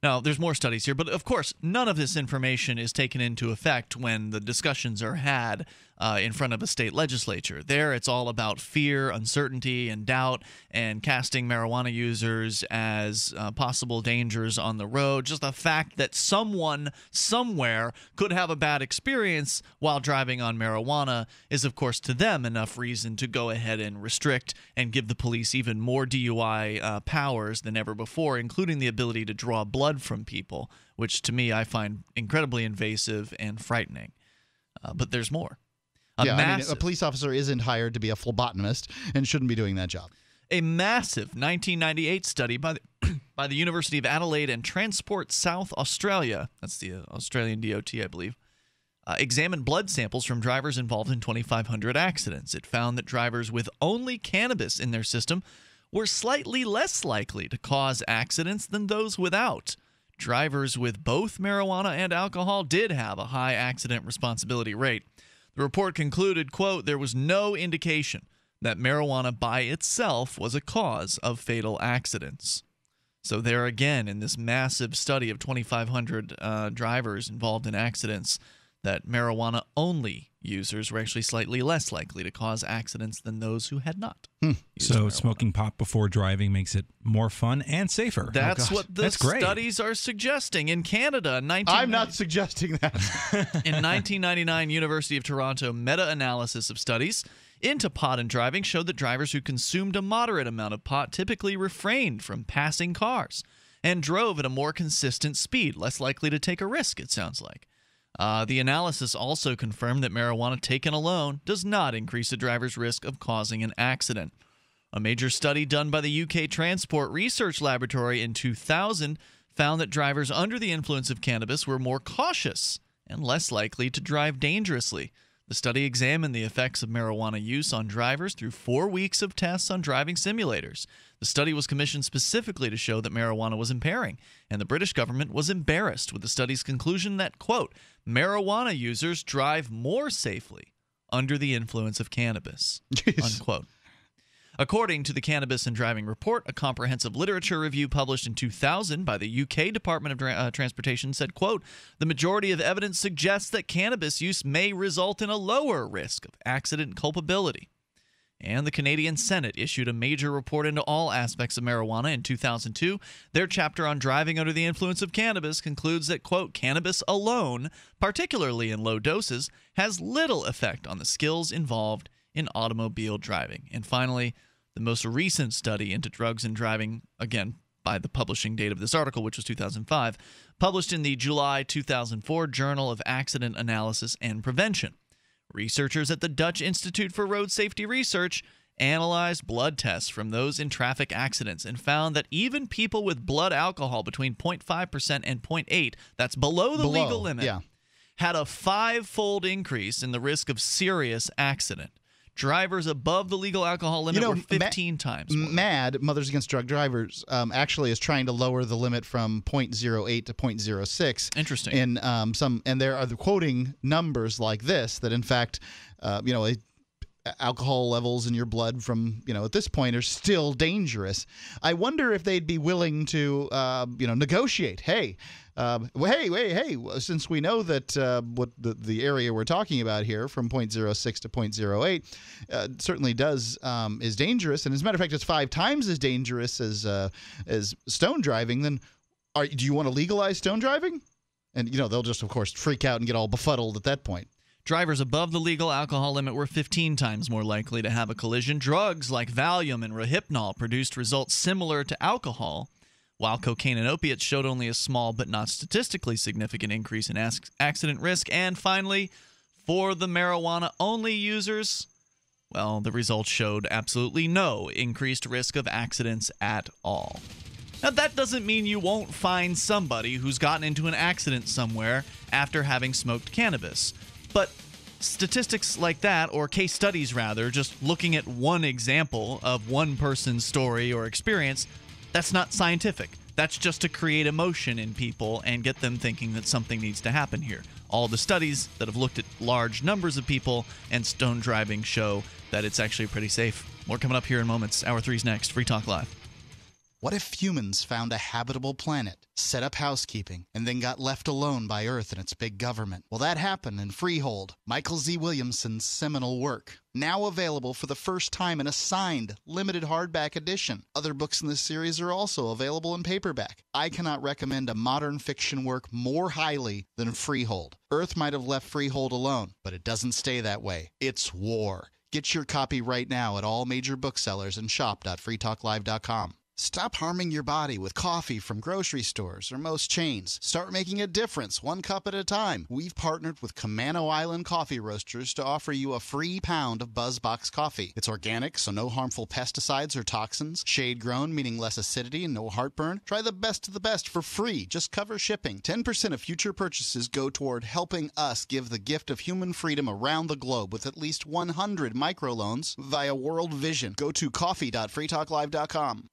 Speaker 12: Now, there's more studies here, but of course, none of this information is taken into effect when the discussions are had uh, in front of a state legislature. There, it's all about fear, uncertainty, and doubt, and casting marijuana users as uh, possible dangers on the road. Just the fact that someone somewhere could have a bad experience while driving on marijuana is, of course, to them enough reason to go ahead and restrict and give the police even more DUI uh, powers than ever before, including the ability to draw blood from people, which to me I find incredibly invasive and frightening. Uh, but there's more. A
Speaker 14: yeah, I mean, a police officer isn't hired to be a phlebotomist and shouldn't be doing that job.
Speaker 12: a massive 1998 study by the, by the University of Adelaide and Transport South Australia, that's the uh, Australian DOT, I believe, uh, examined blood samples from drivers involved in 2,500 accidents. It found that drivers with only cannabis in their system were slightly less likely to cause accidents than those without. drivers with both marijuana and alcohol did have a high accident responsibility rate. The report concluded, quote, there was no indication that marijuana by itself was a cause of fatal accidents. So there again, in this massive study of 2,500 uh, drivers involved in accidents, that marijuana only users were actually slightly less likely to cause accidents than those who had not. Hmm.
Speaker 13: So smoking pot before driving makes it more fun and safer.
Speaker 12: That's oh, what the
Speaker 13: That's great.
Speaker 12: studies are suggesting. In Canada, 19
Speaker 14: I'm not suggesting that.
Speaker 12: in 1999, University of Toronto meta-analysis of studies into pot and driving showed that drivers who consumed a moderate amount of pot typically refrained from passing cars and drove at a more consistent speed, less likely to take a risk, it sounds like. Uh, the analysis also confirmed that marijuana taken alone does not increase a driver's risk of causing an accident. A major study done by the UK Transport Research Laboratory in 2000 found that drivers under the influence of cannabis were more cautious and less likely to drive dangerously. The study examined the effects of marijuana use on drivers through four weeks of tests on driving simulators. The study was commissioned specifically to show that marijuana was impairing, and the British government was embarrassed with the study's conclusion that, quote, marijuana users drive more safely under the influence of cannabis, unquote. According to the Cannabis and Driving Report, a comprehensive literature review published in 2000 by the UK Department of Dra- uh, Transportation said, quote, "The majority of evidence suggests that cannabis use may result in a lower risk of accident culpability." And the Canadian Senate issued a major report into all aspects of marijuana in 2002. Their chapter on driving under the influence of cannabis concludes that, quote, cannabis alone, particularly in low doses, has little effect on the skills involved in automobile driving. And finally, the most recent study into drugs and driving, again, by the publishing date of this article, which was 2005, published in the July 2004 Journal of Accident Analysis and Prevention. Researchers at the Dutch Institute for Road Safety Research analyzed blood tests from those in traffic accidents and found that even people with blood alcohol between 0.5% and 0.8, that's below the
Speaker 14: Below,
Speaker 12: legal limit,
Speaker 14: yeah.
Speaker 12: had a five-fold increase in the risk of serious accident. Drivers above the legal alcohol limit were 15 times.
Speaker 14: MAD, Mothers Against Drug Drivers, um, actually is trying to lower the limit from 0.08 to 0.06.
Speaker 12: Interesting.
Speaker 14: In um, some, and there are the quoting numbers like this that, in fact, uh, you know, a, alcohol levels in your blood from you know at this point are still dangerous. I wonder if they'd be willing to uh, you know negotiate. Hey. Uh, well, hey, wait, hey! Since we know that uh, what the, the area we're talking about here, from 0.06 to 0.08, uh, certainly does um, is dangerous, and as a matter of fact, it's five times as dangerous as uh, as stone driving. Then, are, do you want to legalize stone driving? And you know they'll just, of course, freak out and get all befuddled at that point.
Speaker 12: Drivers above the legal alcohol limit were 15 times more likely to have a collision. Drugs like Valium and Rohypnol produced results similar to alcohol, while cocaine and opiates showed only a small but not statistically significant increase in ac- accident risk. And finally, for the marijuana only users, well, the results showed absolutely no increased risk of accidents at all. Now, that doesn't mean you won't find somebody who's gotten into an accident somewhere after having smoked cannabis. But statistics like that, or case studies rather, just looking at one example of one person's story or experience, that's not scientific. That's just to create emotion in people and get them thinking that something needs to happen here. All the studies that have looked at large numbers of people and stone driving show that it's actually pretty safe. More coming up here in moments. Hour three's next. Free Talk Live.
Speaker 14: What if humans found a habitable planet, set up housekeeping, and then got left alone by Earth and its big government? Well, that happened in Freehold, Michael Z. Williamson's seminal work. Now available for the first time in a signed, limited hardback edition. Other books in this series are also available in paperback. I cannot recommend a modern fiction work more highly than Freehold. Earth might have left Freehold alone, but it doesn't stay that way. It's war. Get your copy right now at all major booksellers and shop.freetalklive.com. Stop harming your body with coffee from grocery stores or most chains. Start making a difference one cup at a time. We've partnered with Camano Island Coffee Roasters to offer you a free pound of BuzzBox coffee. It's organic, so no harmful pesticides or toxins. Shade grown, meaning less acidity and no heartburn. Try the best of the best for free. Just cover shipping. 10% of future purchases go toward helping us give the gift of human freedom around the globe with at least 100 microloans via World Vision. Go to coffee.freetalklive.com.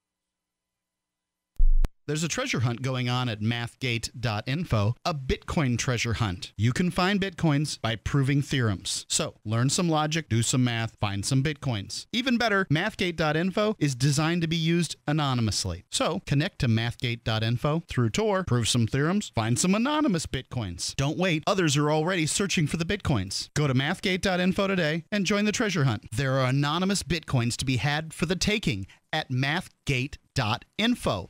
Speaker 14: There's a treasure hunt going on at mathgate.info, a Bitcoin treasure hunt. You can find Bitcoins by proving theorems. So learn some logic, do some math, find some Bitcoins. Even better, mathgate.info is designed to be used anonymously. So connect to mathgate.info through Tor, prove some theorems, find some anonymous Bitcoins. Don't wait, others are already searching for the Bitcoins. Go to mathgate.info today and join the treasure hunt. There are anonymous Bitcoins to be had for the taking at mathgate.info.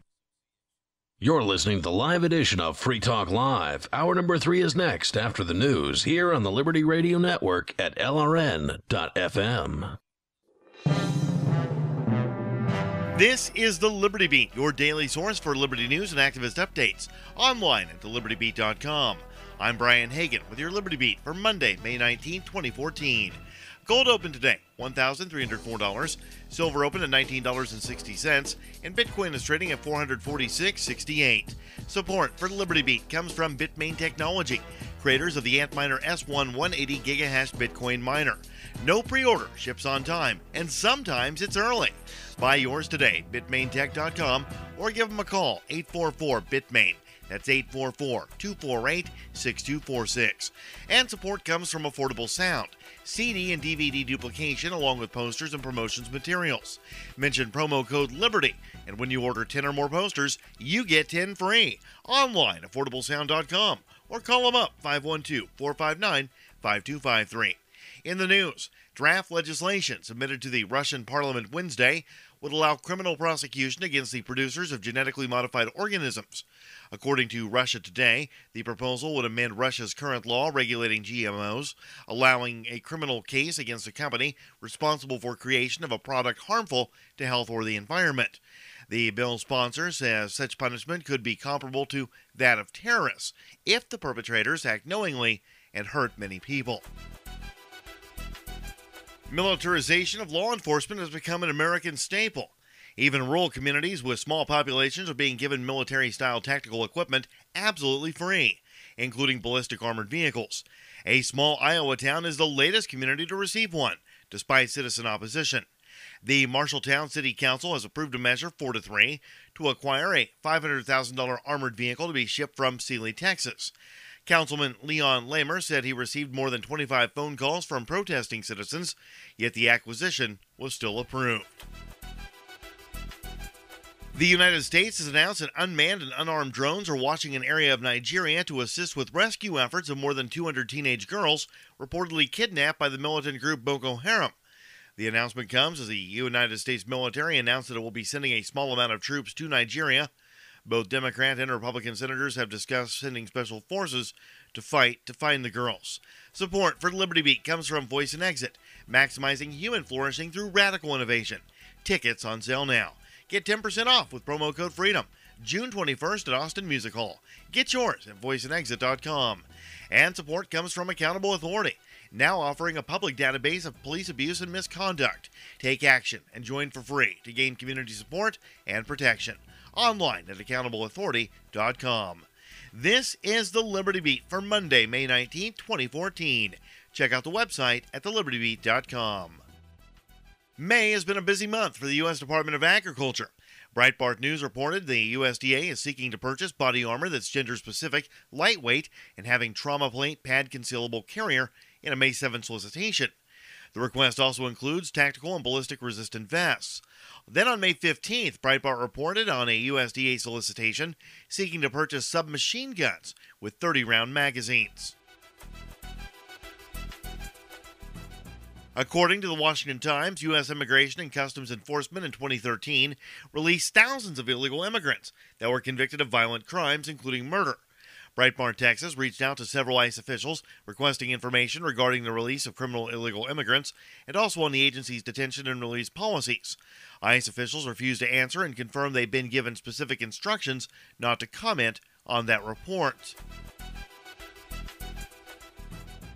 Speaker 20: You're listening to the live edition of Free Talk Live. Hour number three is next after the news here on the Liberty Radio Network at LRN.FM.
Speaker 49: This is the Liberty Beat, your daily source for Liberty news and activist updates, online at thelibertybeat.com. I'm Brian Hagan with your Liberty Beat for Monday, May 19, 2014. Gold opened today, $1,304. Silver opened at $19.60, and Bitcoin is trading at 446.68. Support for the Liberty Beat comes from Bitmain Technology, creators of the Antminer S1 180 gigahash Bitcoin miner. No pre-order, ships on time, and sometimes it's early. Buy yours today, bitmaintech.com, or give them a call, 844-BITMAIN. That's 844 248 6246. And support comes from Affordable Sound, CD and DVD duplication, along with posters and promotions materials. Mention promo code LIBERTY, and when you order 10 or more posters, you get 10 free. Online, affordablesound.com, or call them up 512 459 5253. In the news, draft legislation submitted to the Russian parliament Wednesday would allow criminal prosecution against the producers of genetically modified organisms. According to Russia Today, the proposal would amend Russia's current law regulating GMOs, allowing a criminal case against a company responsible for creation of a product harmful to health or the environment. The bill's sponsor says such punishment could be comparable to that of terrorists if the perpetrators act knowingly and hurt many people. Militarization of law enforcement has become an American staple. Even rural communities with small populations are being given military style tactical equipment absolutely free, including ballistic armored vehicles. A small Iowa town is the latest community to receive one, despite citizen opposition. The Marshalltown City Council has approved a measure 4 to 3 to acquire a $500,000 armored vehicle to be shipped from Sealy, Texas. Councilman Leon Lamer said he received more than 25 phone calls from protesting citizens, yet the acquisition was still approved. The United States has announced that unmanned and unarmed drones are watching an area of Nigeria to assist with rescue efforts of more than 200 teenage girls reportedly kidnapped by the militant group Boko Haram. The announcement comes as the United States military announced that it will be sending a small amount of troops to Nigeria. Both Democrat and Republican senators have discussed sending special forces to fight to find the girls. Support for Liberty Beat comes from Voice and Exit, maximizing human flourishing through radical innovation. Tickets on sale now. Get 10% off with promo code FREEDOM. June 21st at Austin Music Hall. Get yours at voiceandexit.com. And support comes from Accountable Authority, now offering a public database of police abuse and misconduct. Take action and join for free to gain community support and protection. Online at accountableauthority.com. This is the Liberty Beat for Monday, May 19, 2014. Check out the website at thelibertybeat.com. May has been a busy month for the U.S. Department of Agriculture. Breitbart News reported the USDA is seeking to purchase body armor that's gender specific, lightweight, and having trauma plate pad concealable carrier in a May 7 solicitation. The request also includes tactical and ballistic resistant vests. Then on May 15th, Breitbart reported on a USDA solicitation seeking to purchase submachine guns with 30 round magazines. According to the Washington Times, U.S. Immigration and Customs Enforcement in 2013 released thousands of illegal immigrants that were convicted of violent crimes, including murder. Breitbart, Texas reached out to several ICE officials requesting information regarding the release of criminal illegal immigrants and also on the agency's detention and release policies. ICE officials refused to answer and confirmed they've been given specific instructions not to comment on that report.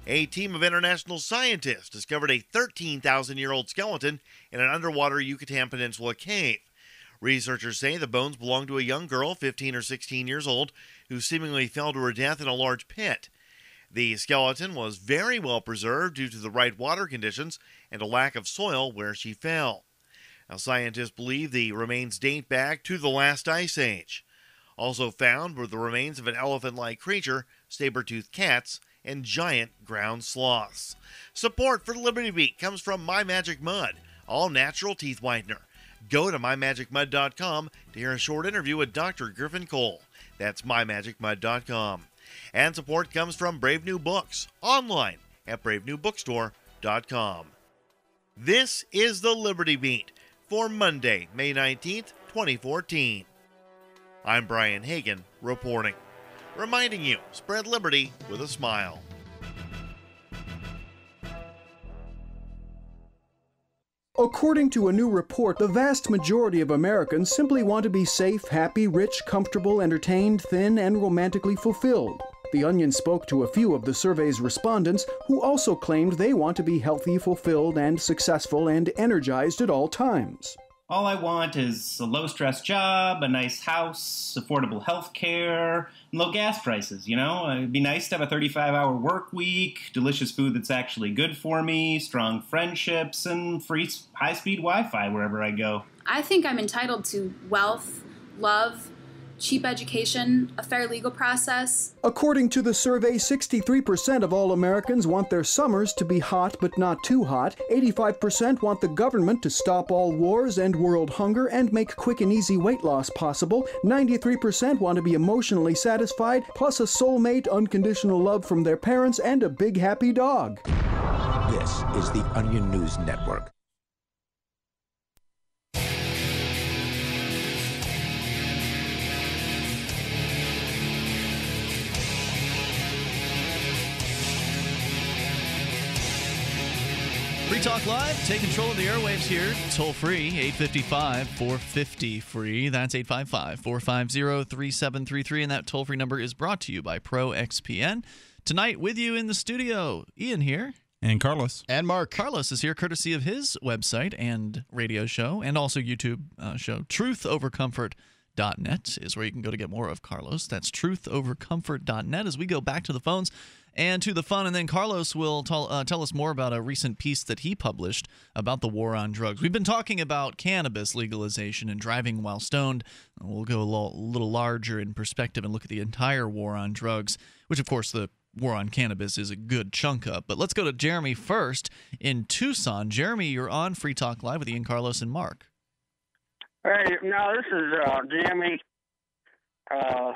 Speaker 49: A team of international scientists discovered a 13,000 year old skeleton in an underwater Yucatan Peninsula cave. Researchers say the bones belong to a young girl, 15 or 16 years old, who seemingly fell to her death in a large pit. The skeleton was very well preserved due to the right water conditions and a lack of soil where she fell. Now, scientists believe the remains date back to the last ice age. Also found were the remains of an elephant like creature, saber toothed cats, and giant ground sloths. Support for the Liberty Beat comes from My Magic Mud, all natural teeth whitener. Go to mymagicmud.com to hear a short interview with Dr. Griffin Cole. That's mymagicmud.com. And support comes from Brave New Books, online at bravenewbookstore.com. This is the Liberty Beat for Monday, May 19th, 2014. I'm Brian Hagan reporting reminding you spread liberty with a smile.
Speaker 50: According to a new report, the vast majority of Americans simply want to be safe, happy, rich, comfortable, entertained, thin, and romantically fulfilled. The Onion spoke to a few of the survey's respondents who also claimed they want to be healthy, fulfilled, and successful and energized at all times.
Speaker 51: All I want is a low stress job, a nice house, affordable health care, and low gas prices. You know, it'd be nice to have a 35 hour work week, delicious food that's actually good for me, strong friendships, and free high speed Wi Fi wherever I go.
Speaker 52: I think I'm entitled to wealth, love, cheap education, a fair legal process.
Speaker 50: According to the survey, 63% of all Americans want their summers to be hot but not too hot. 85% want the government to stop all wars, end world hunger, and make quick and easy weight loss possible. 93% want to be emotionally satisfied, plus a soulmate, unconditional love from their parents, and a big happy dog.
Speaker 39: This is the Onion News Network.
Speaker 12: Free Talk Live, take control of the airwaves here. Toll free, 855 450 free. That's 855 450 3733. And that toll free number is brought to you by Pro XPN. Tonight, with you in the studio, Ian here.
Speaker 13: And Carlos.
Speaker 14: And Mark.
Speaker 12: Carlos is here courtesy of his website and radio show, and also YouTube uh, show. TruthOverComfort.net is where you can go to get more of Carlos. That's TruthOverComfort.net. As we go back to the phones, and to the fun. And then Carlos will tell, uh, tell us more about a recent piece that he published about the war on drugs. We've been talking about cannabis legalization and driving while stoned. We'll go a little, larger in perspective and look at the entire war on drugs, which, of course, the war on cannabis is a good chunk of. But let's go to Jeremy first in Tucson. Jeremy, you're on Free Talk Live with Ian Carlos and Mark.
Speaker 53: Hey, no, this is uh, Jimmy. Uh,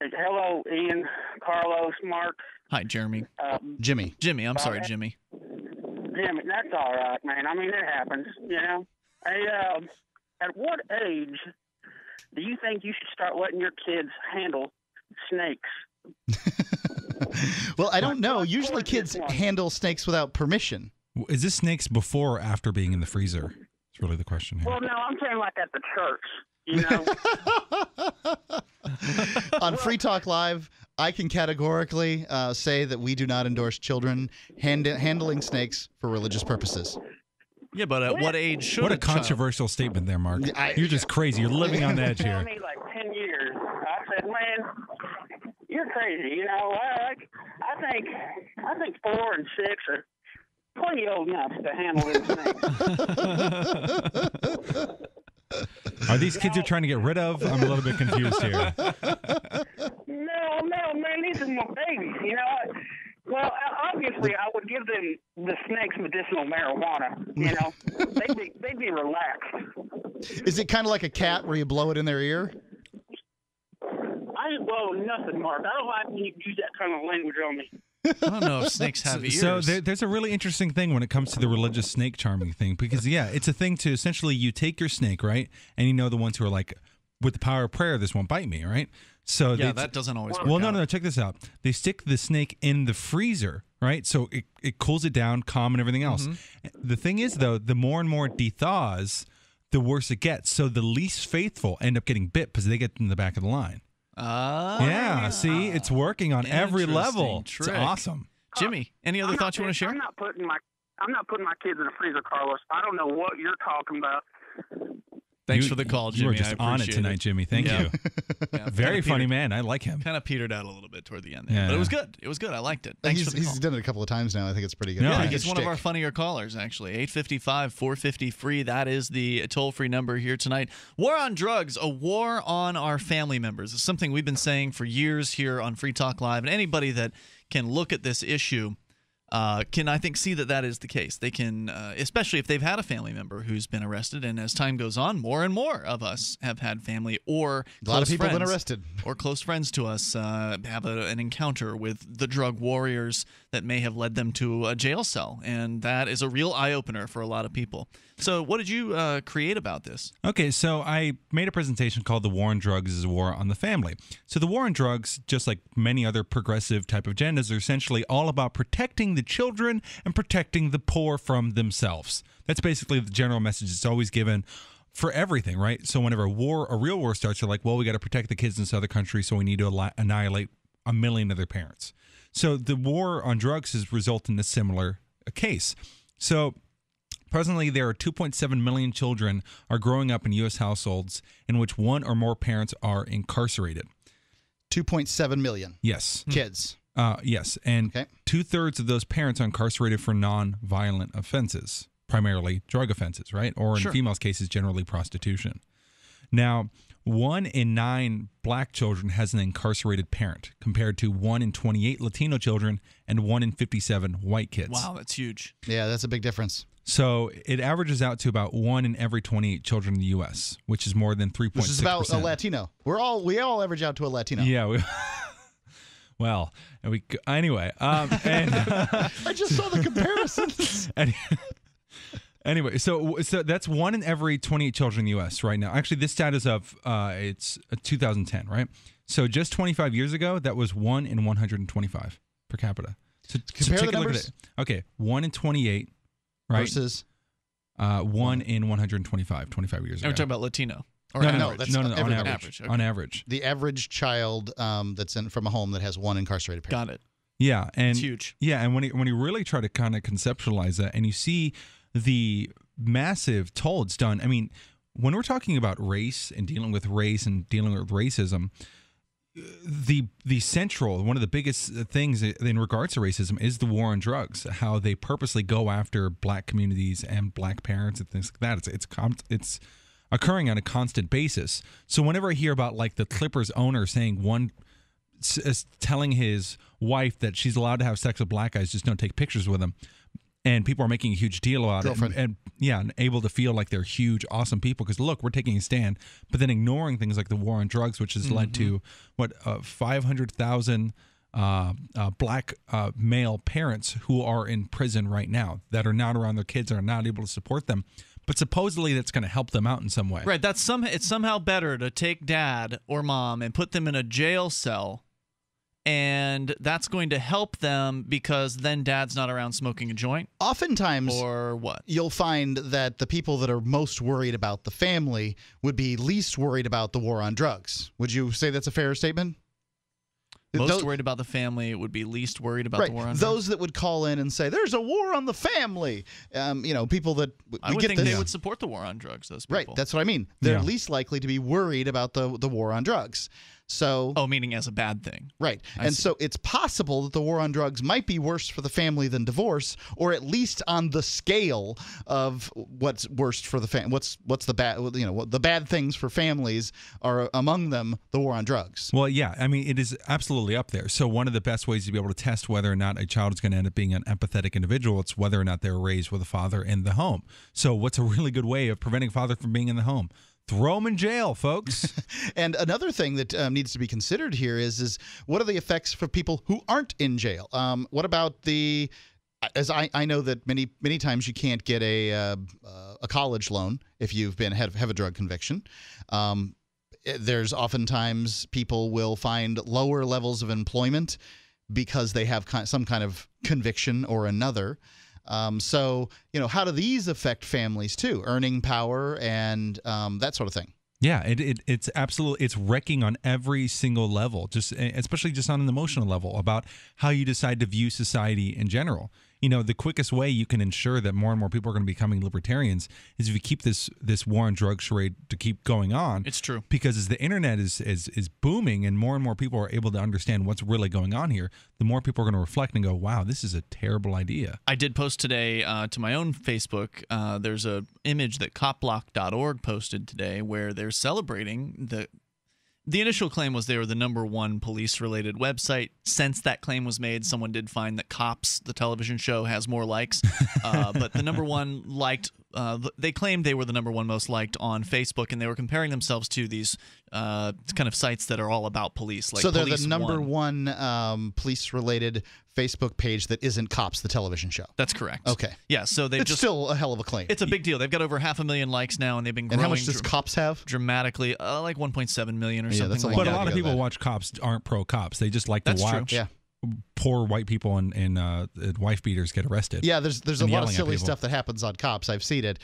Speaker 53: hello, Ian, Carlos, Mark.
Speaker 12: Hi, Jeremy.
Speaker 53: Um,
Speaker 14: Jimmy.
Speaker 12: Jimmy, I'm sorry,
Speaker 53: uh,
Speaker 12: Jimmy.
Speaker 53: Jimmy, that's all right, man. I mean, it happens, you know. Hey, uh, at what age do you think you should start letting your kids handle snakes?
Speaker 14: Well, I don't know. Usually kids handle snakes without permission.
Speaker 13: Is this snakes before or after being in the freezer? It's really the question here.
Speaker 53: Well, no, I'm saying like at the church, you know.
Speaker 14: On Free Talk Live, I can categorically uh, say that we do not endorse children hand- handling snakes for religious purposes.
Speaker 12: Yeah, but at what age should
Speaker 13: what a
Speaker 12: a child-
Speaker 13: controversial statement there, Mark.
Speaker 14: I-
Speaker 13: You're just crazy. You're living on the edge here.
Speaker 53: me like ten years. I said, man, you're crazy. You know, I, I think I think four and six are plenty old enough to handle this snake.
Speaker 13: Are these kids you're trying to get rid of? I'm a little bit confused here.
Speaker 53: No, no, man, these are my babies. You know. I, well, obviously, I would give them the snakes medicinal marijuana. You know, they'd be they'd be relaxed.
Speaker 14: Is it kind of like a cat where you blow it in their ear?
Speaker 53: I ain't blowing nothing, Mark. I don't like when you use that kind of language on me.
Speaker 12: I don't know if snakes have ears.
Speaker 13: So there, there's a really interesting thing when it comes to the religious snake charming thing because yeah, it's a thing to essentially you take your snake right, and you know the ones who are like with the power of prayer, this won't bite me, right? So
Speaker 12: Yeah, that doesn't always
Speaker 13: Well,
Speaker 12: work
Speaker 13: no, no, no. Check this out. They stick the snake in the freezer, right? So it, it cools it down, calm, and everything else.
Speaker 12: Mm-hmm.
Speaker 13: The thing is, though, the more and more it dethaws, the worse it gets. So the least faithful end up getting bit because they get in the back of the line.
Speaker 12: Ah,
Speaker 13: yeah, see, it's working on every level. It's
Speaker 12: Interesting trick.
Speaker 13: awesome.
Speaker 12: Jimmy, any other
Speaker 53: I'm
Speaker 12: thoughts you want to share?
Speaker 53: I'm not putting my I'm not putting my kids in a freezer, Carlos. I don't know what you're talking about.
Speaker 12: Thanks
Speaker 13: You-
Speaker 12: for the call,
Speaker 13: You were
Speaker 12: Jimmy.
Speaker 13: just
Speaker 12: I
Speaker 13: on it
Speaker 12: appreciate
Speaker 13: tonight, Jimmy. Thank
Speaker 12: Yeah.
Speaker 13: you.
Speaker 12: Yeah,
Speaker 13: Very
Speaker 12: kinda
Speaker 13: funny
Speaker 12: petered-
Speaker 13: man. I like him.
Speaker 12: Kind of petered out a little bit toward the end there,
Speaker 13: Yeah.
Speaker 12: but it was good. It was good. I liked it. Thanks
Speaker 14: he's,
Speaker 12: for the
Speaker 14: he's done it a couple of times now. I think it's pretty good.
Speaker 12: yeah, he's
Speaker 14: good
Speaker 12: one of our funnier callers, actually. 855 450 free. That is the toll free number here tonight. War on drugs, a war on our family members. It's something we've been saying for years here on Free Talk Live. And anybody that can look at this issue uh, can, I think, see that that is the case. They can, uh, especially if they've had a family member who's been arrested. And as time goes on, more and more of us have had family or
Speaker 14: A lot of people have been arrested.
Speaker 12: or close friends to us uh, have a, an encounter with the drug warriors that may have led them to a jail cell, and that is a real eye opener for a lot of people. So, what did you uh, create about this?
Speaker 13: Okay, so I made a presentation called "The War on Drugs is a War on the Family." So the war on drugs, just like many other progressive type of agendas, are essentially all about protecting the children and protecting the poor from themselves. That's basically the general message that's always given for everything, right? So whenever a war, a real war starts, they're like, "Well, we got to protect the kids in this other country, so we need to annihilate a million of their parents." So the war on drugs has resulted in a similar case. So Presently, there are 2.7 million children are growing up in U.S. households in which one or more parents are incarcerated.
Speaker 14: 2.7 million
Speaker 13: Yes.
Speaker 14: kids.
Speaker 13: Uh, yes, and two thirds of those parents are incarcerated for non-violent offenses, primarily drug offenses, right? Or in
Speaker 12: Sure.
Speaker 13: females' cases, generally prostitution. Now, one in nine black children has an incarcerated parent, compared to one in 28 Latino children and one in 57 white kids.
Speaker 12: Wow, that's huge.
Speaker 14: Yeah, that's a big difference.
Speaker 13: So it averages out to about one in every 28 children in the U.S., which is more than 3.6
Speaker 14: Which is about a Latino. We're all we all average out to a Latino.
Speaker 13: Yeah. We, well, and we anyway. Um, and
Speaker 14: I just saw the comparisons.
Speaker 13: Any- anyway, so so that's one in every 28 children in the U.S. right now. Actually, this stat is of uh, it's uh, 2010, right? So just 25 years ago, that was one in 125 per capita. So, so
Speaker 14: Compare
Speaker 13: take
Speaker 14: the
Speaker 13: a look at
Speaker 14: numbers.
Speaker 13: it. Okay, one in 28, right?
Speaker 14: Versus
Speaker 13: uh, one in 125, 25 years
Speaker 12: Are we
Speaker 13: ago.
Speaker 12: talking about Latino? Or
Speaker 13: no, no, no,
Speaker 12: average?
Speaker 13: no, no, no, on
Speaker 14: everybody.
Speaker 13: average.
Speaker 12: okay.
Speaker 13: On average.
Speaker 14: The average child um, that's in from a home that has one incarcerated parent.
Speaker 12: Got it.
Speaker 13: Yeah, and
Speaker 12: It's huge.
Speaker 13: Yeah, and when you, when you really try to kind of conceptualize that, and you see the massive toll it's done. I mean, when we're talking about race and dealing with race and dealing with racism, the the central one of the biggest things in regards to racism is the war on drugs. How they purposely go after black communities and black parents and things like that. It's it's it's occurring on a constant basis. So whenever I hear about like the Clippers owner saying one telling his wife that she's allowed to have sex with black guys, just don't take pictures with them. And people are making a huge deal about
Speaker 14: Girlfriend.
Speaker 13: it, and, and yeah, and able to feel like they're huge, awesome people. Because look, we're taking a stand, but then ignoring things like the war on drugs, which has led to what uh, five hundred thousand uh, uh, black uh, male parents who are in prison right now that are not around their kids, are not able to support them. But supposedly that's going to help them out in some way.
Speaker 12: Right. That's some. It's somehow better to take dad or mom and put them in a jail cell, and that's going to help them because then dad's not around smoking a joint.
Speaker 14: Oftentimes,
Speaker 12: or what?
Speaker 14: You'll find that the people that are most worried about the family would be least worried about the war on drugs. Would you say that's a fair statement?
Speaker 12: Most
Speaker 14: Those-
Speaker 12: worried about the family would be least worried about
Speaker 14: right.
Speaker 12: the war on drugs.
Speaker 14: Those that would call in and say, "There's a war on the family," um, you know, people that we
Speaker 12: I would
Speaker 14: get
Speaker 12: think
Speaker 14: this.
Speaker 12: they would support the war on drugs. Those people.
Speaker 14: Right, that's what I mean. They're
Speaker 12: Yeah.
Speaker 14: least likely to be worried about the the war on drugs. So,
Speaker 12: oh, meaning as a bad thing,
Speaker 14: right?
Speaker 12: I
Speaker 14: and
Speaker 12: see.
Speaker 14: so it's possible that the war on drugs might be worse for the family than divorce, or at least on the scale of what's worst for the fam. What's what's the bad? You know, what the bad things for families are among them the war on drugs.
Speaker 13: Well, yeah, I mean, it is absolutely up there. So, one of the best ways to be able to test whether or not a child is going to end up being an empathetic individual, it's whether or not they're raised with a father in the home. So, what's a really good way of preventing a father from being in the home? Throw them in jail, folks.
Speaker 14: And another thing that um, needs to be considered here is is what are the effects for people who aren't in jail? Um, what about the as I, I know that many many times you can't get a uh, uh, a college loan if you've been have, have a drug conviction. Um, eh, there's oftentimes people will find lower levels of employment because they have some kind of conviction or another. Um, so, you know, how do these affect families too? Earning power and um, that sort of thing.
Speaker 13: Yeah, it, it it's absolutely it's wrecking on every single level, just especially just on an emotional level about how you decide to view society in general. You know, the quickest way you can ensure that more and more people are going to be becoming libertarians is if you keep this this war on drugs charade to keep going on.
Speaker 12: It's true
Speaker 13: because as the internet is is is booming and more and more people are able to understand what's really going on here, the more people are going to reflect and go, "Wow, this is a terrible idea."
Speaker 12: I did post today uh, to my own Facebook. Uh, there's a image that copblock.org posted today where they're celebrating the. The initial claim was they were the number one police related website. Since that claim was made, someone did find that Cops, the television show, has more likes. Uh, but the number one liked, uh, they claimed they were the number one most liked on Facebook, and they were comparing themselves to these uh, kind of sites that are all about police. Like
Speaker 14: so they're
Speaker 12: Police
Speaker 14: the number
Speaker 12: One.
Speaker 14: one, um, police-related Facebook page that isn't Cops, the television show.
Speaker 12: That's correct.
Speaker 14: Okay.
Speaker 12: Yeah, so they've
Speaker 14: it's
Speaker 12: just
Speaker 14: still a hell of a claim.
Speaker 12: It's a big deal. They've got over half a million likes now, and they've been Growing
Speaker 14: And
Speaker 12: growing.
Speaker 14: how much does
Speaker 12: dr-
Speaker 14: Cops have?
Speaker 12: Dramatically, uh, like 1.7 million or something. That's a like
Speaker 13: but a lot of people watch cops aren't pro cops. They just like
Speaker 12: That's
Speaker 13: to
Speaker 12: true.
Speaker 13: watch
Speaker 12: Yeah.
Speaker 13: Poor white people and, and uh, and wife beaters get arrested.
Speaker 14: Yeah, there's there's a lot of silly stuff that happens on Cops. I've seen it.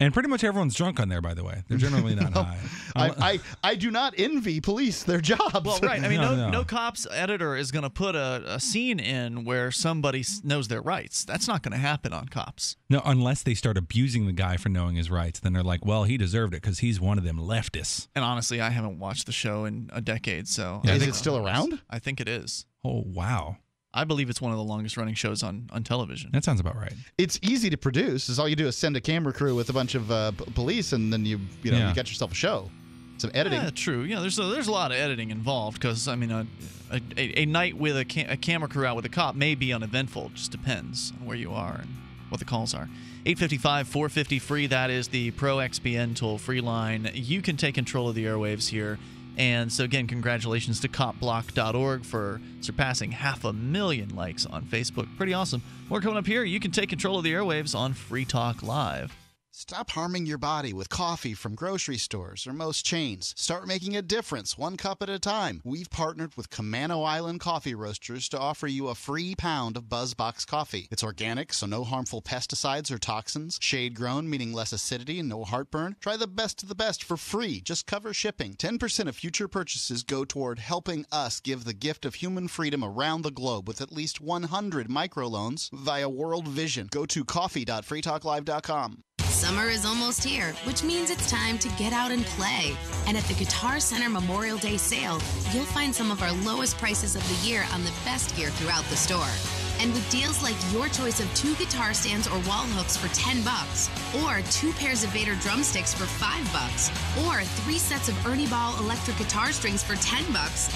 Speaker 13: And pretty much everyone's drunk on there, by the way. They're generally not high.
Speaker 14: I, I I do not envy police their jobs.
Speaker 12: Well, right. I mean, no,
Speaker 13: No,
Speaker 12: no,
Speaker 13: no.
Speaker 12: cops editor is going to put a, a scene in where somebody knows their rights. That's not going to happen on cops.
Speaker 13: No, unless they start abusing the guy for knowing his rights, then they're like, "Well, he deserved it because he's one of them leftists."
Speaker 12: And honestly, I haven't watched the show in a decade, so
Speaker 13: Yeah,
Speaker 12: I
Speaker 13: is
Speaker 12: think-
Speaker 13: it still around?
Speaker 12: I think it is.
Speaker 13: Oh wow,
Speaker 12: I believe it's one of the longest running shows on on television.
Speaker 13: that sounds about right.
Speaker 14: It's easy to produce. Is all you do is send a camera crew with a bunch of uh, p- police, and then you you know
Speaker 12: Yeah.
Speaker 14: you got yourself a show. Some editing.
Speaker 12: Yeah, true. Yeah, there's a, there's a lot of editing involved because I mean, a, a, a night with a, ca- a camera crew out with a cop may be uneventful. It just depends on where you are and what the calls are. 855 450 free. That is the Pro XPN toll free line. You can take control of the airwaves here. And so, again, congratulations to copblock.org for surpassing half a million likes on Facebook. Pretty awesome. More coming up here. You can take control of the airwaves on Free Talk Live.
Speaker 14: Stop harming your body with coffee from grocery stores or most chains. Start making a difference one cup at a time. We've partnered with Camano Island Coffee Roasters to offer you a free pound of BuzzBox coffee. It's organic, so no harmful pesticides or toxins. Shade grown, meaning less acidity and no heartburn. Try the best of the best for free. Just cover shipping. 10% of future purchases go toward helping us give the gift of human freedom around the globe with at least 100 microloans via World Vision. Go to coffee.freetalklive.com.
Speaker 54: Summer is almost here, which means it's time to get out and play. And at the Guitar Center Memorial Day sale, you'll find some of our lowest prices of the year on the best gear throughout the store. And with deals like your choice of two guitar stands or wall hooks for 10 bucks, or two pairs of Vater drumsticks for 5 bucks, or three sets of Ernie Ball electric guitar strings for 10 bucks,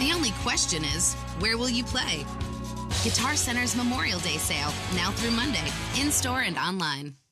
Speaker 54: the only question is, where will you play? Guitar Center's Memorial Day sale, now through Monday, in store and online.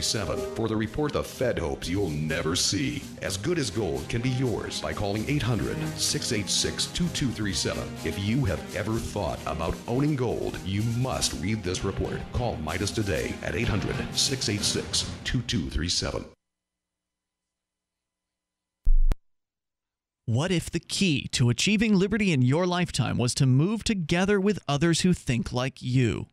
Speaker 55: 2237 for the report the Fed hopes you'll never see. As Good as Gold can be yours by calling 800 686 2237. If you have ever thought about owning gold, you must read this report. Call Midas today at 800 686 2237.
Speaker 12: What if the key to achieving liberty in your lifetime was to move together with others who think like you?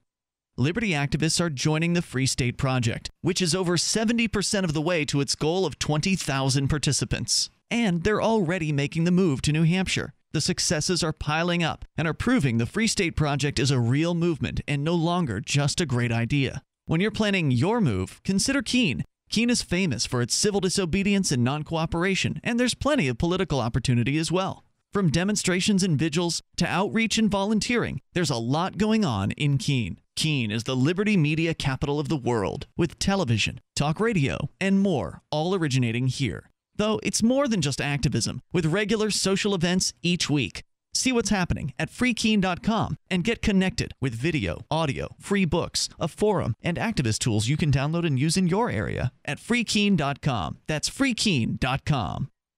Speaker 12: Liberty activists are joining the Free State Project, which is over 70% of the way to its goal of 20,000 participants. And they're already making the move to New Hampshire. The successes are piling up and are proving the Free State Project is a real movement and no longer just a great idea. When you're planning your move, consider Keene. Keene is famous for its civil disobedience and non cooperation, and there's plenty of political opportunity as well. From demonstrations and vigils to outreach and volunteering, there's a lot going on in Keene. Keene is the Liberty Media capital of the world, with television, talk radio, and more, all originating here. Though it's more than just activism, with regular social events each week. See what's happening at freekeene.com and get connected with video, audio, free books, a forum, and activist tools you can download and use in your area at freekeene.com. That's freekeene.com.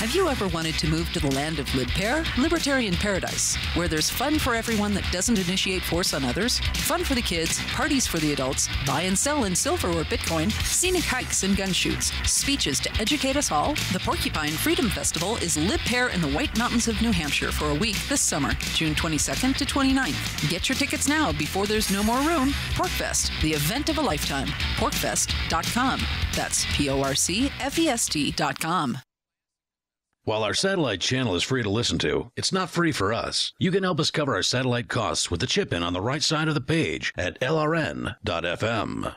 Speaker 56: Have you ever wanted to move to the land of Libpair? Libertarian paradise, where there's fun for everyone that doesn't initiate force on others, fun for the kids, parties for the adults, buy and sell in silver or Bitcoin, scenic hikes and gun shoots, speeches to educate us all. The Porcupine Freedom Festival is Libpair in the White Mountains of New Hampshire for a week this summer, June 22nd to 29th. Get your tickets now before there's no more room. PorcFest, the event of a lifetime. PorcFest.com. That's P O R C F E S T.com.
Speaker 20: While our satellite channel is free to listen to, it's not free for us. You can help us cover our satellite costs with the chip in on the right side of the page at lrn.fm.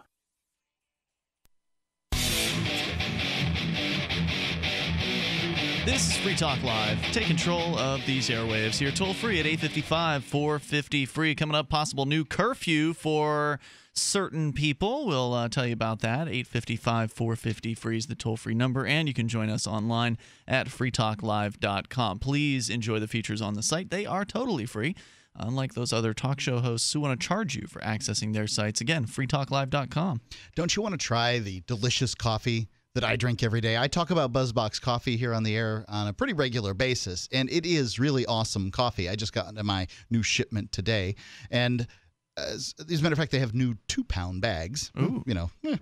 Speaker 12: This is Free Talk Live. Take control of these airwaves here, toll free at 855 450 free. Coming up, possible new curfew for certain people. We'll uh, tell you about that. 855 450 free is the toll free number, and you can join us online at freetalklive.com. Please enjoy the features on the site, they are totally free. Unlike those other talk show hosts who want to charge you for accessing their sites. Again, freetalklive.com.
Speaker 14: Don't you want to try the delicious coffee that I drink every day? I talk about Buzzbox coffee here on the air on a pretty regular basis, and it is really awesome coffee. I just got my new shipment today, and as, as a matter of fact, they have new two pound bags.
Speaker 12: Ooh.
Speaker 14: You know, eh,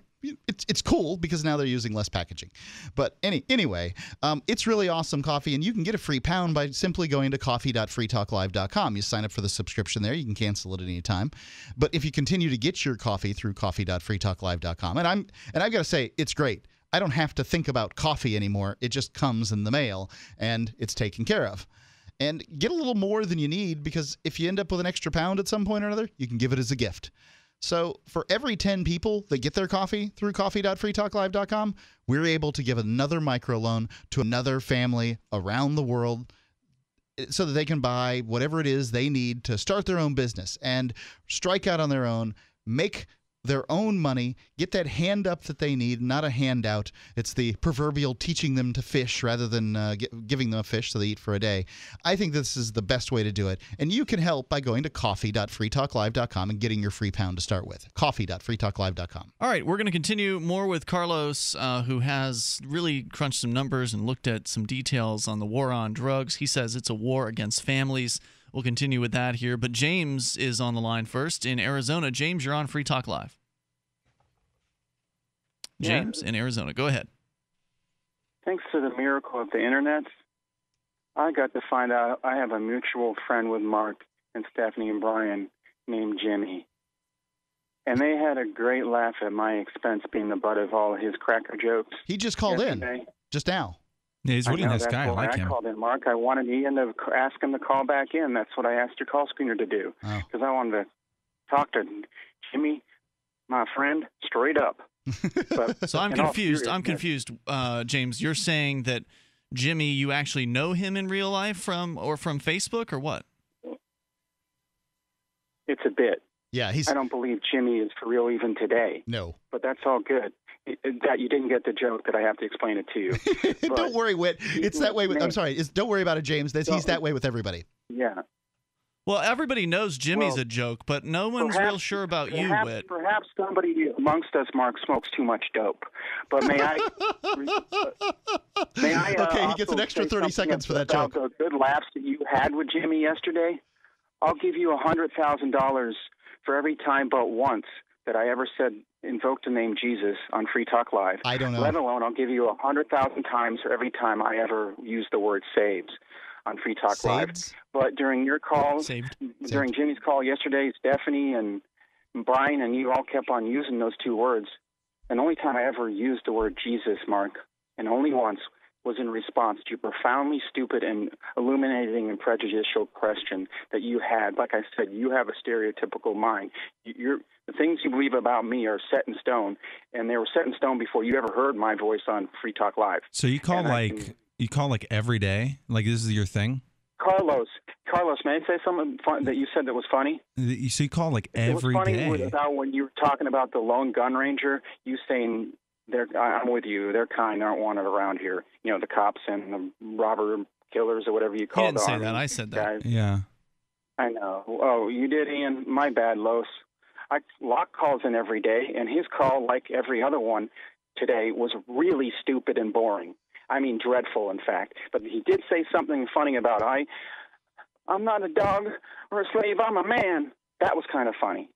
Speaker 14: it's it's cool because now they're using less packaging. But any anyway, um, it's really awesome coffee, and you can get a free pound by simply going to coffee.freetalklive.com. You sign up for the subscription there. You can cancel it at any time. But if you continue to get your coffee through coffee.freetalklive.com, and I'm and I've got to say it's great. I don't have to think about coffee anymore. It just comes in the mail and it's taken care of and get a little more than you need because if you end up with an extra pound at some point or another, you can give it as a gift. So for every 10 people that get their coffee through coffee.freetalklive.com, we're able to give another microloan to another family around the world eh, so that they can buy whatever it is they need to start their own business and strike out on their own, make their own money, get that hand up that they need, not a handout. It's the proverbial teaching them to fish rather than uh, gi- giving them a fish so they eat for a day. I think this is the best way to do it. And you can help by going to coffee.freetalklive.com and getting your free pound to start with. Coffee.freetalklive.com.
Speaker 12: All right, we're going to continue more with Carlos, uh, who has really crunched some numbers and looked at some details on the war on drugs. He says it's a war against families. We'll continue with that here. But James is on the line first in Arizona. James, you're on Free Talk Live.
Speaker 57: Yeah.
Speaker 12: James in Arizona. Go ahead.
Speaker 57: Thanks to the miracle of the internet, I got to find out I have a mutual friend with Mark and Stephanie and Brian named Jimmy. And they had a great laugh at my expense being the butt of all his cracker jokes.
Speaker 14: He just called in just now.
Speaker 13: Yeah, he's a really nice guy. I
Speaker 57: why
Speaker 13: like him.
Speaker 57: I called in, Mark. I wanted Ian to ask him to call back in. That's what I asked your call screener to do.
Speaker 14: Oh.
Speaker 57: Because I wanted to talk to Jimmy, my friend, straight up. But
Speaker 12: So I'm confused. I'm confused, uh, James. You're saying that Jimmy, you actually know him in real life from or from Facebook or what?
Speaker 57: It's a bit.
Speaker 14: Yeah, he's.
Speaker 57: I don't believe Jimmy is for real even today.
Speaker 14: No.
Speaker 57: But that's all good. It- it- that you didn't get the joke that I have to explain it to you.
Speaker 14: don't worry, Whit. It's that way with. I'm sorry. It's, don't worry about it, James. That's, he's that way with everybody.
Speaker 57: Yeah.
Speaker 12: Well, everybody knows Jimmy's
Speaker 57: Well,
Speaker 12: a joke, but no one's
Speaker 57: perhaps-
Speaker 12: real sure about you,
Speaker 57: perhaps,
Speaker 12: Whit.
Speaker 57: Perhaps somebody amongst us, Mark, smokes too much dope. But may I? may I? Uh,
Speaker 14: Okay, he gets an extra 30 seconds for that
Speaker 57: about
Speaker 14: joke.
Speaker 57: The good laughs that you had with Jimmy yesterday. I'll give you a hundred thousand dollars for every time but once that I ever said invoked the name Jesus on Free Talk Live.
Speaker 14: I don't know.
Speaker 57: Let alone I'll give you a hundred thousand times for every time I ever use the word saves. on Free Talk Live. But during your call, during Jimmy's call yesterday, Stephanie and Brian and you all kept on using those two words. And the only time I ever used the word Jesus, Mark, and only once, was in response to a profoundly stupid and illuminating and prejudicial question that you had. Like I said, you have a stereotypical mind. You're, the things you believe about me are set in stone, and they were set in stone before you ever heard my voice on Free Talk Live.
Speaker 13: So you call
Speaker 57: And
Speaker 13: like
Speaker 57: can-
Speaker 13: you call like every day? Like this is your thing?
Speaker 57: Carlos, Carlos, may I say something fun that you said that was funny?
Speaker 13: You so you call like
Speaker 57: it was funny
Speaker 13: day.
Speaker 57: about when you were talking about the lone gun ranger. You saying they're I- I'm with you. They're kind. Aren't wanted around here. You know the cops and the robber killers or whatever you call
Speaker 12: He
Speaker 57: call
Speaker 12: didn't say that. I said that.
Speaker 57: guys.
Speaker 13: Yeah.
Speaker 57: I know. Oh, you did, Ian. My bad, Los. I Locke calls in every day, and his call, like every other one today, was really stupid and boring. I mean, dreadful, in fact. But he did say something funny about I. I'm not a dog or a slave. I'm a man. That was kind of funny.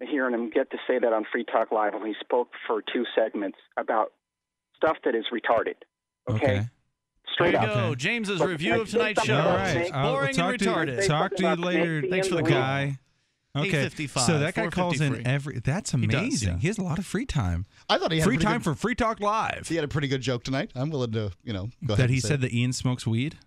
Speaker 57: Hearing him get to say that on Free Talk Live when he spoke for two segments about stuff that is retarded. Okay. Straight
Speaker 12: There you
Speaker 57: up.
Speaker 12: go. James's
Speaker 57: But
Speaker 12: review of tonight's show.
Speaker 13: All right.
Speaker 57: about
Speaker 13: right.
Speaker 57: snakes.
Speaker 13: I'll
Speaker 12: Boring
Speaker 13: talk
Speaker 12: and
Speaker 13: to you,
Speaker 12: retarded.
Speaker 13: talk to you later. Thanks for the guy. Okay.
Speaker 12: 855,
Speaker 13: So that guy calls in every. That's
Speaker 12: He does,
Speaker 13: amazing.
Speaker 12: yeah.
Speaker 13: He has a lot of free time.
Speaker 14: I thought he had
Speaker 13: free
Speaker 14: a
Speaker 13: time
Speaker 14: good-
Speaker 13: for Free Talk Live.
Speaker 14: He had a pretty good joke tonight. I'm willing to, you know, go ahead.
Speaker 13: that he
Speaker 14: say
Speaker 13: said
Speaker 14: it.
Speaker 13: that Ian smokes weed.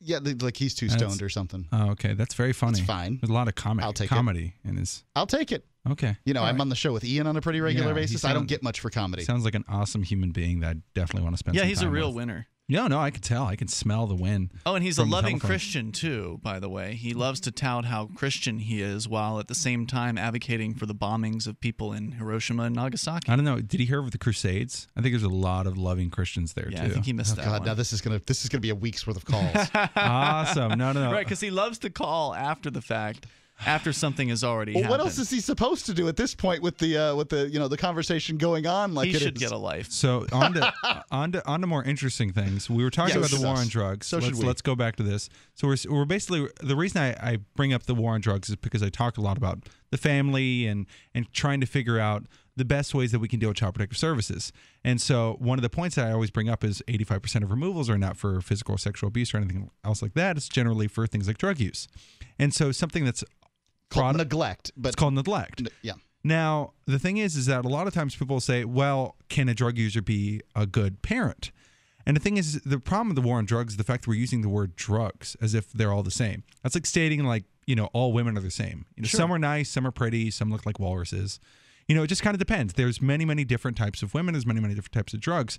Speaker 14: Yeah, like he's too
Speaker 13: That's-
Speaker 14: stoned or something.
Speaker 13: Oh, okay. That's very funny.
Speaker 14: It's fine.
Speaker 13: There's a lot of comic
Speaker 14: I'll take it.
Speaker 13: comedy in his.
Speaker 14: I'll take it.
Speaker 13: Okay.
Speaker 14: You know,
Speaker 13: All
Speaker 14: I'm
Speaker 13: right.
Speaker 14: on the show with Ian on a pretty regular
Speaker 13: Yeah, he
Speaker 14: basis. I don't get much for comedy.
Speaker 13: Sounds like an awesome human being that I definitely want to spend.
Speaker 12: Yeah,
Speaker 13: some
Speaker 12: he's a real
Speaker 13: with.
Speaker 12: winner.
Speaker 13: No, no, I can tell. I can smell the wind.
Speaker 12: Oh, and he's a loving
Speaker 13: telephone.
Speaker 12: Christian too, by the way. He loves to tout how Christian he is while at the same time advocating for the bombings of people in Hiroshima and Nagasaki.
Speaker 13: I don't know. Did he hear of the Crusades? I think there's a lot of loving Christians there
Speaker 12: Yeah,
Speaker 13: too.
Speaker 12: I think he missed
Speaker 14: Oh
Speaker 12: that
Speaker 14: God!
Speaker 12: one.
Speaker 14: Now this is gonna this is gonna be a week's worth of calls.
Speaker 13: awesome. No, no, no.
Speaker 12: Right, because he loves to call after the fact, after something has already
Speaker 14: well,
Speaker 12: happened.
Speaker 14: what else is he supposed to do at this point with the uh, with the you know the conversation going on? Like
Speaker 12: he
Speaker 14: it
Speaker 12: should
Speaker 14: is-
Speaker 12: get a life.
Speaker 13: So on to, on to on to more interesting things. We were talking
Speaker 14: Yeah,
Speaker 13: about the war
Speaker 14: us.
Speaker 13: on drugs.
Speaker 14: So
Speaker 13: let's,
Speaker 14: we.
Speaker 13: let's go back to this. So we're we're basically the reason I, I bring up the war on drugs is because I talked a lot about the family and and trying to figure out the best ways that we can deal with child protective services. And so one of the points that I always bring up is 85% of removals are not for physical or sexual abuse or anything else like that. It's generally for things like drug use. And so something that's
Speaker 14: called neglect, but
Speaker 13: it's called neglect.
Speaker 14: yeah.
Speaker 13: Now, the thing is, is that a lot of times people say, well, can a drug user be a good parent? And the thing is, the problem with the war on drugs is the fact that we're using the word drugs as if they're all the same. That's like stating, like, you know, all women are the same. You know,
Speaker 12: Sure.
Speaker 13: some are nice, some are pretty, some look like walruses. You know, it just kind of depends. There's many, many different types of women, there's many, many different types of drugs.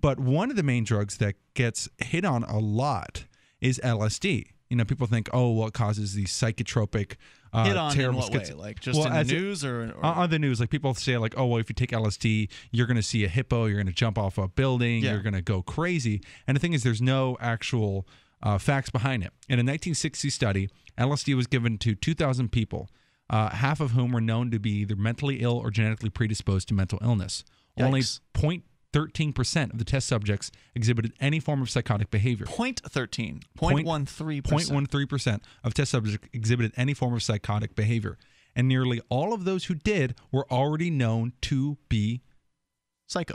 Speaker 13: But one of the main drugs that gets hit on a lot is LSD. You know, people think, oh, well, it causes these psychotropic, uh,
Speaker 12: hit on
Speaker 13: terrible in
Speaker 12: what way? Like just well, in the
Speaker 13: news it,
Speaker 12: or, or,
Speaker 13: on the news? Like people say like, oh well, if you take LSD, you're gonna see a hippo, you're gonna jump off a building,
Speaker 12: yeah.
Speaker 13: you're gonna go crazy. And the thing is, there's no actual uh, facts behind it. In a 1960 study, LSD was given to 2,000 people, uh, half of whom were known to be either mentally ill or genetically predisposed to mental illness. Yikes. Only
Speaker 12: point.
Speaker 13: 13% of the test subjects exhibited any form of psychotic behavior. 0.13.
Speaker 12: 0.13%.
Speaker 13: 0.13% of test subjects exhibited any form of psychotic behavior. And nearly all of those who did were already known to be
Speaker 12: psycho.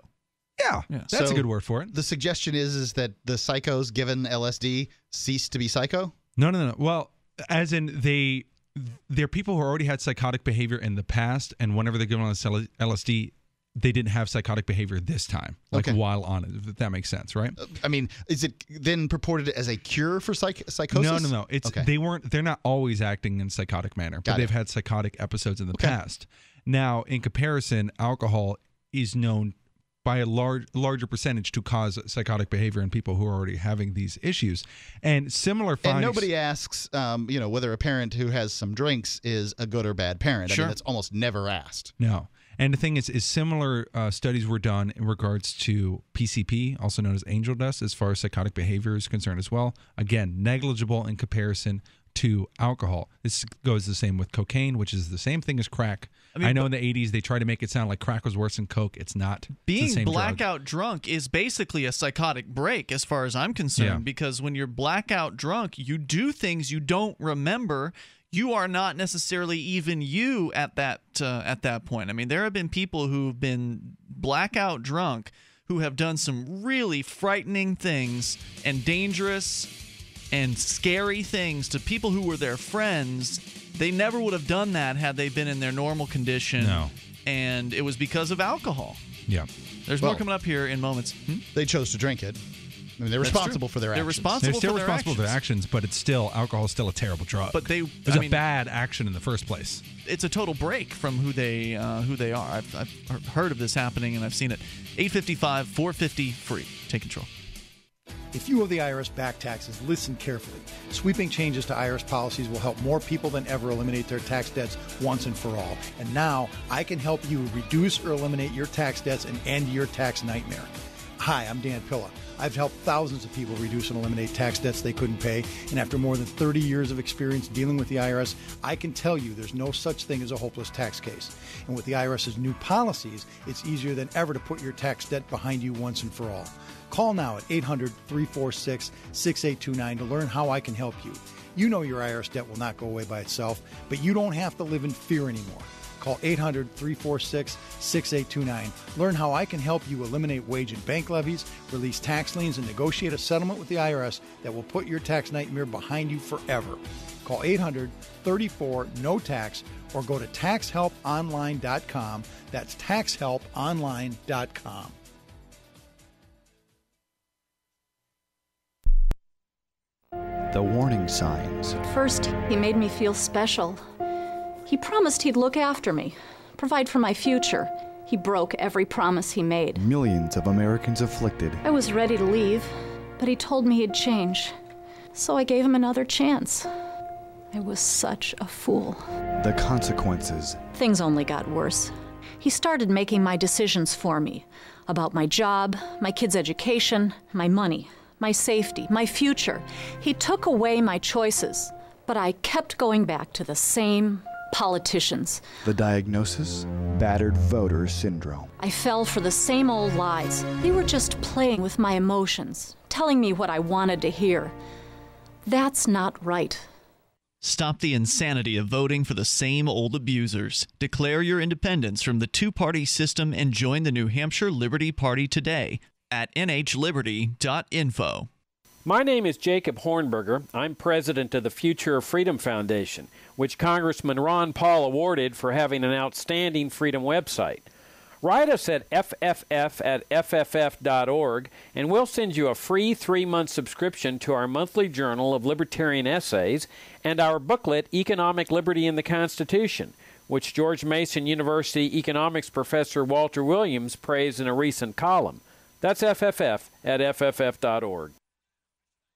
Speaker 13: Yeah, yeah. that's
Speaker 14: so a
Speaker 13: good word for it.
Speaker 14: The suggestion is is that the psychos given LSD cease to be psycho?
Speaker 13: No, no, no. Well, as in they they're people who already had psychotic behavior in the past, and whenever they're given LSD, they didn't have psychotic behavior this time, like
Speaker 14: Okay.
Speaker 13: while on it. If that makes sense, right?
Speaker 14: I mean, is it then purported as a cure for psych- psychosis?
Speaker 13: No, no, no. It's
Speaker 14: okay.
Speaker 13: they weren't. They're not always acting in psychotic manner, but
Speaker 14: Got
Speaker 13: they've had psychotic episodes in the past. Now, in comparison, alcohol is known by a large larger percentage to cause psychotic behavior in people who are already having these issues. And similar
Speaker 14: And nobody asks, um, you know, whether a parent who has some drinks is a good or bad parent. I
Speaker 13: Sure.
Speaker 14: mean, that's almost never asked.
Speaker 13: No. And the thing is, is similar uh, studies were done in regards to PCP, also known as angel dust, as far as psychotic behavior is concerned as well. Again, negligible in comparison to alcohol. This goes the same with cocaine, which is the same thing as crack. I,
Speaker 12: I
Speaker 13: know in the 80s they tried to make it sound like crack was worse than coke. It's not. It's
Speaker 12: Being
Speaker 13: drug.
Speaker 12: blackout drunk is basically a psychotic break, as far as I'm concerned,
Speaker 13: Yeah.
Speaker 12: because when you're blackout drunk, you do things you don't remember. You are not necessarily even you at that uh, at that point. I mean, there have been people who've been blackout drunk who have done some really frightening things and dangerous and scary things to people who were their friends. They never would have done that had they been in their normal condition.
Speaker 13: No.
Speaker 12: And it was because of alcohol.
Speaker 13: Yeah.
Speaker 12: There's
Speaker 14: Well-
Speaker 12: more coming up here in moments. Hmm?
Speaker 14: They chose to drink it. I mean, they're
Speaker 12: That's
Speaker 14: responsible
Speaker 12: true.
Speaker 14: for their actions.
Speaker 12: They're
Speaker 14: actions.
Speaker 12: responsible
Speaker 13: They're still
Speaker 12: for
Speaker 13: responsible for their
Speaker 12: actions.
Speaker 13: actions, but it's still alcohol is still a terrible drug.
Speaker 12: But they-
Speaker 13: it was
Speaker 12: I
Speaker 13: a
Speaker 12: mean-
Speaker 13: bad action in the first place.
Speaker 12: it's a total break from who they uh, who they are. I've, I've heard of this happening and I've seen it. 855 450 free. Take control.
Speaker 58: If you owe the IRS back taxes, listen carefully. Sweeping changes to IRS policies will help more people than ever eliminate their tax debts once and for all. And now I can help you reduce or eliminate your tax debts and end your tax nightmare. Hi, I'm Dan Pilla. I've helped thousands of people reduce and eliminate tax debts they couldn't pay. And after more than 30 years of experience dealing with the IRS, I can tell you there's no such thing as a hopeless tax case. And with the IRS's new policies, it's easier than ever to put your tax debt behind you once and for all. Call now at 800 346 6829 to learn how I can help you. You know your IRS debt will not go away by itself, but you don't have to live in fear anymore. Call 800 346 6829. Learn how I can help you eliminate wage and bank levies, release tax liens, and negotiate a settlement with the IRS that will put your tax nightmare behind you forever. Call 800 34 No Tax or go to taxhelponline.com. That's taxhelponline.com.
Speaker 59: The warning signs.
Speaker 60: First, he made me feel special. He promised he'd look after me, provide for my future. He broke every promise he made.
Speaker 59: Millions of Americans afflicted.
Speaker 60: I was ready to leave, but he told me he'd change. So I gave him another chance. I was such a fool.
Speaker 59: The consequences.
Speaker 60: Things only got worse. He started making my decisions for me about my job, my kids' education, my money, my safety, my future. He took away my choices, but I kept going back to the same politicians.
Speaker 59: The diagnosis? Battered voter syndrome.
Speaker 60: I fell for the same old lies. They were just playing with my emotions, telling me what I wanted to hear. That's not right.
Speaker 12: Stop the insanity of voting for the same old abusers. Declare your independence from the two party system and join the New Hampshire Liberty Party today at nhliberty.info.
Speaker 61: My name is Jacob Hornberger. I'm president of the Future of Freedom Foundation, which Congressman Ron Paul awarded for having an outstanding freedom website. Write us at fff at fff.org, and we'll send you a free three month subscription to our monthly journal of libertarian essays and our booklet, Economic Liberty in the Constitution, which George Mason University economics professor Walter Williams praised in a recent column. That's FFF at FFF.org.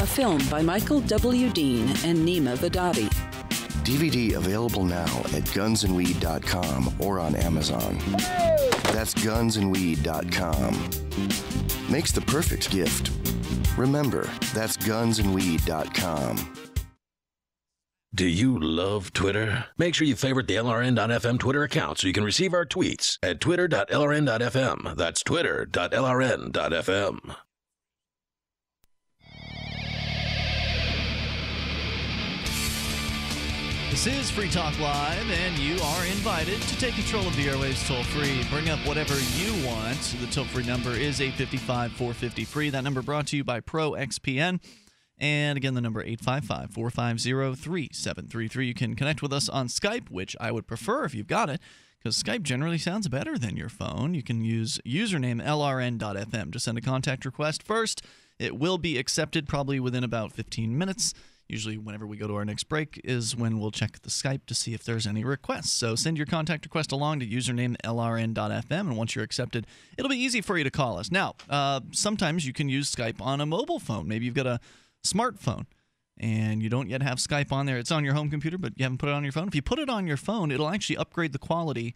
Speaker 56: A film by Michael W. Dean and Nima Vadadi.
Speaker 35: DVD available now at gunsandweed.com or on Amazon. That's gunsandweed.com. Makes the perfect gift. Remember, that's gunsandweed.com.
Speaker 20: Do you love Twitter? Make sure you favorite the LRN.FM Twitter account so you can receive our tweets at twitter.lrn.fm. That's twitter.lrn.fm.
Speaker 12: This is Free Talk Live, and you are invited to take control of the airwaves toll free. Bring up whatever you want. The toll free number is 855 450 free. That number brought to you by Pro XPN. And again, the number 855 450 3733. You can connect with us on Skype, which I would prefer if you've got it, because Skype generally sounds better than your phone. You can use username lrn.fm. Just send a contact request first. It will be accepted probably within about 15 minutes. Usually, whenever we go to our next break, is when we'll check the Skype to see if there's any requests. So send your contact request along to username lrn.fm, and once you're accepted, it'll be easy for you to call us. Now, uh, sometimes you can use Skype on a mobile phone. Maybe you've got a smartphone and you don't yet have Skype on there. It's on your home computer, but you haven't put it on your phone. If you put it on your phone, it'll actually upgrade the quality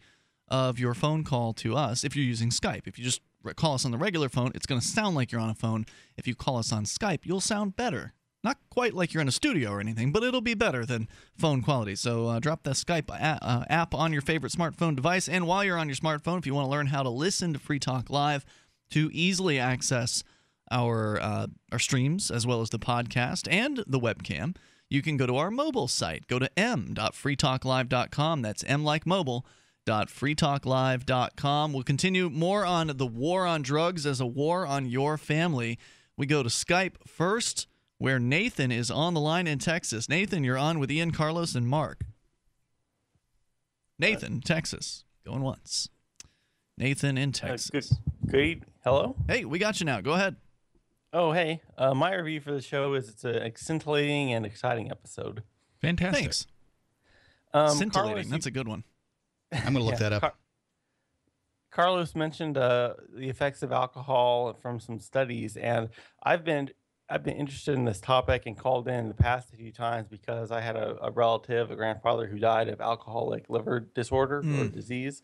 Speaker 12: of your phone call to us if you're using Skype. If you just call us on the regular phone, it's going to sound like you're on a phone. If you call us on Skype, you'll sound better. Not quite like you're in a studio or anything, but it'll be better than phone quality. So uh, drop the Skype a- uh, app on your favorite smartphone device. And while you're on your smartphone, if you want to learn how to listen to Free Talk Live to easily access our uh, our streams as well as the podcast and the webcam, you can go to our mobile site. Go to m.freetalklive.com. That's m like mobile. freetalklive.com. We'll continue more on the war on drugs as a war on your family. We go to Skype first, where Nathan is on the line in Texas. Nathan, you're on with Ian, Carlos, and Mark. Nathan, Texas, going once. Nathan in Texas.
Speaker 62: Uh, good, good. Hello.
Speaker 12: Hey, we got you now. Go ahead.
Speaker 62: Oh, hey. Uh, my review for the show is it's a scintillating and exciting episode.
Speaker 13: Fantastic.
Speaker 12: Thanks.
Speaker 62: Um,
Speaker 12: Scintillating.
Speaker 62: Carlos,
Speaker 12: That's a good one.
Speaker 14: I'm going to look that up.
Speaker 62: Car- Carlos mentioned uh, the effects of alcohol from some studies, and I've been I've been interested in this topic and called in the past a few times because I had a, a relative, a grandfather who died of alcoholic liver disorder or
Speaker 12: Mm.
Speaker 62: disease.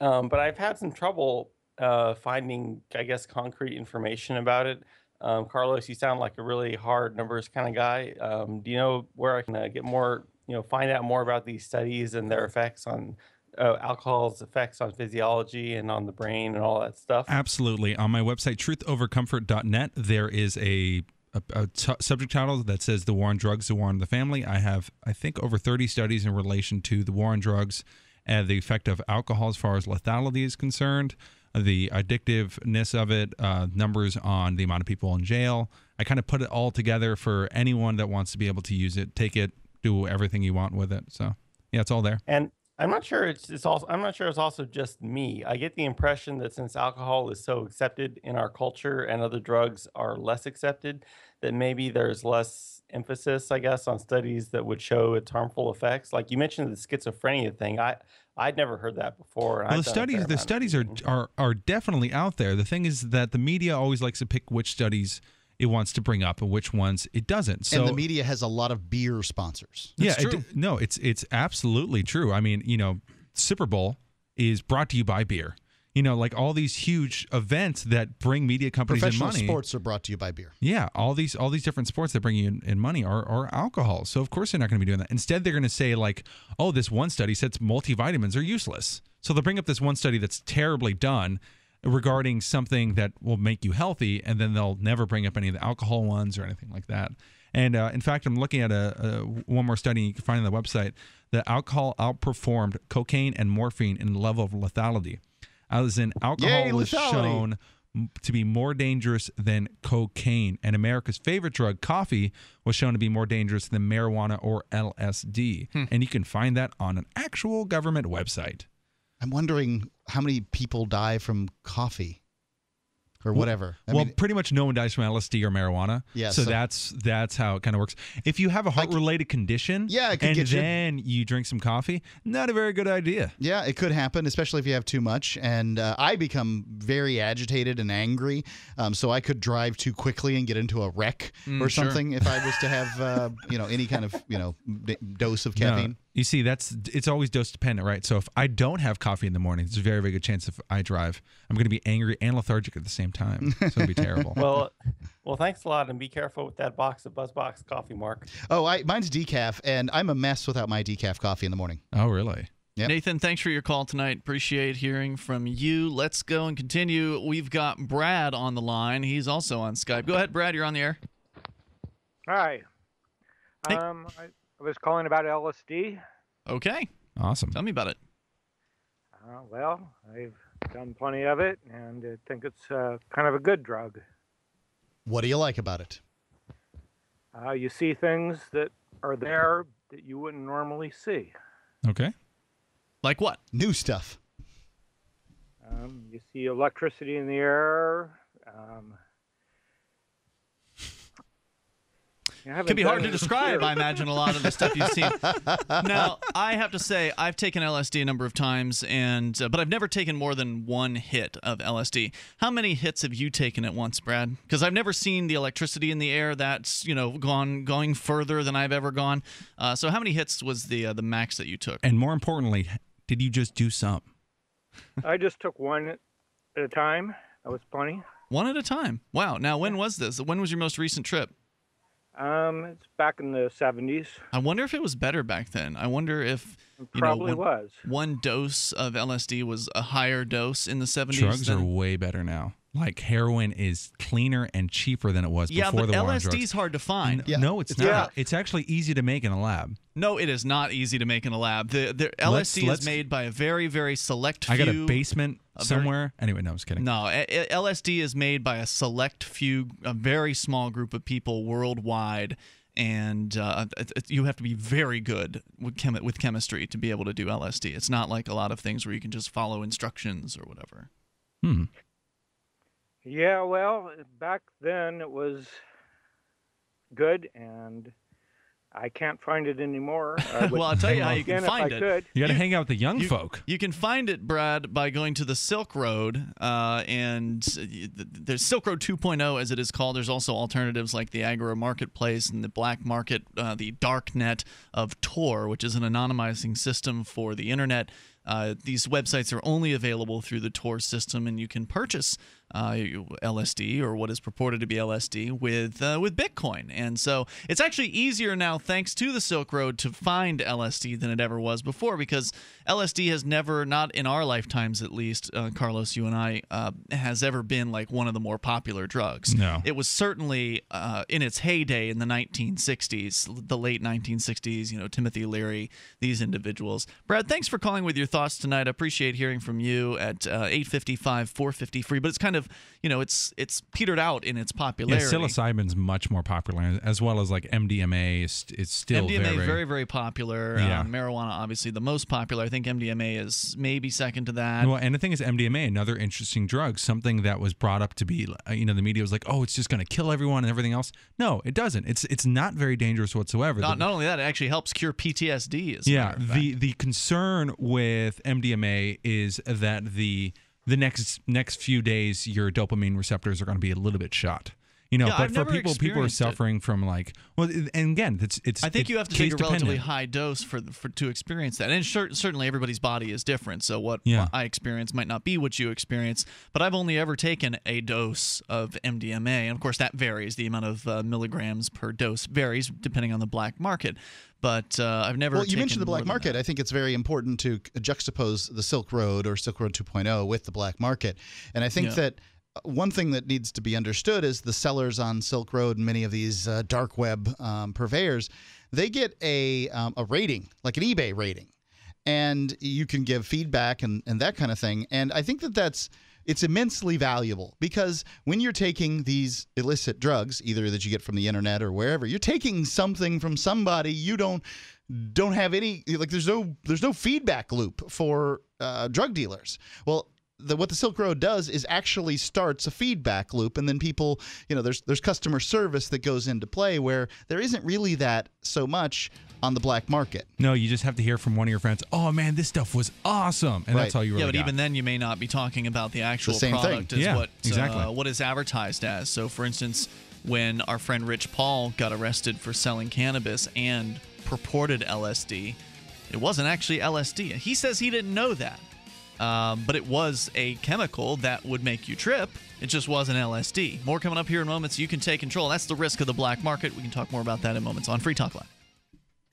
Speaker 62: Um, but I've had some trouble uh, finding, I guess, concrete information about it. Um, Carlos, you sound like a really hard numbers kind of guy. Um, do you know where I can uh, get more, you know, find out more about these studies and their effects on uh, alcohol's effects on physiology and on the brain and all that stuff?
Speaker 13: Absolutely. On my website, truthovercomfort.net, there is a, a, a t- subject title that says The War on Drugs, The War on the Family. I have, I think, over 30 studies in relation to the war on drugs and the effect of alcohol as far as lethality is concerned, the addictiveness of it, uh, numbers on the amount of people in jail. I kind of put it all together for anyone that wants to be able to use it, take it, do everything you want with it. So, yeah, it's all there.
Speaker 62: And I'm not sure it's, it's also I'm not sure it's also just me. I get the impression that since alcohol is so accepted in our culture and other drugs are less accepted, that maybe there's less emphasis, I guess, on studies that would show its harmful effects. Like you mentioned the schizophrenia thing. I I'd never heard that before.
Speaker 13: Well, the
Speaker 62: done a fair
Speaker 13: studies, the studies are, are are definitely out there. The thing is that the media always likes to pick which studies it wants to bring up and which ones it doesn't. So
Speaker 14: and the media has a lot of beer sponsors.
Speaker 13: yeah, it- no, it's it's absolutely true. I mean, you know, Super Bowl is brought to you by beer. You know, like all these huge events that bring media companies in money.
Speaker 14: sports are brought to you by beer.
Speaker 13: Yeah, all these all these different sports that bring you in, in money are, are alcohol. So of course they're not going to be doing that. Instead, they're going to say like, "Oh, this one study says multivitamins are useless." So they'll bring up this one study that's terribly done regarding something that will make you healthy, and then they'll never bring up any of the alcohol ones or anything like that. And uh, in fact, I'm looking at a, a one more study you can find on the website that alcohol outperformed cocaine and morphine in level of lethality. As in, alcohol
Speaker 14: Yay,
Speaker 13: was shown to be more dangerous than cocaine. And America's favorite drug, coffee, was shown to be more dangerous than marijuana or LSD.
Speaker 14: Hmm.
Speaker 13: And you can find that on an actual government website.
Speaker 14: I'm wondering how many people die from coffee or whatever. I
Speaker 13: well,
Speaker 14: mean,
Speaker 13: pretty much no one dies from LSD or marijuana.
Speaker 14: Yeah,
Speaker 13: So,
Speaker 14: so-
Speaker 13: that's that's how it kind of works. If you have a heart related condition,
Speaker 14: Yeah,
Speaker 13: and then you drink some coffee, not a very good idea.
Speaker 14: Yeah, it could happen, especially if you have too much. And uh, I become very agitated and angry, um, so I could drive too quickly and get into a wreck
Speaker 13: Mm,
Speaker 14: or
Speaker 13: sure.
Speaker 14: something if I was to have, uh, you know, any kind of, you know, d- dose of
Speaker 13: No,
Speaker 14: caffeine.
Speaker 13: You see, that's it's always dose dependent, right? So if I don't have coffee in the morning, there's a very, very good chance if I drive, I'm going to be angry and lethargic at the same time. So it'd be terrible.
Speaker 62: well, well, thanks a lot, and be careful with that box of BuzzBox coffee, Mark.
Speaker 14: Oh, I, mine's decaf, and I'm a mess without my decaf coffee in the morning.
Speaker 13: Oh, really?
Speaker 14: Yep.
Speaker 12: Nathan, thanks for your call tonight. Appreciate hearing from you. Let's go and continue. We've got Brad on the line. He's also on Skype. Go ahead, Brad. You're on the air.
Speaker 63: Hi. Um, I, I was calling about LSD.
Speaker 12: Okay.
Speaker 13: Awesome.
Speaker 12: Tell me about it.
Speaker 63: Uh, well, I've done plenty of it, and I think it's uh, kind of a good drug.
Speaker 14: What do you like about it?
Speaker 63: Uh, you see things that are there that you wouldn't normally see.
Speaker 13: Okay.
Speaker 12: Like what?
Speaker 14: New stuff.
Speaker 63: Um, you see electricity in the air. Um, you haven't
Speaker 12: Could be hard to describe. I imagine, a lot of the stuff you've seen. now, I have to say, I've taken LSD a number of times, and uh, but I've never taken more than one hit of LSD. How many hits have you taken at once, Brad? Because I've never seen the electricity in the air that's you know gone going further than I've ever gone. Uh, so, how many hits was the uh, the max that you took?
Speaker 13: And more importantly, did you just do some?
Speaker 63: I just took one at a time. That was plenty.
Speaker 12: One at a time. Wow. Now, when was this? When was your most recent trip?
Speaker 63: Um, it's back in the 70s.
Speaker 12: I wonder if it was better back then. I wonder if you
Speaker 63: probably
Speaker 12: know, one,
Speaker 63: was.
Speaker 12: one dose of LSD was a higher dose in the 70s.
Speaker 13: Drugs
Speaker 12: than-
Speaker 13: are way better now. Like heroin is cleaner and cheaper than it was
Speaker 12: Yeah,
Speaker 13: before
Speaker 12: but
Speaker 13: the war on
Speaker 12: LSD
Speaker 13: drugs.
Speaker 12: is hard to find.
Speaker 13: N- No, it's, not. It's actually easy to make in a lab.
Speaker 12: No, it is not easy to make in a lab. The, the LSD
Speaker 13: Let's-
Speaker 12: is
Speaker 13: let's-
Speaker 12: made by a very, very select few.
Speaker 13: I got a basement
Speaker 12: a very-
Speaker 13: somewhere. anyway, no, I was kidding.
Speaker 12: No, a- a- LSD is made by a select few, a very small group of people worldwide, and uh, it- it- you have to be very good with, chemi- with chemistry to be able to do LSD. It's not like a lot of things where you can just follow instructions or whatever.
Speaker 13: Hmm.
Speaker 63: Yeah, well, back then it was good, and I can't find it anymore. I
Speaker 12: well, I'll tell you how you can find it.
Speaker 63: Could.
Speaker 13: You got to hang out with the young
Speaker 12: you-
Speaker 13: folk.
Speaker 12: You can find it, Brad, by going to the Silk Road, uh, and uh, there's Silk Road 2.0, as it is called. There's also alternatives like the Agora Marketplace and the black market, uh, the dark net of Tor, which is an anonymizing system for the internet. Uh, these websites are only available through the Tor system, and you can purchase uh, LSD or what is purported to be LSD with uh, with Bitcoin. And so it's actually easier now, thanks to the Silk Road, to find LSD than it ever was before because LSD has never, not in our lifetimes at least, uh, Carlos, you and I, uh, has ever been like one of the more popular drugs.
Speaker 13: No.
Speaker 12: It was certainly uh, in its heyday in the 1960s, the late 1960s, you know, Timothy Leary, these individuals. Brad, thanks for calling with your thoughts tonight. I appreciate hearing from you at uh, 855 450 free, but it's kind of, you know, it's it's petered out in its
Speaker 13: Yeah,
Speaker 12: popularity.
Speaker 13: psilocybin's much more popular, as well as like MDMA. Is, it's still
Speaker 12: MDMA
Speaker 13: very,
Speaker 12: very very popular.
Speaker 13: Yeah.
Speaker 12: Uh, marijuana obviously the most popular. I think MDMA is maybe second to that.
Speaker 13: Well, and the thing is, MDMA, another interesting drug, something that was brought up to be, uh, you know, the media was like, oh, it's just going to kill everyone and everything else. No, it doesn't. It's it's not very dangerous whatsoever.
Speaker 12: not,
Speaker 13: The-
Speaker 12: not only that, it actually helps cure PTSD. As
Speaker 13: yeah, the the concern with MDMA is that the the next next few days your dopamine receptors are going to be a little bit shot. You know,
Speaker 12: Yeah,
Speaker 13: but
Speaker 12: I've
Speaker 13: for
Speaker 12: never
Speaker 13: people people are
Speaker 12: experienced it.
Speaker 13: suffering from like well, and again, it's it's
Speaker 12: I think
Speaker 13: it's
Speaker 12: you have to take
Speaker 13: case
Speaker 12: a relatively
Speaker 13: dependent.
Speaker 12: high dose for, for to experience that, and cer- certainly everybody's body is different. So what
Speaker 13: Yeah.
Speaker 12: I experience might not be what you experience. But I've only ever taken a dose of MDMA, and of course that varies. The amount of uh, milligrams per dose varies depending on the black market. But uh, I've never.
Speaker 14: Well, you mentioned the black
Speaker 12: than
Speaker 14: market. I think it's very important to juxtapose the Silk Road or Silk Road 2.0 with the black market. And I think
Speaker 12: Yeah.
Speaker 14: that one thing that needs to be understood is the sellers on Silk Road and many of these uh, dark web um, purveyors, they get a, um, a rating, like an eBay rating. And you can give feedback and, and that kind of thing. And I think that that's it's immensely valuable because when you're taking these illicit drugs, either that you get from the internet or wherever, you're taking something from somebody you don't don't have any like there's no there's no feedback loop for uh, drug dealers. Well, the, what the Silk Road does is actually starts a feedback loop, and then people, you know, there's there's customer service that goes into play where there isn't really that so much on the black market.
Speaker 13: No, you just have to hear from one of your friends. Oh man, this stuff was awesome, and that's all you really
Speaker 12: yeah, but
Speaker 13: got.
Speaker 12: even then, you may not be talking about the actual
Speaker 13: same thing.
Speaker 12: product as
Speaker 13: Yeah,
Speaker 12: what
Speaker 13: exactly.
Speaker 12: uh, what is advertised as. So, for instance, when our friend Rich Paul got arrested for selling cannabis and purported LSD, it wasn't actually LSD. He says he didn't know that, um, but it was a chemical that would make you trip. It just wasn't LSD. More coming up here in moments. You can take control. That's the risk of the black market. We can talk more about that in moments on Free Talk Live.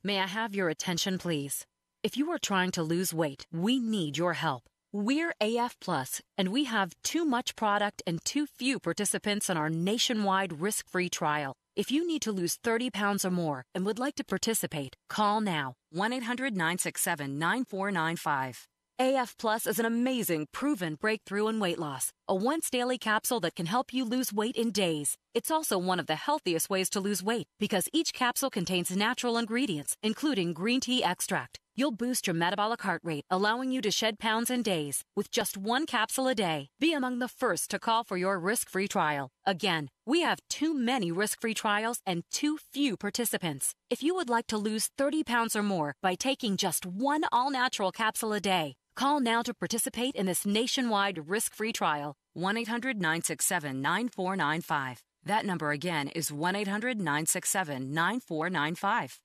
Speaker 64: May I have your attention, please? If you are trying to lose weight, we need your help. We're AF Plus, and we have too much product and too few participants in our nationwide risk free trial. If you need to lose 30 pounds or more and would like to participate, call now 1 800 967 9495.
Speaker 30: AF Plus is an amazing, proven breakthrough in weight loss. A once daily capsule that can help you lose weight in days. It's also one of the healthiest ways to lose weight because each capsule contains natural ingredients, including green tea extract. You'll boost your metabolic heart rate, allowing you to shed pounds in days with just one capsule a day. Be among the first to call for your risk free trial. Again, we have too many risk free trials and too few participants. If you would like to lose 30 pounds or more by taking just one all natural capsule a day, call now to participate in this nationwide risk free trial 1 800 967 9495. That number again is 1 800 967 9495.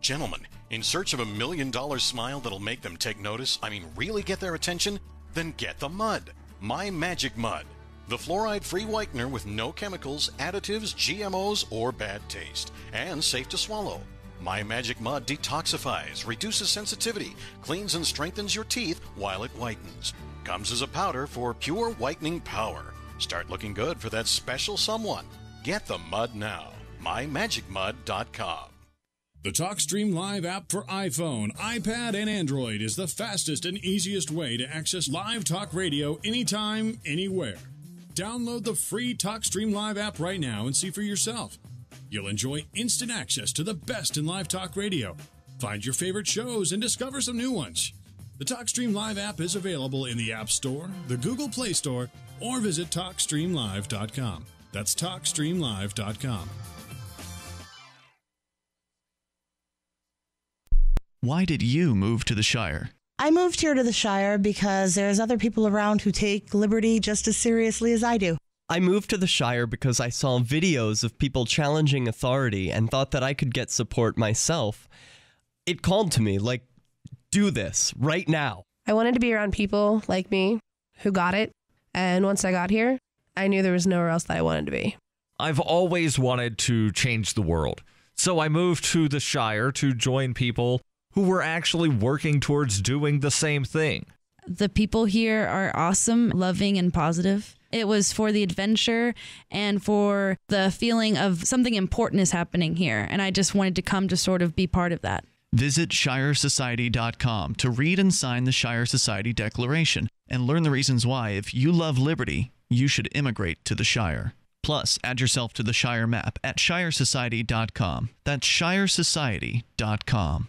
Speaker 22: Gentlemen, in search of a million dollar smile that'll make them take notice, I mean, really get their attention? Then get the mud. My Magic Mud. The fluoride free whitener with no chemicals, additives, GMOs, or bad taste, and safe to swallow. My Magic Mud detoxifies, reduces sensitivity, cleans and strengthens your teeth while it whitens. Comes as a powder for pure whitening power. Start looking good for that special someone. Get the mud now. MyMagicMud.com.
Speaker 65: The TalkStream Live app for iPhone, iPad, and Android is the fastest and easiest way to access live talk radio anytime, anywhere. Download the free TalkStream Live app right now and see for yourself. You'll enjoy instant access to the best in live talk radio. Find your favorite shows and discover some new ones. The TalkStream Live app is available in the App Store, the Google Play Store, or visit TalkStreamLive.com. That's TalkStreamLive.com.
Speaker 12: Why did you move to the Shire?
Speaker 66: I moved here to the Shire because there's other people around who take liberty just as seriously as I do.
Speaker 67: I moved to the Shire because I saw videos of people challenging authority and thought that I could get support myself. It called to me, like, do this right now.
Speaker 68: I wanted to be around people like me who got it. And once I got here, I knew there was nowhere else that I wanted to be.
Speaker 33: I've always wanted to change the world. So I moved to the Shire to join people who were actually working towards doing the same thing.
Speaker 69: The people here are awesome, loving, and positive. It was for the adventure and for the feeling of something important is happening here. And I just wanted to come to sort of be part of that.
Speaker 12: Visit ShireSociety.com to read and sign the Shire Society Declaration and learn the reasons why, if you love liberty, you should immigrate to the Shire. Plus, add yourself to the Shire map at ShireSociety.com. That's ShireSociety.com.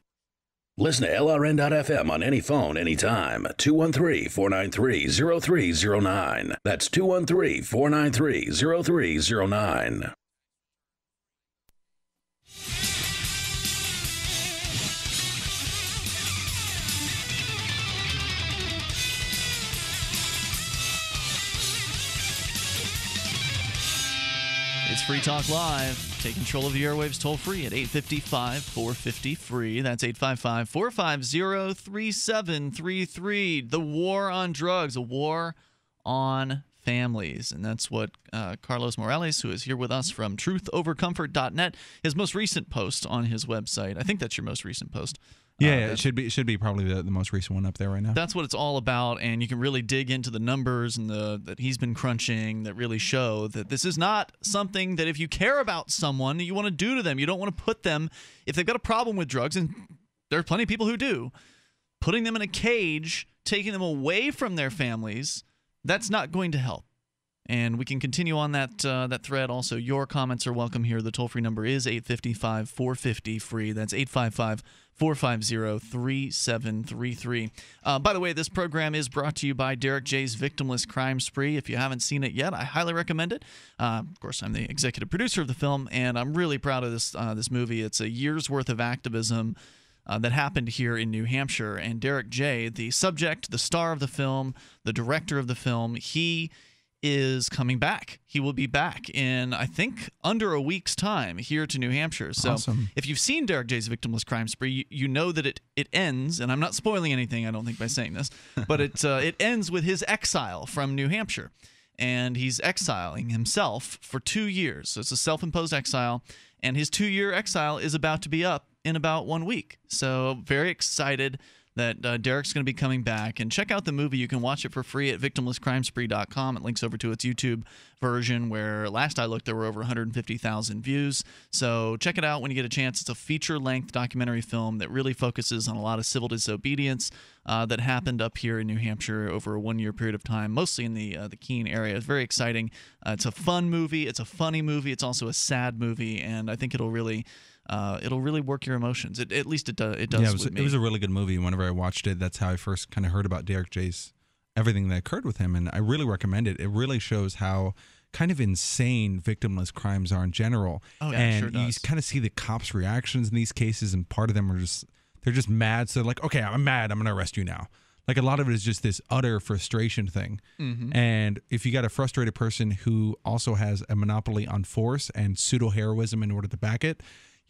Speaker 20: Listen to LRN.FM on any phone, anytime. 213 493 0309. That's 213 493 0309.
Speaker 12: It's Free Talk Live. Take control of the airwaves toll free at 855 450 free. That's 855 450 3733. The war on drugs, a war on families. And that's what uh, Carlos Morales, who is here with us from truthovercomfort.net, his most recent post on his website. I think that's your most recent post.
Speaker 13: Yeah, uh, it should be it should be probably the, the most recent one up there right now.
Speaker 12: That's what it's all about, and you can really dig into the numbers and the that he's been crunching that really show that this is not something that if you care about someone, you want to do to them. You don't want to put them if they've got a problem with drugs, and there are plenty of people who do, putting them in a cage, taking them away from their families. That's not going to help. And we can continue on that uh, that thread. Also, your comments are welcome here. The toll free number is 855 450 free. That's 855 450 3733. Uh, By the way, this program is brought to you by Derrick J's Victimless Crime Spree. If you haven't seen it yet, I highly recommend it. Uh, of course, I'm the executive producer of the film, and I'm really proud of this uh, this movie. It's a year's worth of activism uh, that happened here in New Hampshire. And Derrick J, the subject, the star of the film, the director of the film, he is coming back. He will be back in, I think, under a week's time here to New Hampshire. So
Speaker 13: Awesome.
Speaker 12: if you've seen Derrick J's Victimless Crime Spree, you, you know that it, it ends, and I'm not spoiling anything, I don't think, by saying this, but it, uh, it ends with his exile from New Hampshire. And he's exiling himself for two years. So it's a self imposed exile. And his two year exile is about to be up in about one week. So very excited that uh, Derrick's going to be coming back. And check out the movie. You can watch it for free at victimlesscrimespree.com. It links over to its YouTube version, where last I looked, there were over 150,000 views. So check it out when you get a chance. It's a feature length documentary film that really focuses on a lot of civil disobedience uh, that happened up here in New Hampshire over a one year period of time, mostly in the, uh, the Keene area. It's very exciting. Uh, it's a fun movie, it's a funny movie, it's also a sad movie, and I think it'll really. Uh, it'll really work your emotions. It, at least it does. It does
Speaker 13: yeah, it was,
Speaker 12: with me.
Speaker 13: it was a really good movie. Whenever I watched it, that's how I first kind of heard about Derrick J's everything that occurred with him, and I really recommend it. It really shows how kind of insane victimless crimes are in general.
Speaker 12: Oh, yeah,
Speaker 13: and
Speaker 12: sure
Speaker 13: you kind of see the cops' reactions in these cases, and part of them are just they're just mad. So they're like, okay, I'm mad. I'm gonna arrest you now. Like a lot of it is just this utter frustration thing.
Speaker 12: Mhm.
Speaker 13: And if you got a frustrated person who also has a monopoly on force and pseudo heroism in order to back it,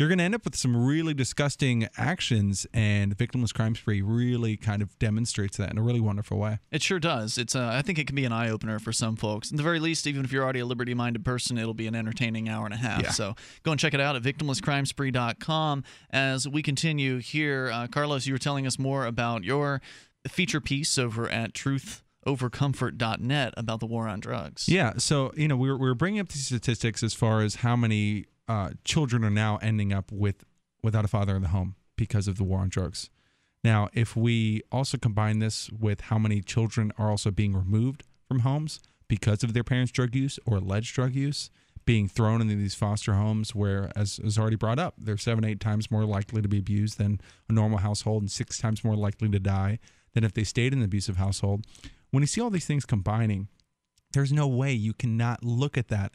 Speaker 13: you're going to end up with some really disgusting actions. And Victimless Crime Spree really kind of demonstrates that in a really wonderful way.
Speaker 12: It sure does. It's. Uh, I think it can be an eye opener for some folks. At the very least, even if you're already a liberty minded person, it'll be an entertaining hour and a half.
Speaker 13: Yeah.
Speaker 12: So go and check it out at victimlesscrimespree.com. As we continue here, uh, Carlos, you were telling us more about your feature piece over at truthovercomfort.net about the war on drugs.
Speaker 13: Yeah. So, you know, we were, we were bringing up these statistics as far as how many uh, children are now ending up with without a father in the home because of the war on drugs. Now, if we also combine this with how many children are also being removed from homes because of their parents' drug use or alleged drug use, being thrown into these foster homes where, as is already brought up, they're seven, eight times more likely to be abused than a normal household and six times more likely to die than if they stayed in an abusive household. When you see all these things combining, there's no way you cannot look at that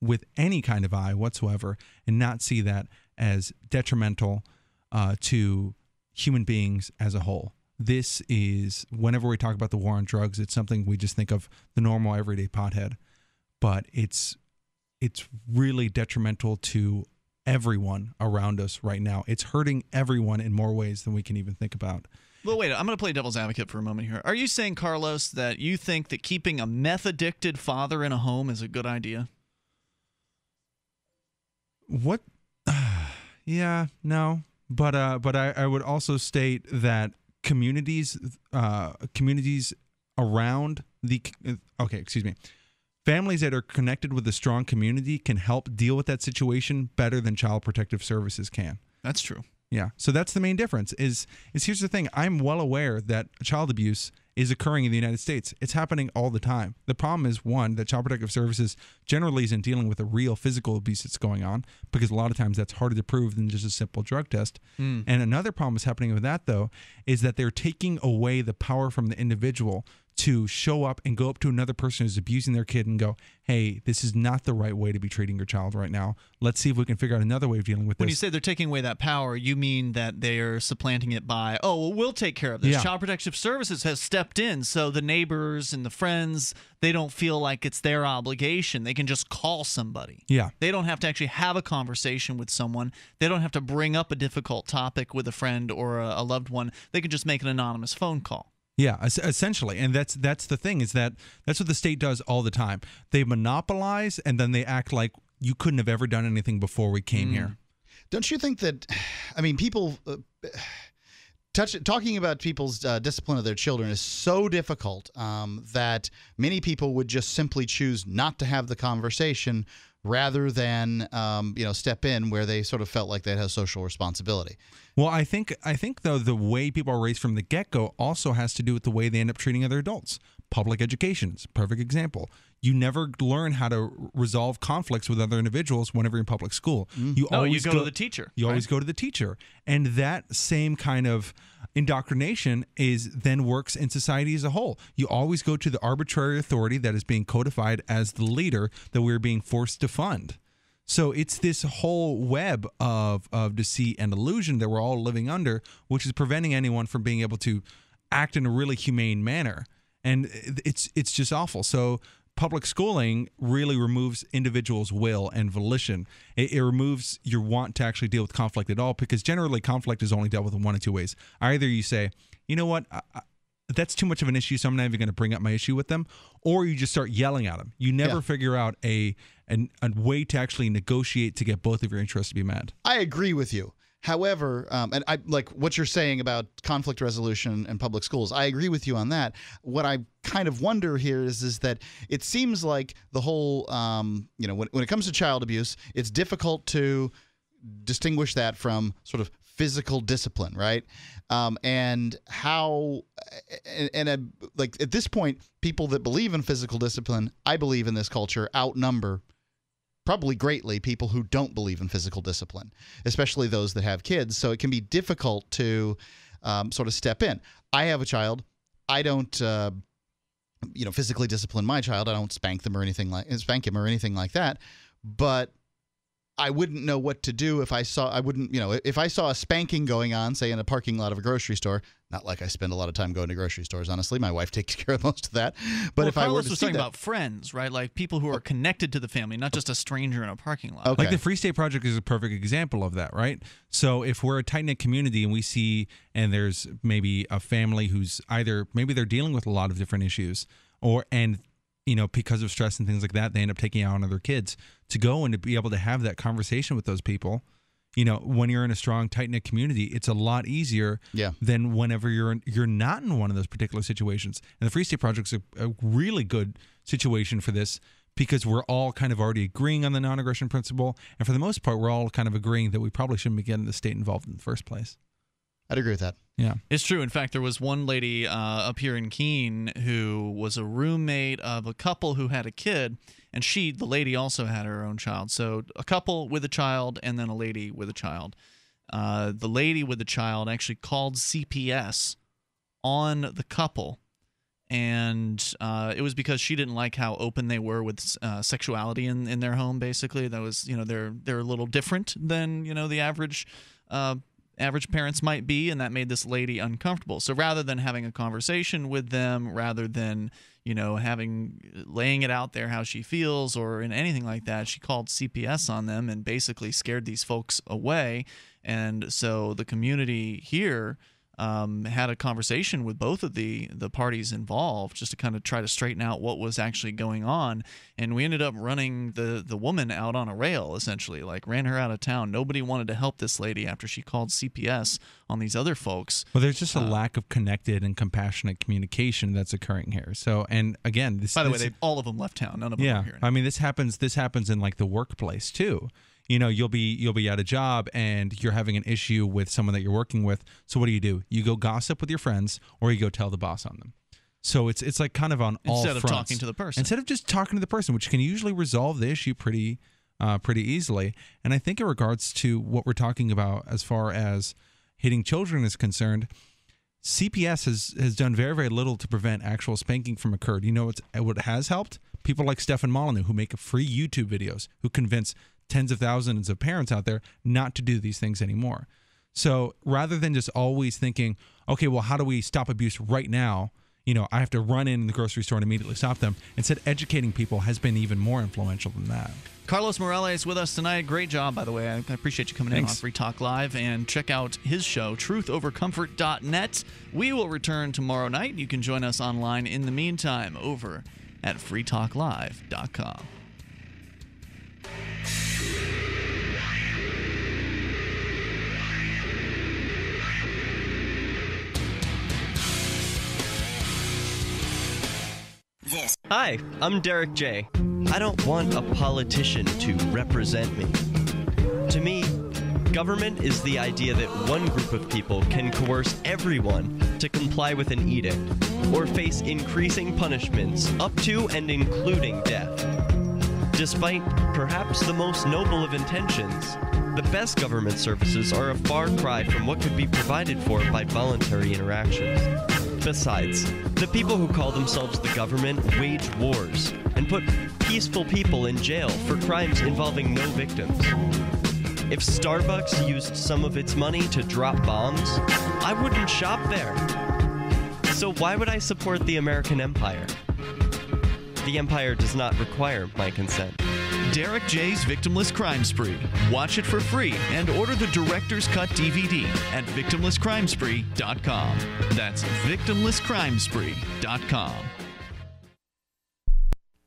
Speaker 13: with any kind of eye whatsoever and not see that as detrimental uh, to human beings as a whole. This is whenever we talk about the war on drugs, it's something we just think of the normal everyday pothead, but it's it's really detrimental to everyone around us right now. It's hurting everyone in more ways than we can even think about.
Speaker 12: Well, wait, I'm going to play devil's advocate for a moment here. Are you saying, Carlos, that you think that keeping a meth addicted father in a home is a good idea?
Speaker 13: What? yeah, no, but uh, but I, I would also state that communities, uh, communities around the okay, excuse me, families that are connected with a strong community can help deal with that situation better than child protective services can.
Speaker 12: That's true.
Speaker 13: Yeah. So that's the main difference. Is is here's the thing. I'm well aware that child abuse is occurring in the United States. It's happening all the time. The problem is one that Child Protective Services generally isn't dealing with a real physical abuse that's going on because a lot of times that's harder to prove than just a simple drug test.
Speaker 12: Hmm.
Speaker 13: And another problem is happening with that though is that they're taking away the power from the individual to show up and go up to another person who's abusing their kid and go, "Hey, this is not the right way to be treating your child right now. Let's see if we can figure out another way of dealing with
Speaker 12: When
Speaker 13: this."
Speaker 12: When you say they're taking away that power, you mean that they're supplanting it by, oh, well, we'll take care of this.
Speaker 13: Yeah.
Speaker 12: Child Protective Services has stepped in, so the neighbors and the friends, they don't feel like it's their obligation. They can just call somebody.
Speaker 13: Yeah.
Speaker 12: They don't have to actually have a conversation with someone. They don't have to bring up a difficult topic with a friend or a, a loved one. They can just make an anonymous phone call.
Speaker 13: Yeah, es- essentially, and that's that's the thing is that that's what the state does all the time. They monopolize, and then they act like you couldn't have ever done anything before we came here.
Speaker 14: Don't you think that? I mean, people uh, touch talking about people's uh, discipline of their children is so difficult um, that many people would just simply choose not to have the conversation rather than um, you know step in where they sort of felt like they had social responsibility.
Speaker 13: Well, I think I think though the way people are raised from the get go also has to do with the way they end up treating other adults. public education is a perfect example. You never learn how to resolve conflicts with other individuals whenever you're in public school. Mm-hmm. You
Speaker 12: No, you
Speaker 13: always
Speaker 12: go to the teacher,
Speaker 13: You always go to the teacher, and that same kind of indoctrination is then works in society as a whole. You always go to the arbitrary authority that is being codified as the leader that we're being forced to fund. So it's this whole web of of deceit and illusion that we're all living under, which is preventing anyone from being able to act in a really humane manner. And it's it's just awful. So public schooling really removes individuals' will and volition. It, it removes your want to actually deal with conflict at all because generally conflict is only dealt with in one of two ways. Either you say, you know what, I, I, that's too much of an issue, so I'm not even going to bring up my issue with them, or you just start yelling at them. You never
Speaker 14: Yeah.
Speaker 13: figure out a, an, a way to actually negotiate to get both of your interests to be met.
Speaker 14: I agree with you. However, um, and I like what you're saying about conflict resolution and public schools. I agree with you on that. What I kind of wonder here is is that it seems like the whole, um, you know, when, when it comes to child abuse, it's difficult to distinguish that from sort of physical discipline, right? Um, and how, and, and like at this point, people that believe in physical discipline, I believe in this culture, outnumber probably greatly people who don't believe in physical discipline, especially those that have kids. So it can be difficult to um, sort of step in. I have a child. I don't, uh, you know, physically discipline my child. I don't spank them or anything like spank him or anything like that. But I wouldn't know what to do if I saw. I wouldn't, you know, if I saw a spanking going on, say in a parking lot of a grocery store. Not like I spend a lot of time going to grocery stores. Honestly, my wife takes care of most of that. But
Speaker 12: well,
Speaker 14: if I were
Speaker 12: Carlos
Speaker 14: to
Speaker 12: was talking
Speaker 14: that,
Speaker 12: about friends, right? Like people who are connected to the family, not just a stranger in a parking lot.
Speaker 13: Like the Free State Project is a perfect example of that, right? So if we're a tight knit community and we see, and there's maybe a family who's either maybe they're dealing with a lot of different issues, or and you know because of stress and things like that, they end up taking out on other kids. To go and to be able to have that conversation with those people, you know, when you're in a strong tight knit community, it's a lot easier
Speaker 14: Yeah.
Speaker 13: than whenever you're in, you're not in one of those particular situations. And the Free State Project's a, a really good situation for this because we're all kind of already agreeing on the non-aggression principle, and for the most part, we're all kind of agreeing that we probably shouldn't be getting the state involved in the first place.
Speaker 14: I'd agree with that.
Speaker 13: Yeah.
Speaker 12: It's true. In fact, there was one lady uh, up here in Keene who was a roommate of a couple who had a kid, and she, the lady, also had her own child. So a couple with a child, and then a lady with a child. Uh, the lady with the child actually called CPS on the couple. And uh, it was because she didn't like how open they were with uh, sexuality in, in their home. Basically, that was you know they're they're a little different than you know the average uh, average parents might be, and that made this lady uncomfortable. So rather than having a conversation with them, rather than you know having laying it out there how she feels or in anything like that, she called CPS on them and basically scared these folks away. And so the community here um, had a conversation with both of the the parties involved just to kind of try to straighten out what was actually going on. And we ended up running the the woman out on a rail essentially like ran her out of town. Nobody wanted to help this lady after she called CPS on these other folks.
Speaker 13: Well, there's just a
Speaker 12: Uh,
Speaker 13: lack of connected and compassionate communication that's occurring here. So, and again, this
Speaker 12: by the way they all of them left town. None of them
Speaker 13: yeah.
Speaker 12: are here
Speaker 13: i mean this happens this happens in like the workplace too you know you'll be you'll be at a job and you're having an issue with someone that you're working with so what do you do you go gossip with your friends or you go tell the boss on them so it's it's like kind of on all
Speaker 12: Instead of
Speaker 13: fronts.
Speaker 12: talking to the person.
Speaker 13: instead of just talking to the person which can usually resolve the issue pretty uh, pretty easily and i think in regards to what we're talking about as far as hitting children is concerned CPS has has done very very little to prevent actual spanking from occurred. You know what's, what has helped? People like Stefan Molyneux who make free YouTube videos who convince tens of thousands of parents out there not to do these things anymore. So rather than just always thinking, okay, well, how do we stop abuse right now? You know, I have to run in the grocery store and immediately stop them. Instead, educating people has been even more influential than that.
Speaker 12: Carlos Morales with us tonight. Great job, by the way. I appreciate you coming in on Free Talk Live. And check out his show, truthovercomfort.net. We will return tomorrow night. You can join us online in the meantime over at freetalklive.com.
Speaker 67: Hi, I'm Derrick J. I don't want a politician to represent me. To me, Government is the idea that one group of people can coerce everyone to comply with an edict or face increasing punishments up to and including death. Despite perhaps the most noble of intentions, the best government services are a far cry from what could be provided for by voluntary interactions. Besides, the people who call themselves the government wage wars and put peaceful people in jail for crimes involving no victims. If Starbucks used some of its money to drop bombs, I wouldn't shop there. So why would I support the American empire? The empire does not require my consent.
Speaker 12: Derrick J's Victimless Crime Spree. Watch it for free and order the Director's Cut DVD at victimlesscrimespree.com. That's victimlesscrimespree.com.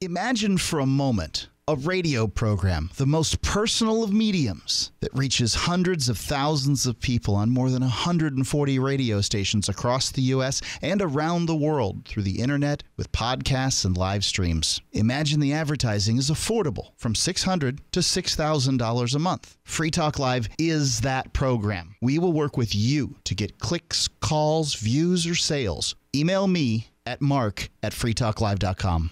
Speaker 14: Imagine for a moment a radio program, the most personal of mediums, that reaches hundreds of thousands of people on more than 140 radio stations across the U.S. and around the world through the internet with podcasts and live streams. Imagine the advertising is affordable from 600 to $6,000 a month. Free Talk Live is that program. We will work with you to get clicks, calls, views, or sales. Email me at mark at freetalklive.com.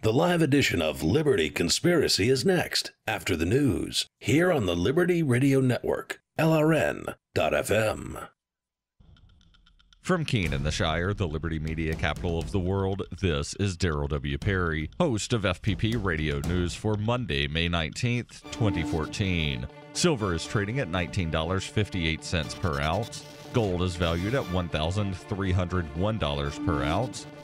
Speaker 20: The live edition of Liberty Conspiracy is next after the news here on the Liberty Radio Network, LRN.FM.
Speaker 33: From Keene in the Shire, the Liberty Media capital of the world, this is Daryl W. Perry, host of FPP Radio News for Monday, May 19th, 2014. Silver is trading at $19.58 per ounce. Gold is valued at $1,301 per ounce.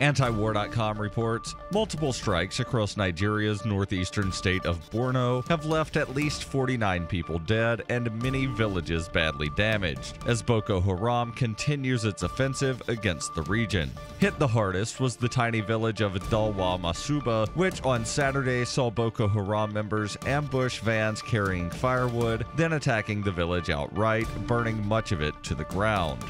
Speaker 33: Antiwar.com reports multiple strikes across Nigeria's northeastern state of Borno have left at least 49 people dead and many villages badly damaged as Boko Haram continues its offensive against the region. Hit the hardest was the tiny village of Dalwa Masuba, which on Saturday saw Boko Haram members ambush vans carrying firewood, then attacking the village outright, burning much of it to the ground.